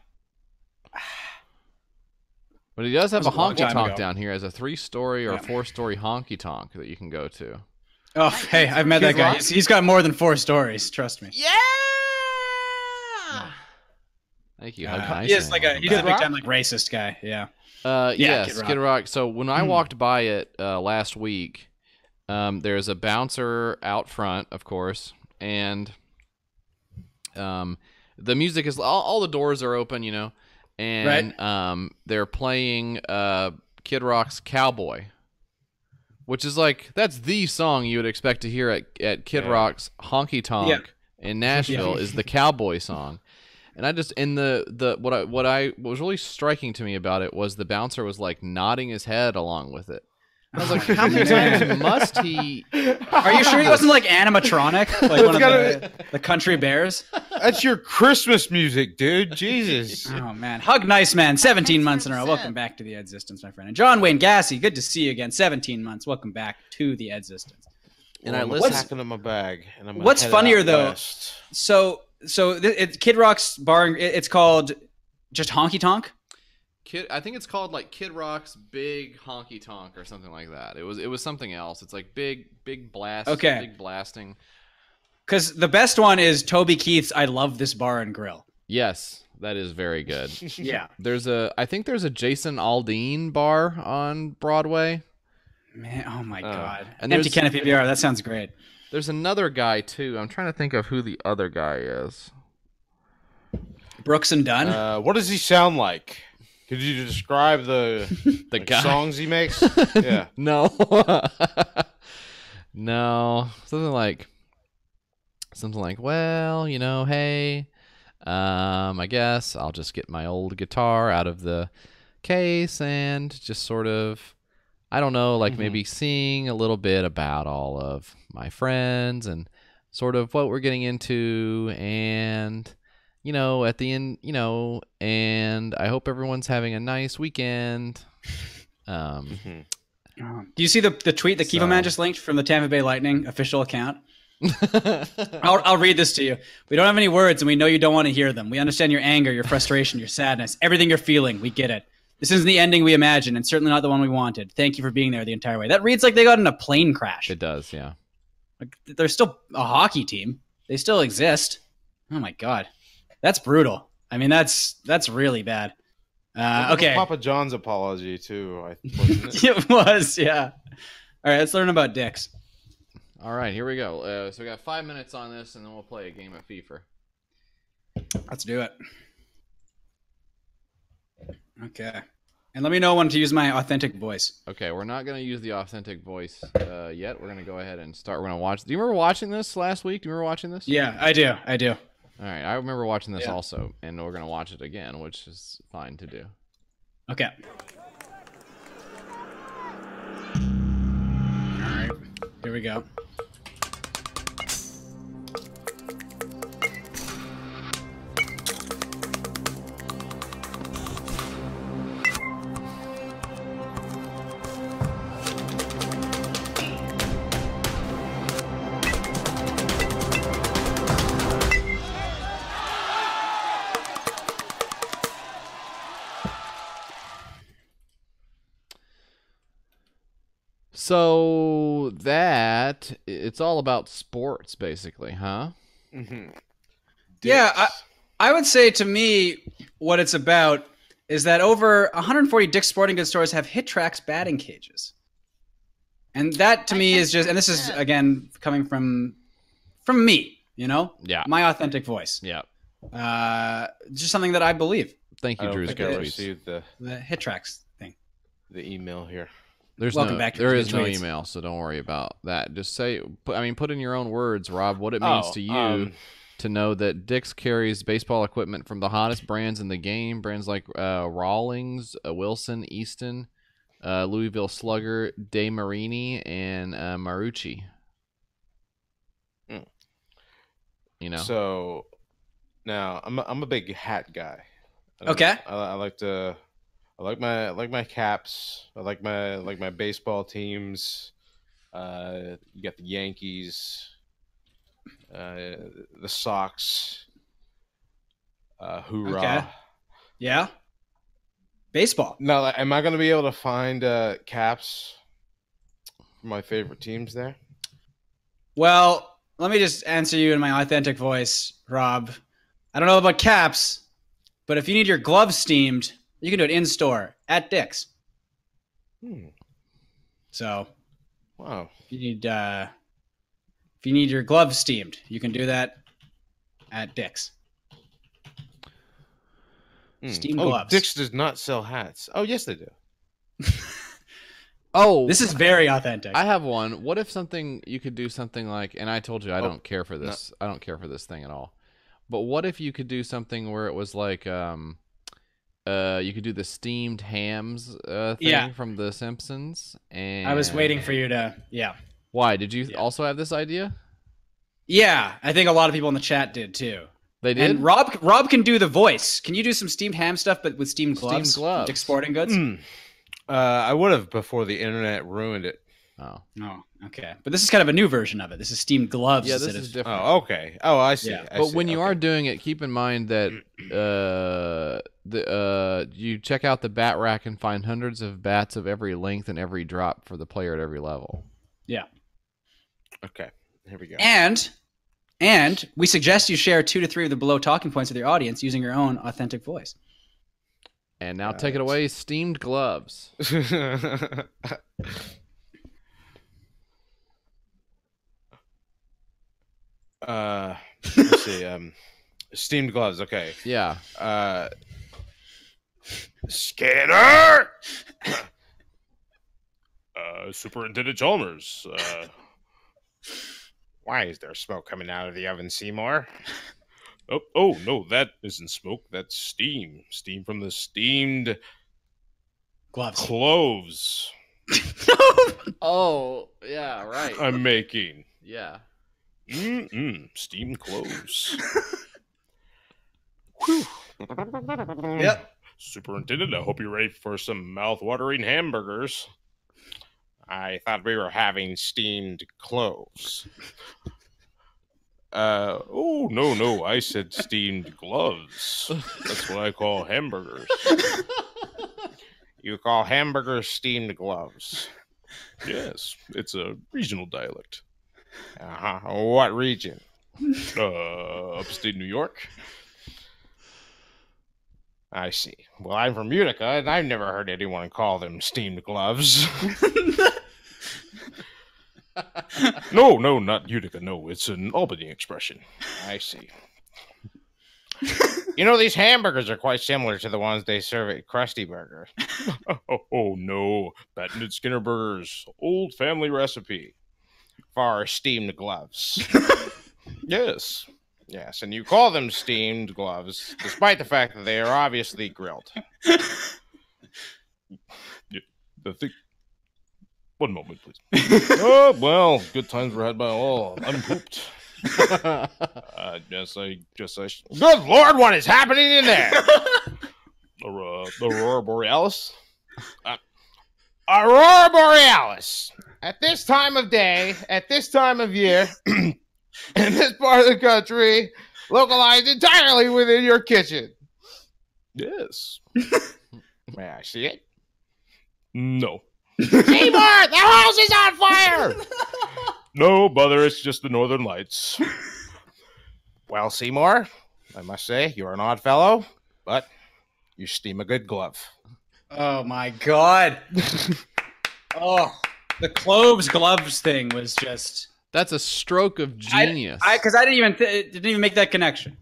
Speaker 4: But he does have a
Speaker 2: That a
Speaker 4: honky tonk
Speaker 2: ago.
Speaker 4: down here as a three-story or
Speaker 2: Yeah.
Speaker 4: four-story honky tonk that you can go to.
Speaker 2: Oh, hey, I've met that guy. He's- he's got more than four stories. Trust me.
Speaker 4: Yeah. Thank you. Hug
Speaker 2: Uh,
Speaker 4: nice
Speaker 2: he is like a
Speaker 4: welcome
Speaker 2: he's
Speaker 4: back.
Speaker 2: a big time like racist guy. Yeah.
Speaker 4: Uh,
Speaker 2: Yeah,
Speaker 4: yes,
Speaker 2: Kid
Speaker 4: Kid
Speaker 2: Rock.
Speaker 4: Rock. So when I
Speaker 2: Hmm.
Speaker 4: walked by it uh, last week, um, there's a bouncer out front, of course, and um, the music is all, all the doors are open, you know, and um, they're playing uh, Kid Rock's "Cowboy," which is like that's the song you would expect to hear at at Kid
Speaker 3: Yeah.
Speaker 4: Rock's honky tonk
Speaker 2: Yeah.
Speaker 4: in Nashville is the cowboy song. And I just in the the what I what I what was really striking to me about it was the bouncer was like nodding his head along with it. I was like, how many times must he?
Speaker 2: Are you sure he wasn't like animatronic, like one of the, the country bears?
Speaker 3: That's your Christmas music, dude. Jesus.
Speaker 2: Oh man, hug nice man, 17 months in a row. Welcome back to the Existence, my friend. And John Wayne Gassy, good to see you again. 17 months. Welcome back to the Existence.
Speaker 4: And I
Speaker 3: Well, I'm
Speaker 4: listened.
Speaker 3: in my bag. And I'm
Speaker 2: What's funnier, though-
Speaker 3: west.
Speaker 2: So, so th- it, Kid Rock's bar. it- It's called just Honky Tonk.
Speaker 4: Kid, I think it's called like Kid Rock's Big Honky Tonk or something like that. It was it was something else. It's like big big blast.
Speaker 2: Okay.
Speaker 4: Big blasting.
Speaker 2: Because the best one is Toby Keith's "I Love This Bar and Grill."
Speaker 4: Yes, that is very good.
Speaker 2: Yeah,
Speaker 4: There's a I think there's a Jason Aldean bar on Broadway.
Speaker 2: man. Oh my
Speaker 3: Uh,
Speaker 2: god.
Speaker 4: and
Speaker 2: Empty
Speaker 4: there's-
Speaker 2: can of PBR. That sounds great.
Speaker 4: There's another guy too. I'm trying to think of who the other guy is.
Speaker 2: Brooks and Dunn.
Speaker 3: Uh, what does he sound like? Could you describe the,
Speaker 4: The
Speaker 3: like,
Speaker 4: guy.
Speaker 3: songs he makes? yeah.
Speaker 4: no. no. Something like something like, well, you know, hey, um, I guess I'll just get my old guitar out of the case and just sort of I don't know, like
Speaker 3: Mhm.
Speaker 4: maybe sing a little bit about all of my friends and sort of what we're getting into and you know, at the end, you know, and I hope everyone's having a nice weekend. Um
Speaker 3: Mhm.
Speaker 2: Oh. Do you see the, the tweet that Kiva Man just linked from the Tampa Bay Lightning official account? I'll, I'll read this to you. We don't have any words and we know you don't want to hear them. We understand your anger, your frustration, your sadness, everything you're feeling. We get it. This isn't the ending we imagined and certainly not the one we wanted. Thank you for being there the entire way. That reads like they got in a plane crash.
Speaker 4: It does, yeah.
Speaker 2: Like, they're still a hockey team. They still exist. Oh my god. That's brutal. I mean, that's that's really bad. Uh, okay.
Speaker 3: Papa John's apology too. I it?
Speaker 2: it was, yeah. All right, let's learn about dicks.
Speaker 4: All right, here we go. Uh, so we got five minutes on this, and then we'll play a game of FIFA.
Speaker 2: Let's do it. Okay. And let me know when to use my authentic voice.
Speaker 4: Okay, we're not gonna use the authentic voice uh, yet. We're gonna go ahead and start. We're gonna watch. Do you remember watching this last week? Do you remember watching this?
Speaker 2: Yeah, I do. I do.
Speaker 4: All right, I remember watching this
Speaker 2: Yeah.
Speaker 4: also, and we're gonna watch it again, which is fine to do.
Speaker 2: Okay. All right. Here we go.
Speaker 4: So that it's all about sports, basically, huh?
Speaker 3: Mhm.
Speaker 2: Yeah, I, I would say to me, what it's about is that over 140 Dick's Sporting Goods stores have HitTrax batting cages, and that to me is just, and this is again coming from from me, you know,
Speaker 4: Yeah.
Speaker 2: my authentic voice,
Speaker 4: Yeah.
Speaker 2: uh, just something that I believe.
Speaker 4: Thank you,
Speaker 3: don't
Speaker 4: Drew's good tweets.
Speaker 3: received the,
Speaker 2: The HitTrax thing.
Speaker 3: the email here.
Speaker 4: There's
Speaker 2: Welcome
Speaker 4: no,
Speaker 2: back to
Speaker 4: there
Speaker 2: the
Speaker 4: is no email, so don't worry about that. Just say, I mean, put in your own words, Rob, what it means
Speaker 3: Oh,
Speaker 4: to you
Speaker 3: um,
Speaker 4: to know that Dick's carries baseball equipment from the hottest brands in the game, brands like uh, Rawlings, uh, Wilson, Easton, uh, Louisville Slugger, DeMarini, and uh, Marucci.
Speaker 3: Mm.
Speaker 4: You know,
Speaker 3: So now I'm a, I'm a big hat guy. I
Speaker 2: Okay.
Speaker 3: I, I like to I like my I like my caps. I like my like my baseball teams. Uh, you got the Yankees, uh, the Sox. Uh, hoorah!
Speaker 2: Okay. Yeah. baseball.
Speaker 3: Now, am I going to be able to find uh, caps for my favorite teams there?
Speaker 2: Well, let me just answer you in my authentic voice, Rob. I don't know about caps, but if you need your gloves steamed, you can do it in store at Dick's.
Speaker 3: Hmm.
Speaker 2: So
Speaker 3: Wow.
Speaker 2: if you need uh, if you need your gloves steamed, you can do that at Dick's.
Speaker 3: Hmm.
Speaker 2: Steam
Speaker 3: oh,
Speaker 2: gloves.
Speaker 3: Dick's does not sell hats. Oh, yes, they do.
Speaker 4: Oh,
Speaker 2: This is very authentic.
Speaker 4: I have one. What if something you could do something like, and I told you I
Speaker 3: Oh,
Speaker 4: don't care for this. I don't care for this thing at all. But what if you could do something where it was like, um, uh, you could do the steamed hams uh, thing
Speaker 2: Yeah.
Speaker 4: from The Simpsons? And
Speaker 2: I was waiting for you to. Yeah.
Speaker 4: Why did you
Speaker 2: Yeah.
Speaker 4: also have this idea?
Speaker 2: Yeah, I think a lot of people in the chat did too.
Speaker 4: They did.
Speaker 2: And Rob, Rob can do the voice. Can you do some steamed ham stuff, but with steamed gloves?
Speaker 4: Steamed
Speaker 2: gloves?
Speaker 4: gloves.
Speaker 2: Dick's Sporting Goods.
Speaker 3: Hmm. Uh, I would have before the internet ruined it.
Speaker 4: oh,
Speaker 2: Oh, okay. But this is kind of a new version of it. This is steamed gloves.
Speaker 4: yeah, this is
Speaker 2: of-
Speaker 4: different.
Speaker 3: Oh, okay. Oh, I see.
Speaker 2: Yeah.
Speaker 3: I
Speaker 4: but
Speaker 3: see.
Speaker 4: when you
Speaker 3: Okay.
Speaker 4: are doing it, keep in mind that uh, the uh, you check out the bat rack and find hundreds of bats of every length and every drop for the player at every level.
Speaker 2: Yeah.
Speaker 3: Okay. Here we go.
Speaker 2: And and we suggest you share two to three of the below talking points with your audience using your own authentic voice.
Speaker 4: And now take it away, steamed gloves.
Speaker 3: uh, let's see. Um, steamed gloves. Okay.
Speaker 4: Yeah.
Speaker 3: Uh, Scanner. uh, Superintendent Chalmers. Uh, why is there smoke coming out of the oven, Seymour? Oh, oh no, that isn't smoke. That's steam. Steam from the steamed
Speaker 2: Gloves.
Speaker 3: cloves
Speaker 4: Oh, yeah, right.
Speaker 3: I'm making.
Speaker 4: yeah.
Speaker 3: Mm-mm, steamed cloves.
Speaker 2: Yep.
Speaker 3: Superintendent, I hope you're ready for some mouth-watering hamburgers. I thought we were having steamed cloves. Uh, oh, no, no, I said steamed gloves. That's what I call hamburgers. You call hamburgers steamed gloves? Yes, it's a regional dialect. Uh-huh. What region? Uh, upstate New York. I see. Well, I'm from Utica, and I've never heard anyone call them steamed gloves. no, no, not Utica. No, it's an Albany expression. I see. you know, these hamburgers are quite similar to the ones they serve at Krusty Burger. oh, oh, no. Patented Skinner Burgers. Old family recipe. For our steamed gloves. yes. Yes, and you call them steamed gloves, despite the fact that they are obviously grilled. The thing. One moment, please. oh well, good times were had by all. I'm pooped. Uh, yes, I just I. Sh- good lord, what is happening in there? the, aurora borealis. Uh, aurora borealis. At this time of day, at this time of year, in this part of the country, localized entirely within your kitchen. Yes. May I see it? No. Seymour, the house is on fire! no, brother, it's just the northern lights. well, Seymour, I must say, you're an odd fellow, but you steam a good glove.
Speaker 2: Oh my god. oh, the cloves gloves thing was just
Speaker 4: That's a stroke of genius.
Speaker 2: I because I, didn't even th- didn't even make that connection.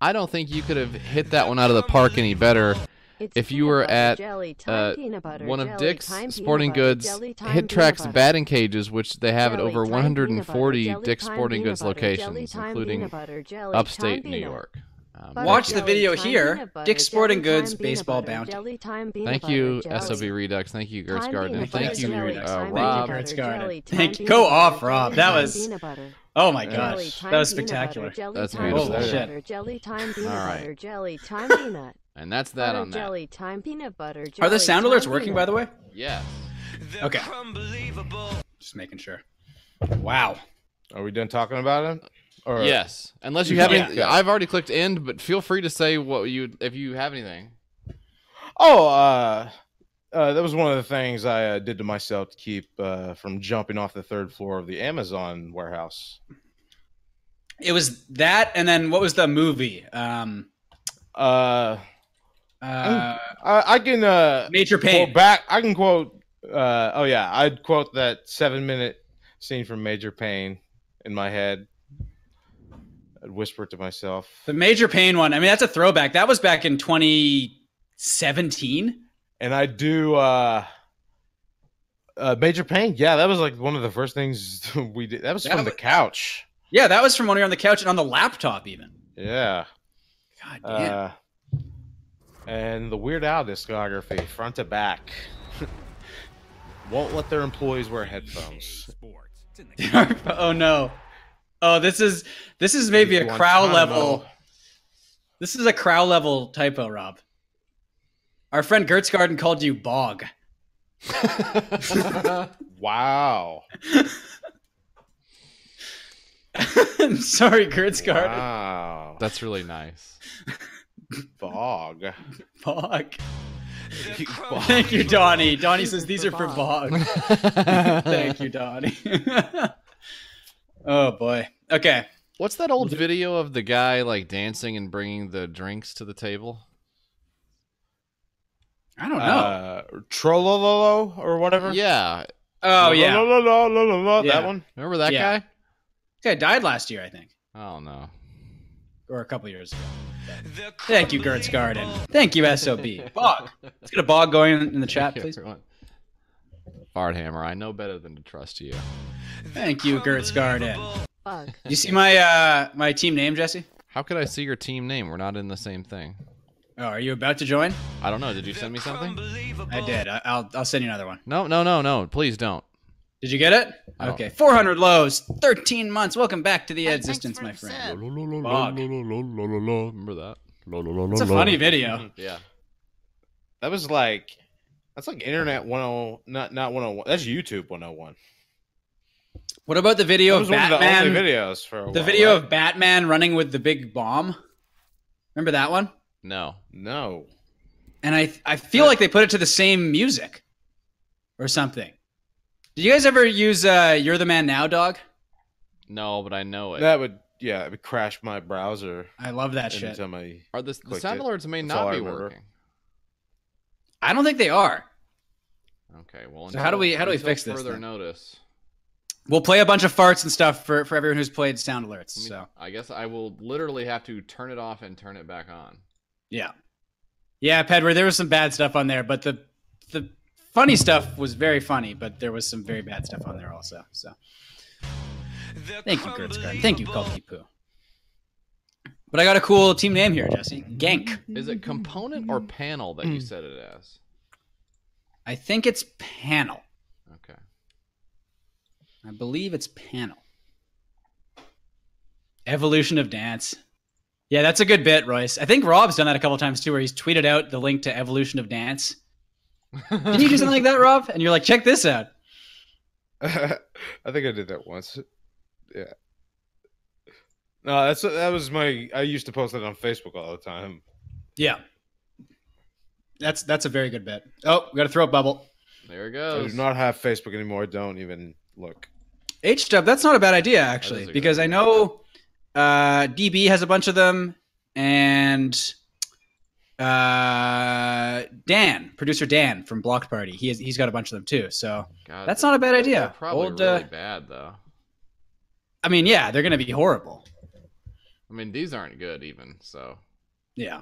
Speaker 4: I don't think you could have hit that one out of the park any better
Speaker 6: It's
Speaker 4: if you were at
Speaker 6: jelly, time
Speaker 4: uh,
Speaker 6: butter,
Speaker 4: one of
Speaker 6: jelly,
Speaker 4: Dick's
Speaker 6: time
Speaker 4: Sporting
Speaker 6: butter,
Speaker 4: Goods
Speaker 6: jelly, time HitTrax
Speaker 4: batting cages, which they have at over
Speaker 6: time peanut butter,
Speaker 4: 140
Speaker 6: jelly,
Speaker 4: Dick's Sporting
Speaker 6: peanut
Speaker 4: Goods locations,
Speaker 6: time
Speaker 4: including
Speaker 6: butter, jelly,
Speaker 4: upstate
Speaker 6: time
Speaker 4: New
Speaker 6: peanut.
Speaker 4: York. Um,
Speaker 2: Watch the video here,
Speaker 6: peanut
Speaker 2: Dick's Sporting Goods Baseball
Speaker 6: butter,
Speaker 2: Bounty.
Speaker 6: jelly, time peanut
Speaker 4: Thank you, SOB Redux. Thank you, Gertz
Speaker 6: time
Speaker 4: Garden. Thank you,
Speaker 6: jelly,
Speaker 4: uh, Rob.
Speaker 6: peanut
Speaker 2: Gertz
Speaker 6: butter,
Speaker 2: Garden. Thank-
Speaker 6: you.
Speaker 2: go off, Rob. That was-
Speaker 6: peanut butter.
Speaker 2: Oh my
Speaker 6: Jelly,
Speaker 2: gosh, that was
Speaker 6: peanut butter,
Speaker 2: spectacular.
Speaker 6: jelly,
Speaker 4: That's
Speaker 6: time
Speaker 4: beautiful.
Speaker 6: peanut
Speaker 2: Holy
Speaker 6: butter, jelly, time peanut
Speaker 4: All right.
Speaker 6: butter, jelly, time peanut.
Speaker 4: And that's that
Speaker 6: butter,
Speaker 4: on that.
Speaker 6: jelly, time peanut butter,
Speaker 2: Are the sound alerts working, by the way?
Speaker 4: Yeah.
Speaker 2: Okay. Just making sure. Wow.
Speaker 3: Are we done talking about it? Or
Speaker 4: Yes. Unless you have
Speaker 2: Yeah.
Speaker 4: any, I've already clicked end, but feel free to say what you if you have anything.
Speaker 3: Oh, uh, uh, that was one of the things I uh, did to myself to keep uh, from jumping off the third floor of the Amazon warehouse.
Speaker 2: It was that, and then what was the movie? Um,
Speaker 3: Uh,
Speaker 2: uh,
Speaker 3: I, I can uh,
Speaker 2: Major Payne.
Speaker 3: quote back. I can quote. Uh, oh yeah, I'd quote that seven-minute scene from Major Payne in my head. I'd whisper it to myself.
Speaker 2: The Major Payne one. I mean, that's a throwback. That was back in 2017.
Speaker 3: and I do uh uh Major Payne. Yeah, that was like one of the first things we did. That was
Speaker 2: That
Speaker 3: from the couch.
Speaker 2: Yeah, that was from when we were on the couch and on the laptop, even.
Speaker 3: Yeah.
Speaker 2: God damn.
Speaker 3: Uh and the Weird Al discography, front to back. Won't let their employees wear headphones.
Speaker 5: Sports. It's in the
Speaker 2: oh no. Oh, this is this is maybe a crow level. This is a crow level typo, Rob. Our friend Gertz Garden called you Bog.
Speaker 3: Wow.
Speaker 2: I'm sorry, Gertz Garden.
Speaker 3: Wow.
Speaker 4: That's really nice.
Speaker 3: Bog.
Speaker 2: Bog. Thank you, Donnie. Donnie says these are for Bog. Thank you, Donnie. oh boy. Okay.
Speaker 4: What's that old video of the guy like dancing and bringing the drinks to the table?
Speaker 2: I don't know.
Speaker 3: Uh Trollololo or whatever.
Speaker 4: Yeah,
Speaker 2: oh yeah.
Speaker 3: That one.
Speaker 4: remember that
Speaker 2: Yeah.
Speaker 4: guy?
Speaker 2: This guy died last year, I think,
Speaker 4: Oh no.
Speaker 2: or a couple years ago. Thank you, Gertz Garden. Thank you, SOB. Bog. Let's get a bog going in the chat, please.
Speaker 4: Everyone. Bardhammer, I know better than to trust you.
Speaker 2: Thank you, Gertz Garden.
Speaker 6: Bug.
Speaker 2: You see my uh my team name, Jesse?
Speaker 4: How could I see your team name? We're not in the same thing.
Speaker 2: Oh, are you about to join?
Speaker 4: I don't know. Did you send me something?
Speaker 2: I did. I- I'll I'll send you another one.
Speaker 4: No, no, no, no. Please don't.
Speaker 2: Did you get it?
Speaker 4: I don't-
Speaker 2: Okay. 400 lows, 13 months. Welcome back to the existence, my friend. Bog.
Speaker 4: Remember that?
Speaker 2: It's a funny video.
Speaker 4: Yeah.
Speaker 3: That was like that's like internet 10 not not 101. That's YouTube 101.
Speaker 2: What about the video
Speaker 3: That
Speaker 2: of
Speaker 3: was one of the only
Speaker 2: Batman?
Speaker 3: videos for a
Speaker 2: The
Speaker 3: while,
Speaker 2: video
Speaker 3: right?
Speaker 2: of Batman running with the big bomb. Remember that one?
Speaker 4: No.
Speaker 3: No.
Speaker 2: And I I feel like they put it to the same music or something. Did you guys ever use uh You're the Man Now dog?
Speaker 4: No, but I know it.
Speaker 3: That would yeah, it would crash my browser
Speaker 2: I love that shit.
Speaker 3: anytime I
Speaker 4: Are the, the
Speaker 3: clicked
Speaker 4: sound
Speaker 3: it.
Speaker 4: alerts may
Speaker 3: That's
Speaker 4: not be
Speaker 3: remember.
Speaker 4: working?
Speaker 2: I don't think they are.
Speaker 4: Okay. Well,
Speaker 2: So how do we- how do we
Speaker 4: until
Speaker 2: fix this
Speaker 4: Further
Speaker 2: then?
Speaker 4: notice.
Speaker 2: We'll play a bunch of farts and stuff for, for everyone who's played sound alerts. So
Speaker 4: I guess I will literally have to turn it off and turn it back on.
Speaker 2: yeah, yeah, Pedro. there was some bad stuff on there, but the the funny stuff was very funny, but there was some very bad stuff on there also. So thank you, Gertz Garden. Thank you, Kulky Poo. But I got a cool team name here, Jesse. Gank.
Speaker 4: Is it component or panel that you
Speaker 2: Mm.
Speaker 4: said it as?
Speaker 2: I think it's panel.
Speaker 4: Okay.
Speaker 2: I believe it's panel. Evolution of dance. Yeah, that's a good bit, Royce. I think Rob's done that a couple times too, where he's tweeted out the link to Evolution of Dance. Didn't you do something like that, Rob? And you're like, check this out.
Speaker 3: I think I did that once. Yeah. No, that's that was my. I used to post that on Facebook all the time.
Speaker 2: Yeah. That's that's a very good bit. Oh, we got to throw a bubble.
Speaker 4: There it goes.
Speaker 3: I
Speaker 4: goes.
Speaker 3: do not have Facebook anymore. Don't even look.
Speaker 2: H Dub, that's not a bad idea actually, because I know uh, DB has a bunch of them, and uh, Dan, producer Dan from Blocked Party, he has, he's got a bunch of them too. So
Speaker 4: God,
Speaker 2: that's not a bad idea.
Speaker 4: Probably
Speaker 2: Old,
Speaker 4: really
Speaker 2: uh,
Speaker 4: bad though.
Speaker 2: I mean, yeah, they're gonna be horrible.
Speaker 4: I mean, these aren't good even. So
Speaker 2: Yeah.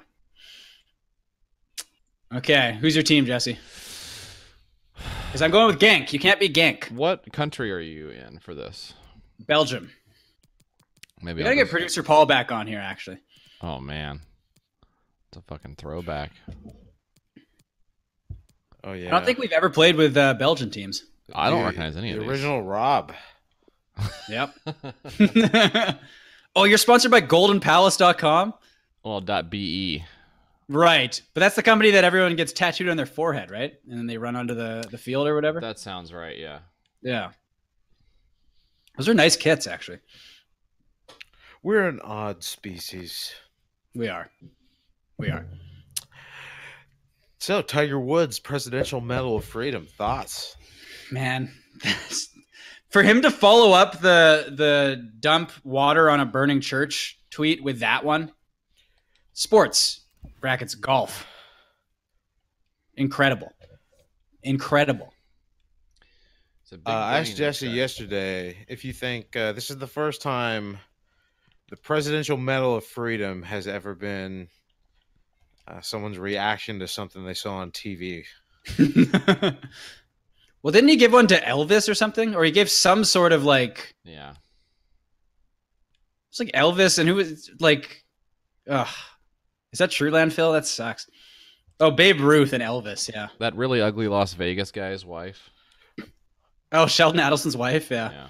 Speaker 2: Okay, who's your team, Jesse? Because I'm going with Gank. You can't be Gank.
Speaker 4: what country are you in for this?
Speaker 2: Belgium.
Speaker 4: Maybe
Speaker 2: We
Speaker 4: I'll
Speaker 2: gotta get
Speaker 4: just-
Speaker 2: producer Paul back on here, actually.
Speaker 4: Oh man, it's a fucking throwback.
Speaker 3: Oh yeah.
Speaker 2: I don't think we've ever played with uh, Belgian teams.
Speaker 4: I don't
Speaker 3: The-
Speaker 4: recognize any
Speaker 3: the
Speaker 4: of these.
Speaker 3: original Rob.
Speaker 2: Yep. oh, you're sponsored by GoldenPalace.com?
Speaker 4: Well, dot be.
Speaker 2: Right. But that's the company that everyone gets tattooed on their forehead, right? And then they run onto the, the field or whatever.
Speaker 4: That sounds right. Yeah.
Speaker 2: yeah. Those are nice kits, actually.
Speaker 3: We're an odd species.
Speaker 2: We are. We are.
Speaker 3: So, Tiger Woods, Presidential Medal of Freedom. Thoughts?
Speaker 2: Man, for him to follow up the the dump water on a burning church tweet with that one, sports brackets golf, incredible, incredible.
Speaker 4: It's a big
Speaker 3: Uh, I asked Jesse yesterday if you think uh, this is the first time the Presidential Medal of Freedom has ever been uh, someone's reaction to something they saw on TV.
Speaker 2: well, didn't he give one to Elvis or something, or he gave some sort of like
Speaker 4: Yeah.
Speaker 2: it's like Elvis and who was like, ugh, is that true, landfill? That sucks. Oh, Babe Ruth and Elvis, yeah.
Speaker 4: That really ugly Las Vegas guy's wife.
Speaker 2: Oh, Sheldon Adelson's wife, yeah.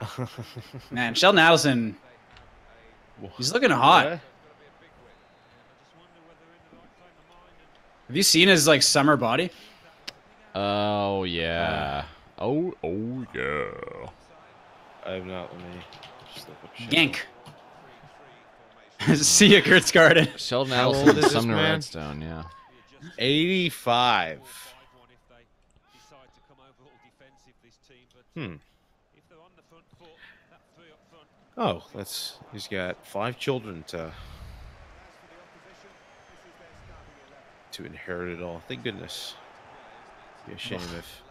Speaker 4: Yeah.
Speaker 2: Man, Sheldon Adelson, he's looking hot.
Speaker 3: Yeah.
Speaker 2: Have you seen his like summer body?
Speaker 4: Oh yeah. Oh oh yeah.
Speaker 3: I have not. Let me just look up shit.
Speaker 2: Yank. See you, Gertz Garden.
Speaker 4: Sheldon
Speaker 3: How old
Speaker 4: Adelson,
Speaker 3: is
Speaker 4: Sumner
Speaker 3: man?
Speaker 4: Redstone. Yeah.
Speaker 3: 85. Hmm. Oh, that's he's got five children to to inherit it all. Thank goodness. Be a shame if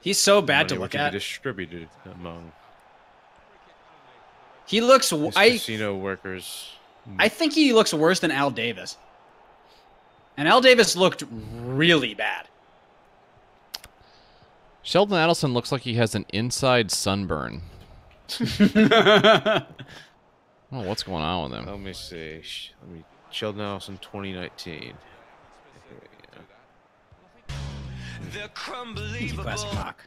Speaker 2: He's so bad to look
Speaker 3: be
Speaker 2: at.
Speaker 3: distributed among
Speaker 2: He looks.
Speaker 3: his
Speaker 2: I
Speaker 3: casino workers.
Speaker 2: I think he looks worse than Al Davis. And Al Davis looked really bad.
Speaker 4: Sheldon Adelson looks like he has an inside sunburn. Oh, what's going on with him?
Speaker 3: Let me see. Let me Sheldon Nelson 2019.
Speaker 2: classic cock.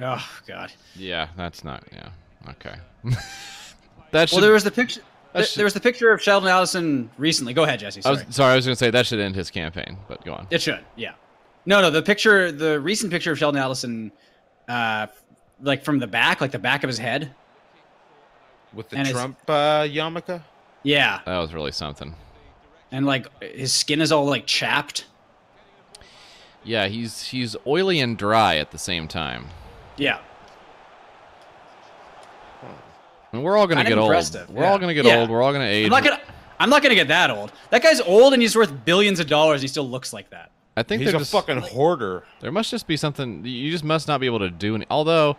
Speaker 2: Oh God.
Speaker 4: Yeah, that's not. Yeah. Okay. that should.
Speaker 2: Well, there was the picture. There,
Speaker 4: should-
Speaker 2: there was the picture of Sheldon Allison recently. Go ahead, Jesse.
Speaker 4: I
Speaker 2: Sorry.
Speaker 4: was sorry. I was going to say that should end his campaign, but go on.
Speaker 2: It should. Yeah. No, no. The picture, the recent picture of Sheldon Allison, uh, like from the back, like the back of his head.
Speaker 3: With the
Speaker 2: And his-
Speaker 3: Trump uh, yarmulke?
Speaker 2: Yeah,
Speaker 4: That was really something.
Speaker 2: and like his skin is all like chapped.
Speaker 4: Yeah, he's he's oily and dry at the same time.
Speaker 2: Yeah.
Speaker 4: I mean, we're all gonna get
Speaker 2: of
Speaker 4: old. We're
Speaker 2: yeah.
Speaker 4: all gonna get
Speaker 2: Yeah.
Speaker 4: old. We're all gonna age.
Speaker 2: I'm not gonna. I'm not gonna get that old. That guy's old and he's worth billions of dollars. And he still looks like that.
Speaker 4: I think
Speaker 3: He's a
Speaker 4: just,
Speaker 3: fucking hoarder.
Speaker 4: There must just be something. You just must not be able to do. Any, although,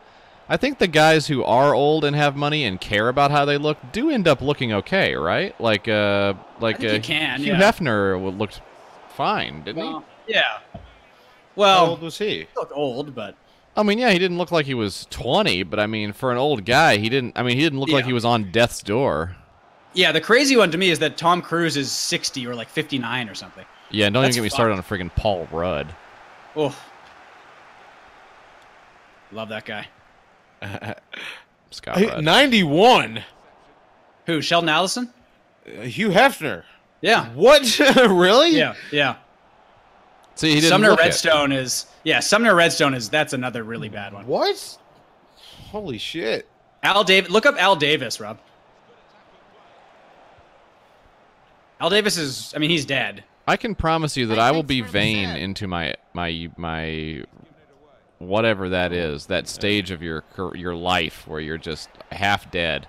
Speaker 4: I think the guys who are old and have money and care about how they look do end up looking okay, right? Like, uh, like
Speaker 2: think
Speaker 4: uh,
Speaker 2: you can,
Speaker 4: Hugh
Speaker 2: yeah.
Speaker 4: Hefner looked fine, didn't
Speaker 2: Well, yeah.
Speaker 3: Well, How
Speaker 2: Well,
Speaker 3: old was he?
Speaker 2: he looked old, but
Speaker 4: he? I mean, yeah, he didn't look like he was 20, but I mean, for an old guy, he didn't. I mean, he didn't look like he was on death's door.
Speaker 2: yeah. The crazy one to me is that Tom Cruise is 60 or like 59 or something.
Speaker 4: Yeah, and don't even get me started on a freaking Paul Rudd.
Speaker 2: Oh, love that guy.
Speaker 4: Scott Rudd.
Speaker 3: 91.
Speaker 2: Who? Sheldon Allison?
Speaker 3: Uh, Hugh Hefner.
Speaker 2: Yeah.
Speaker 3: What? really?
Speaker 2: Yeah. Yeah.
Speaker 4: See, he didn't
Speaker 2: Sumner
Speaker 4: look.
Speaker 2: Redstone is yeah. Sumner Redstone is that's another really bad one.
Speaker 3: What? Holy shit.
Speaker 2: Al Davis. Look up Al Davis, Rob. Al Davis is. I mean, he's dead.
Speaker 4: I can promise you that I will be vain into my my my whatever that is, that stage of your your life where you're just half dead.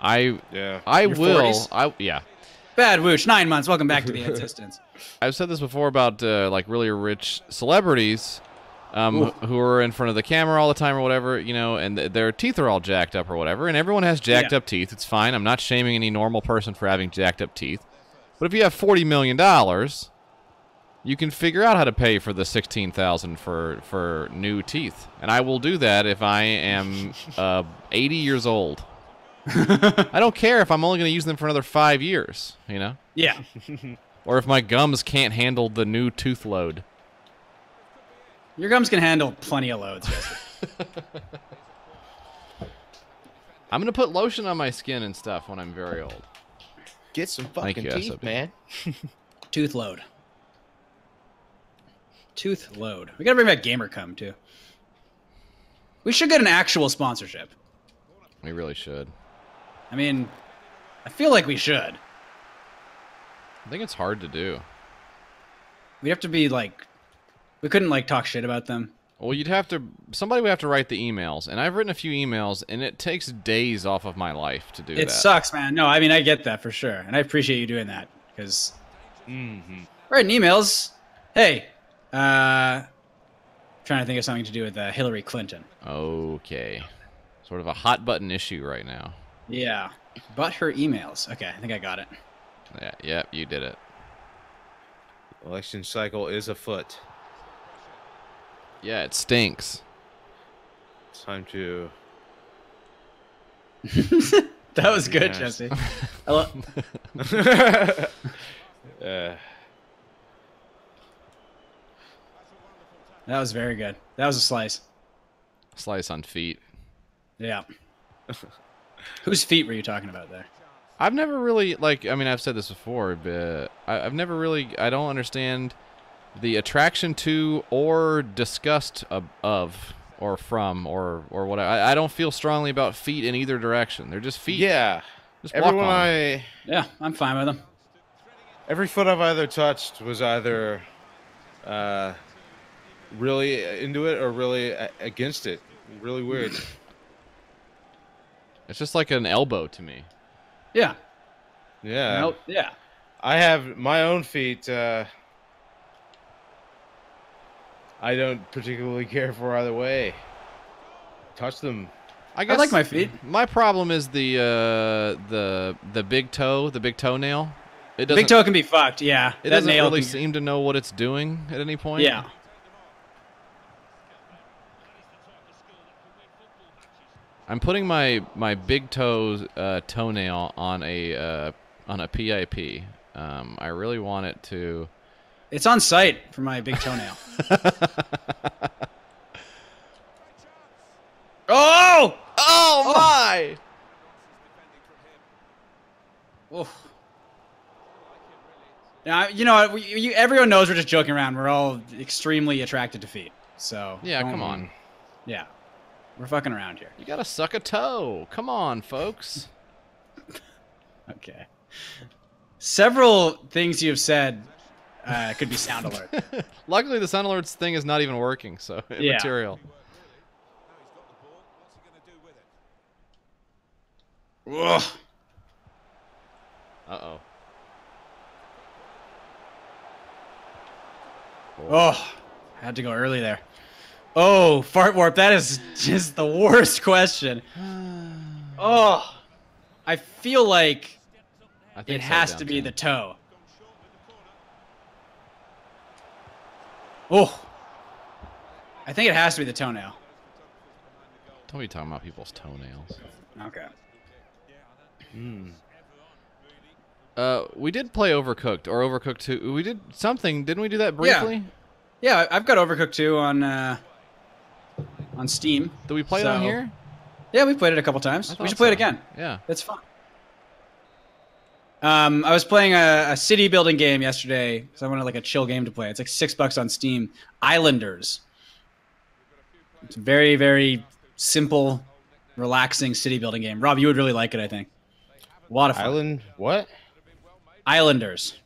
Speaker 4: I
Speaker 3: Yeah.
Speaker 4: I
Speaker 2: Your
Speaker 4: will
Speaker 2: 40s?
Speaker 4: I yeah.
Speaker 2: Bad whoosh. Nine months. Welcome back to the existence.
Speaker 4: I've said this before about uh, like really rich celebrities um, who are in front of the camera all the time or whatever, you know, and th- their teeth are all jacked up or whatever, and everyone has jacked
Speaker 2: Yeah.
Speaker 4: up teeth. It's fine. I'm not shaming any normal person for having jacked up teeth. But if you have forty million dollars, you can figure out how to pay for the sixteen thousand for for new teeth, and I will do that if I am uh, eighty years old. I don't care if I'm only going to use them for another five years, you know,
Speaker 2: Yeah.
Speaker 4: or if my gums can't handle the new tooth load.
Speaker 2: Your gums can handle plenty of loads,
Speaker 4: I'm gonna put lotion on my skin and stuff when I'm very old.
Speaker 3: Get some fucking
Speaker 4: you,
Speaker 3: teeth,
Speaker 4: SOB.
Speaker 3: man.
Speaker 2: Tooth load. Tooth load. We gotta bring back GamerCom too. We should get an actual sponsorship.
Speaker 4: We really should.
Speaker 2: I mean, I feel like we should.
Speaker 4: I think it's hard to do.
Speaker 2: We'd have to be like, we couldn't like talk shit about them.
Speaker 4: Well, you'd have to. Somebody would have to write the emails, and I've written a few emails, and it takes days off of my life to do
Speaker 2: It
Speaker 4: that.
Speaker 2: sucks, man. No, I mean I get that for sure, and I appreciate you doing that because
Speaker 3: Mm-hmm.
Speaker 2: writing emails. Hey, uh, trying to think of something to do with uh, Hillary Clinton.
Speaker 4: Okay, sort of a hot button issue right now.
Speaker 2: Yeah, but her emails. Okay, I think I got it.
Speaker 4: Yeah, yep, you did it.
Speaker 3: Election cycle is afoot.
Speaker 4: Yeah, it stinks.
Speaker 3: It's time to.
Speaker 2: That was good,
Speaker 3: Yes.
Speaker 2: Jesse. I lo-
Speaker 3: uh,
Speaker 2: that was very good. That was a slice.
Speaker 4: Slice on feet.
Speaker 2: Yeah. Whose feet were you talking about there?
Speaker 4: I've never really like. I mean, I've said this before, but I, I've never really. I don't understand the attraction to or disgust of, of or from or or what. I, I don't feel strongly about feet in either direction. They're just feet.
Speaker 3: yeah.
Speaker 4: Just walk
Speaker 3: Everyone. I.
Speaker 2: Yeah, I'm fine with them.
Speaker 3: Every foot I've either touched was either uh, really into it or really against it. Really weird.
Speaker 4: It's just like an elbow to me.
Speaker 2: Yeah.
Speaker 3: Yeah.
Speaker 2: Nope. Yeah.
Speaker 3: I have my own feet. Uh, I don't particularly care for either way. Touch them.
Speaker 4: I
Speaker 2: I like my feet.
Speaker 4: My problem is the uh, the the big toe, the big toenail. It doesn't.
Speaker 2: Big toe can be fucked. Yeah.
Speaker 4: It doesn't
Speaker 2: nail
Speaker 4: really
Speaker 2: can-
Speaker 4: seem to know what it's doing at any point.
Speaker 2: Yeah.
Speaker 4: I'm putting my my big toe uh, toenail on a uh, on a PIP. Um, I really want it to.
Speaker 2: It's on site for my big toenail. oh!
Speaker 4: Oh, my!
Speaker 2: Oof. Now, you know, we, you, everyone knows we're just joking around. We're all extremely attracted to feet. So,
Speaker 4: Yeah, come on.
Speaker 2: Yeah. We're fucking around here.
Speaker 4: You gotta suck a toe. Come on, folks.
Speaker 2: Okay. Several things you've said uh, could be sound alert.
Speaker 4: Luckily, the sound alerts thing is not even working, so
Speaker 2: Yeah.
Speaker 4: immaterial.
Speaker 2: Ugh.
Speaker 4: Uh oh.
Speaker 2: Oh, had to go early there. Oh, fart warp. That is just the worst question. Oh, I feel like
Speaker 4: I think
Speaker 2: it
Speaker 4: so,
Speaker 2: has to be the toe. Oh, I think it has to be the toenail.
Speaker 4: Don't be talking about people's toenails.
Speaker 2: Okay.
Speaker 4: Uh, we did play Overcooked or Overcooked 2. We did something, didn't we do that briefly?
Speaker 2: Yeah, I- I've got Overcooked 2 on uh, on Steam.
Speaker 4: Did we play it on here?
Speaker 2: Yeah, we played it a couple times. We should play it again.
Speaker 4: Yeah.
Speaker 2: It's fun. Um, I was playing a, a city building game yesterday, so I wanted like a chill game to play. It's like six bucks on Steam. Islanders. It's a very very simple, relaxing city building game. Rob, you would really like it. I think. A lot of fun.
Speaker 3: Island. What?
Speaker 2: Islanders.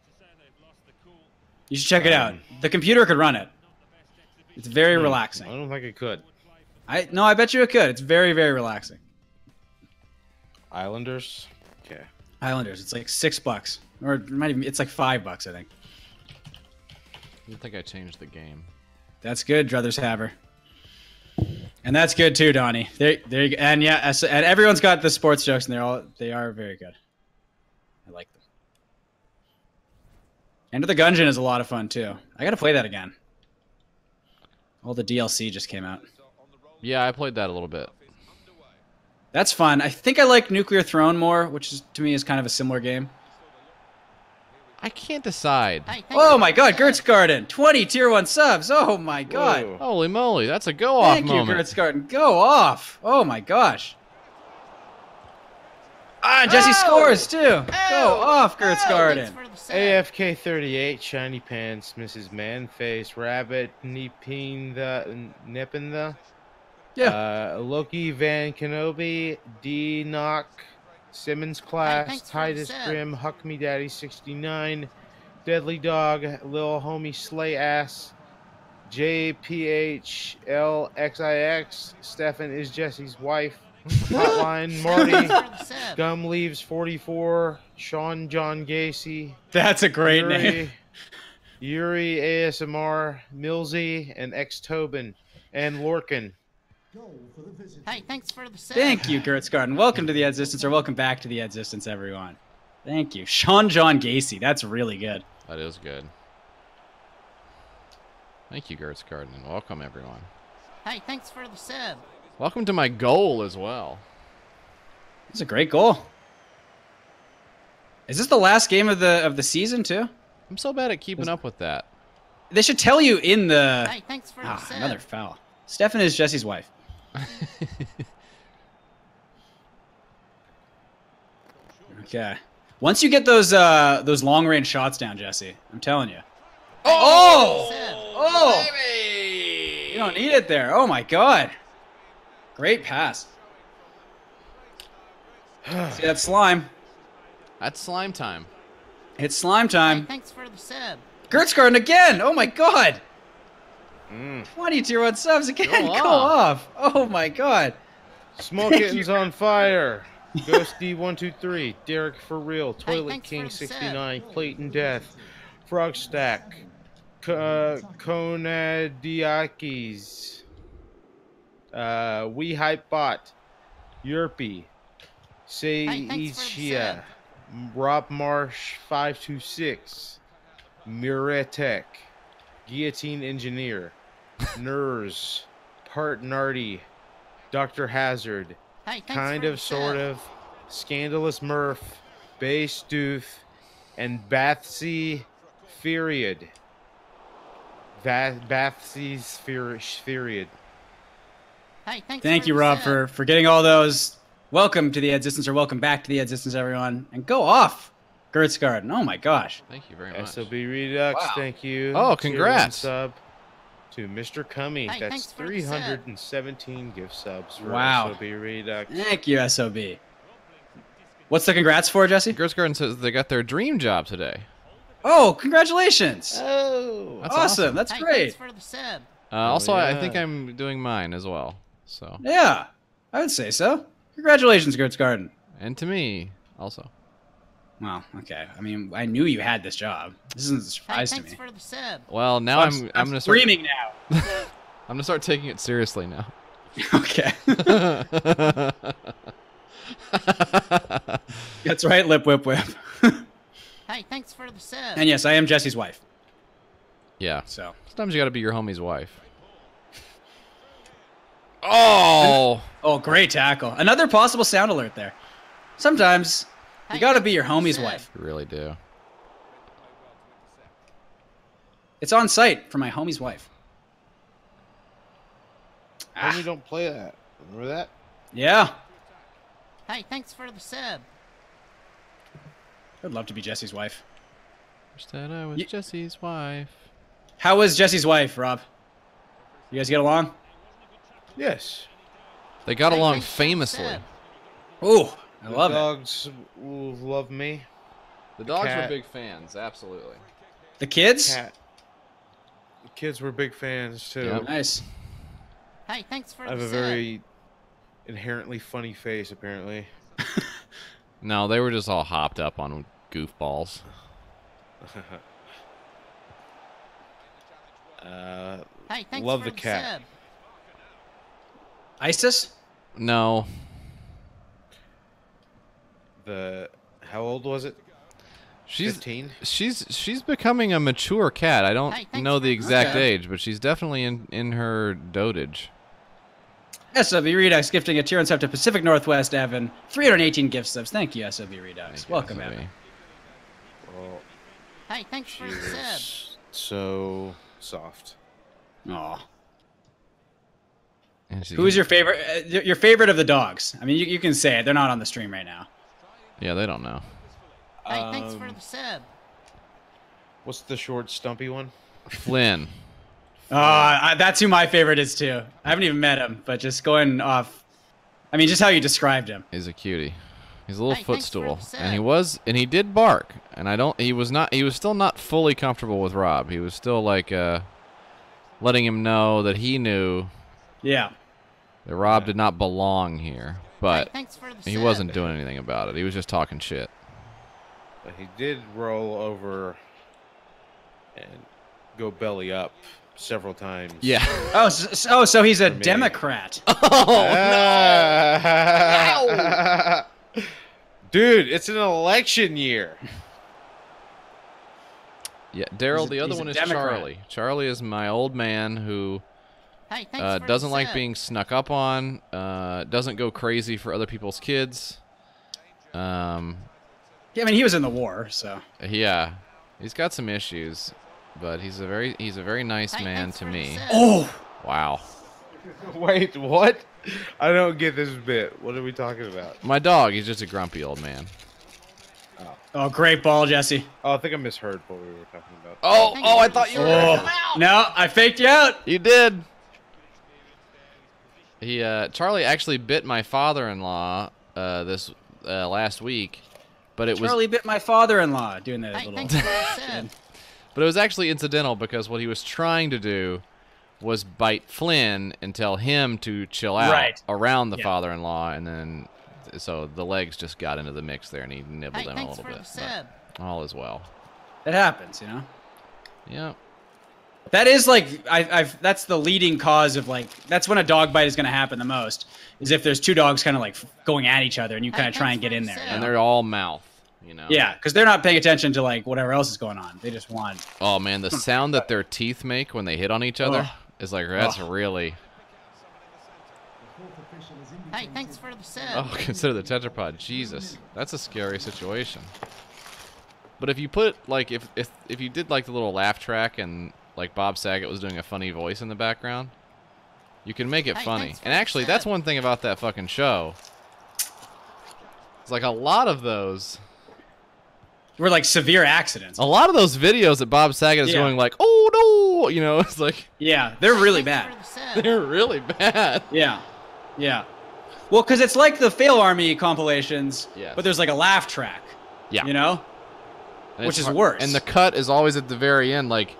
Speaker 2: You should check it out. The computer could run it. It's very relaxing.
Speaker 3: I don't think it could.
Speaker 2: I no, I bet you it could. It's very very relaxing.
Speaker 3: Islanders. Okay.
Speaker 2: Islanders. It's like six bucks, or it might even. It's like five bucks, I think.
Speaker 4: I think I changed the game.
Speaker 2: That's good, Druthers Haver. And that's good too, Donnie. There, there. You go. And yeah, and everyone's got the sports jokes, and they're all they are very good. I like them. Enter the Gungeon is a lot of fun too. I got to play that again. All the DLC just came out.
Speaker 4: Yeah, I played that a little bit.
Speaker 2: That's fun. I think I like Nuclear Throne more, which is to me is kind of a similar game.
Speaker 4: I can't decide.
Speaker 2: Oh my God, Gertz Garden, twenty tier one subs. Oh my God.
Speaker 3: Whoa.
Speaker 4: Holy moly, that's a go off
Speaker 2: Thank you,
Speaker 4: moment.
Speaker 2: Gertz Garden. Go off. Oh my gosh. Ah, Jesse scores too. Go off, Gertz Garden.
Speaker 3: AFK 38, Shiny Pants, Mrs. Manface, Rabbit, Nipin the Nippin the.
Speaker 2: Yeah.
Speaker 3: Uh, Loki Van Kenobi, D Knock, Simmons Class,
Speaker 1: thanks
Speaker 3: Titus
Speaker 1: sub.
Speaker 3: Grim, Huck Me Daddy 69, Deadly Dog, Lil Homie Slay Ass, JPHLXIX, Stefan is Jesse's wife, Hotline Marty, Gum Leaves 44, Sean John Gacy,
Speaker 2: That's a great
Speaker 3: Yuri,
Speaker 2: name.
Speaker 3: Yuri ASMR, Milsey, and X Tobin, and Lorkin.
Speaker 9: Hey, thanks for the sub.
Speaker 2: Thank you, Gertz Garden. Welcome to the Existence, or welcome back to the Existence, everyone. Thank you. Sean John Gacy. That's really good.
Speaker 4: That is good. Thank you, Gertz Garden. and Welcome, everyone.
Speaker 9: Hey, thanks for the sub.
Speaker 4: Welcome to my goal as well.
Speaker 2: That's a great goal. Is this the last game of the of the season too?
Speaker 4: I'm so bad at keeping up with that.
Speaker 2: They should tell you in the.
Speaker 9: Hey, thanks for the
Speaker 2: Ah,
Speaker 9: sub.
Speaker 2: another foul. Stefan is Jesse's wife. Okay. Once you get those uh those long range shots down, Jesse, I'm telling you. Oh! Oh! You don't need it there. Oh my god. Great pass. See that slime?
Speaker 4: That's slime time.
Speaker 2: It's slime
Speaker 9: Hey,
Speaker 2: time.
Speaker 9: thanks for the sub.
Speaker 2: Gertzgarden again. Oh my god.
Speaker 3: Mm.
Speaker 2: 20 tier 1 subs again.
Speaker 4: Go
Speaker 2: Go off. Oh my god.
Speaker 3: Small
Speaker 2: Thank
Speaker 3: Kittens
Speaker 2: you.
Speaker 3: on fire. Ghost D123, Derek for real, Toilet
Speaker 9: thanks
Speaker 3: King
Speaker 9: for the
Speaker 3: 69, Clayton Death, Frog Stack, K- uh, Konadiakis, uh, We Hype Bot, Yerpy,
Speaker 9: thanks for
Speaker 3: Rob Marsh 526, Muretek, Guillotine Engineer, Nurs, Part Nardi, Dr. Hazard,
Speaker 9: Hey,
Speaker 3: kind of, sort
Speaker 9: sub.
Speaker 3: of, Scandalous Murph, Base Doof, and Bathsy Furiad. Va- Bathsy's Fur- Furiad.
Speaker 9: Hey, thanks
Speaker 2: Thank you, Rob,
Speaker 9: sub.
Speaker 2: for for getting all those. Welcome to the Existence, or welcome back to the Existence, everyone. And go off, Gertz Garden. Oh my gosh.
Speaker 4: Thank you very much.
Speaker 3: SOB Redux,
Speaker 2: Wow.
Speaker 3: thank you.
Speaker 4: Oh, congrats.
Speaker 3: Sub to Mr. Cummy.
Speaker 9: Hey,
Speaker 3: That's
Speaker 9: thanks for the sub.
Speaker 3: 317 gift subs for
Speaker 2: Wow.
Speaker 3: SOB Redux.
Speaker 2: Thank you, SOB. What's the congrats for, Jesse?
Speaker 4: Gertz Garden says they got their dream job today.
Speaker 2: Oh, congratulations.
Speaker 3: Oh,
Speaker 4: That's
Speaker 2: awesome.
Speaker 4: awesome.
Speaker 2: That's
Speaker 9: Hey,
Speaker 2: great.
Speaker 9: thanks for the sub.
Speaker 4: Uh, also, I, I think I'm doing mine as well. So,
Speaker 2: Yeah, I would say so. Congratulations, Gertz Garden.
Speaker 4: and to me also.
Speaker 2: Well, okay. I mean, I knew you had this job. This isn't a
Speaker 9: Hey,
Speaker 2: surprise to
Speaker 9: thanks
Speaker 2: me.
Speaker 9: for the sub.
Speaker 4: Well, now I'm I'm,
Speaker 2: I'm
Speaker 4: gonna start.
Speaker 2: screaming now.
Speaker 4: I'm gonna start taking it seriously now.
Speaker 2: okay. That's right, lip whip whip.
Speaker 9: Hey, thanks for the sub.
Speaker 2: and yes, I am Jesse's wife.
Speaker 4: yeah.
Speaker 2: So
Speaker 4: Sometimes you gotta be your homie's wife. Oh,
Speaker 2: Oh, great tackle. Another possible sound alert there. Sometimes you gotta be your
Speaker 9: thanks for the
Speaker 2: homie's wife.
Speaker 4: you really do.
Speaker 2: It's on site for my homie's wife.
Speaker 3: Homie, ah. don't play that. Remember that?
Speaker 2: Yeah.
Speaker 9: Hey, thanks for the sub.
Speaker 2: I'd love to be Jesse's wife.
Speaker 4: Wish that I was
Speaker 2: Ye-
Speaker 4: Jesse's wife.
Speaker 2: How was Jesse's wife, Rob? You guys get along?
Speaker 3: Yes.
Speaker 4: They got
Speaker 9: Hey,
Speaker 4: along
Speaker 9: thanks for the
Speaker 4: famously.
Speaker 9: sub.
Speaker 2: Ooh, I
Speaker 3: the
Speaker 2: love it.
Speaker 3: dogs will love me.
Speaker 4: The dogs were big fans, absolutely.
Speaker 2: The kids?
Speaker 3: Cat. The kids were big fans too.
Speaker 4: Yep.
Speaker 2: Nice.
Speaker 9: Hey, thanks for
Speaker 3: I have
Speaker 9: the
Speaker 3: a
Speaker 9: sub.
Speaker 3: very inherently funny face, apparently.
Speaker 4: No, they were just all hopped up on goofballs.
Speaker 3: uh,
Speaker 9: Hey, thanks
Speaker 3: love
Speaker 9: for
Speaker 3: the cat.
Speaker 9: sub.
Speaker 2: Isis?
Speaker 4: No,
Speaker 3: the how old was it?
Speaker 4: she's
Speaker 3: 15?
Speaker 4: she's she's becoming a mature cat. I don't
Speaker 9: Hey,
Speaker 4: know the
Speaker 9: the
Speaker 4: exact
Speaker 2: sub.
Speaker 4: age, but she's definitely in in her dotage.
Speaker 2: SOB Redux gifting a tier and sub to Pacific Northwest Evan. 318 gift subs. Thank you, SOB Redux.
Speaker 4: Thank
Speaker 2: Welcome,
Speaker 4: SOB.
Speaker 2: Evan.
Speaker 3: Well,
Speaker 9: Hey, thanks
Speaker 3: she
Speaker 9: for the sub.
Speaker 3: so soft.
Speaker 2: Aw. Who's your favorite? Uh, your favorite of the dogs? I mean, you, you can say it. They're not on the stream right now.
Speaker 4: Yeah, they don't know.
Speaker 9: Hey, thanks for
Speaker 3: Um,
Speaker 9: the sub.
Speaker 3: What's the short, stumpy one?
Speaker 4: Flynn.
Speaker 2: Uh, I, that's who my favorite is too. I haven't even met him, but just going off. I mean, just how you described him.
Speaker 4: He's a cutie. He's a little
Speaker 9: Hey,
Speaker 4: footstool, and he was, and he did bark. and I don't. He was not. He was still not fully comfortable with Rob. He was still like uh, letting him know that he knew
Speaker 2: Yeah.
Speaker 4: that Rob did not belong here, but
Speaker 9: hey, thanks for the
Speaker 4: he
Speaker 9: sub.
Speaker 4: wasn't doing anything about it. He was just talking shit.
Speaker 3: But he did roll over and go belly up several times.
Speaker 4: Yeah.
Speaker 2: Oh, so, so- oh, so he's a
Speaker 3: me.
Speaker 2: Democrat.
Speaker 3: Oh, no Dude, it's an election year.
Speaker 4: Yeah, Daryl. The other one is
Speaker 2: Democrat.
Speaker 4: Charlie. Charlie is my old man who
Speaker 9: Hey, thanks
Speaker 4: uh,
Speaker 9: for
Speaker 4: doesn't like being snuck up on. Uh, doesn't go crazy for other people's kids. Um,
Speaker 2: Yeah, I mean, he was in the war, so.
Speaker 4: yeah, he's got some issues, but he's a very he's a very nice
Speaker 9: Hey,
Speaker 4: man to me.
Speaker 2: Oh,
Speaker 4: Wow.
Speaker 3: Wait, what? I don't get this bit. What are we talking about?
Speaker 4: My dog, he's just a grumpy old man.
Speaker 2: oh, great ball, Jesse.
Speaker 3: Oh, I think I misheard what we were talking about.
Speaker 4: Oh, oh, I thought you were.
Speaker 2: Oh, no, I faked you out.
Speaker 4: You did. He uh, Charlie actually bit my father-in-law uh, this uh, last week, but it was
Speaker 2: Charlie bit my father-in-law doing that
Speaker 9: Hey,
Speaker 2: little.
Speaker 9: thanks for the sub.
Speaker 4: but it was actually incidental because what he was trying to do was bite Flynn and tell him to chill out
Speaker 2: Right.
Speaker 4: around the
Speaker 2: Yeah.
Speaker 4: father-in-law, and then so the legs just got into the mix there, and he nibbled
Speaker 9: Hey,
Speaker 4: him a little
Speaker 9: for
Speaker 4: bit.
Speaker 9: the
Speaker 4: but all is well.
Speaker 2: It happens, you know.
Speaker 4: Yeah.
Speaker 2: That is like I, I've. That's the leading cause of like. That's when a dog bite is going to happen the most. Is if there's two dogs kind of like going at each other, and you kind of try and get in there.
Speaker 9: sub.
Speaker 2: you
Speaker 4: And they're all mouth, you know.
Speaker 2: Yeah, because they're not paying attention to like whatever else is going on. They just want.
Speaker 4: Oh man, the sound that their teeth make when they hit on each other
Speaker 2: Ugh.
Speaker 4: is like that's
Speaker 2: Ugh.
Speaker 4: really.
Speaker 9: Hey, thanks for the sub.
Speaker 4: Oh, consider the tetrapod. Jesus, that's a scary situation. But if you put like if if if you did like the little laugh track and like Bob Saget was doing a funny voice in the background, you can make it
Speaker 9: Hey,
Speaker 4: funny. And
Speaker 9: the
Speaker 4: actually, that's one thing about that fucking show. It's like a lot of those,
Speaker 2: We're like severe accidents.
Speaker 4: a lot of those videos that Bob Saget is
Speaker 2: Yeah.
Speaker 4: going like, "Oh no," you know, it's like
Speaker 2: Yeah, they're really bad.
Speaker 9: for the sub.
Speaker 4: they're really bad.
Speaker 2: Yeah, yeah. Well, because it's like the Fail Army compilations,
Speaker 4: Yes.
Speaker 2: but there's like a laugh track.
Speaker 4: Yeah.
Speaker 2: You know.
Speaker 4: And
Speaker 2: Which is
Speaker 4: hard-
Speaker 2: worse.
Speaker 4: And the cut is always at the very end, like,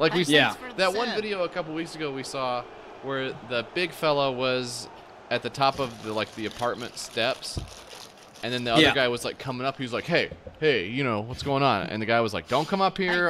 Speaker 4: like we
Speaker 2: Yeah.
Speaker 9: thanks for the
Speaker 4: that one video a couple weeks ago we saw where the big fella was at the top of the like the apartment steps, and then the other
Speaker 2: Yeah.
Speaker 4: guy was like coming up. He was like, "Hey, hey, you know what's going on?" And the guy was like, "Don't come up here.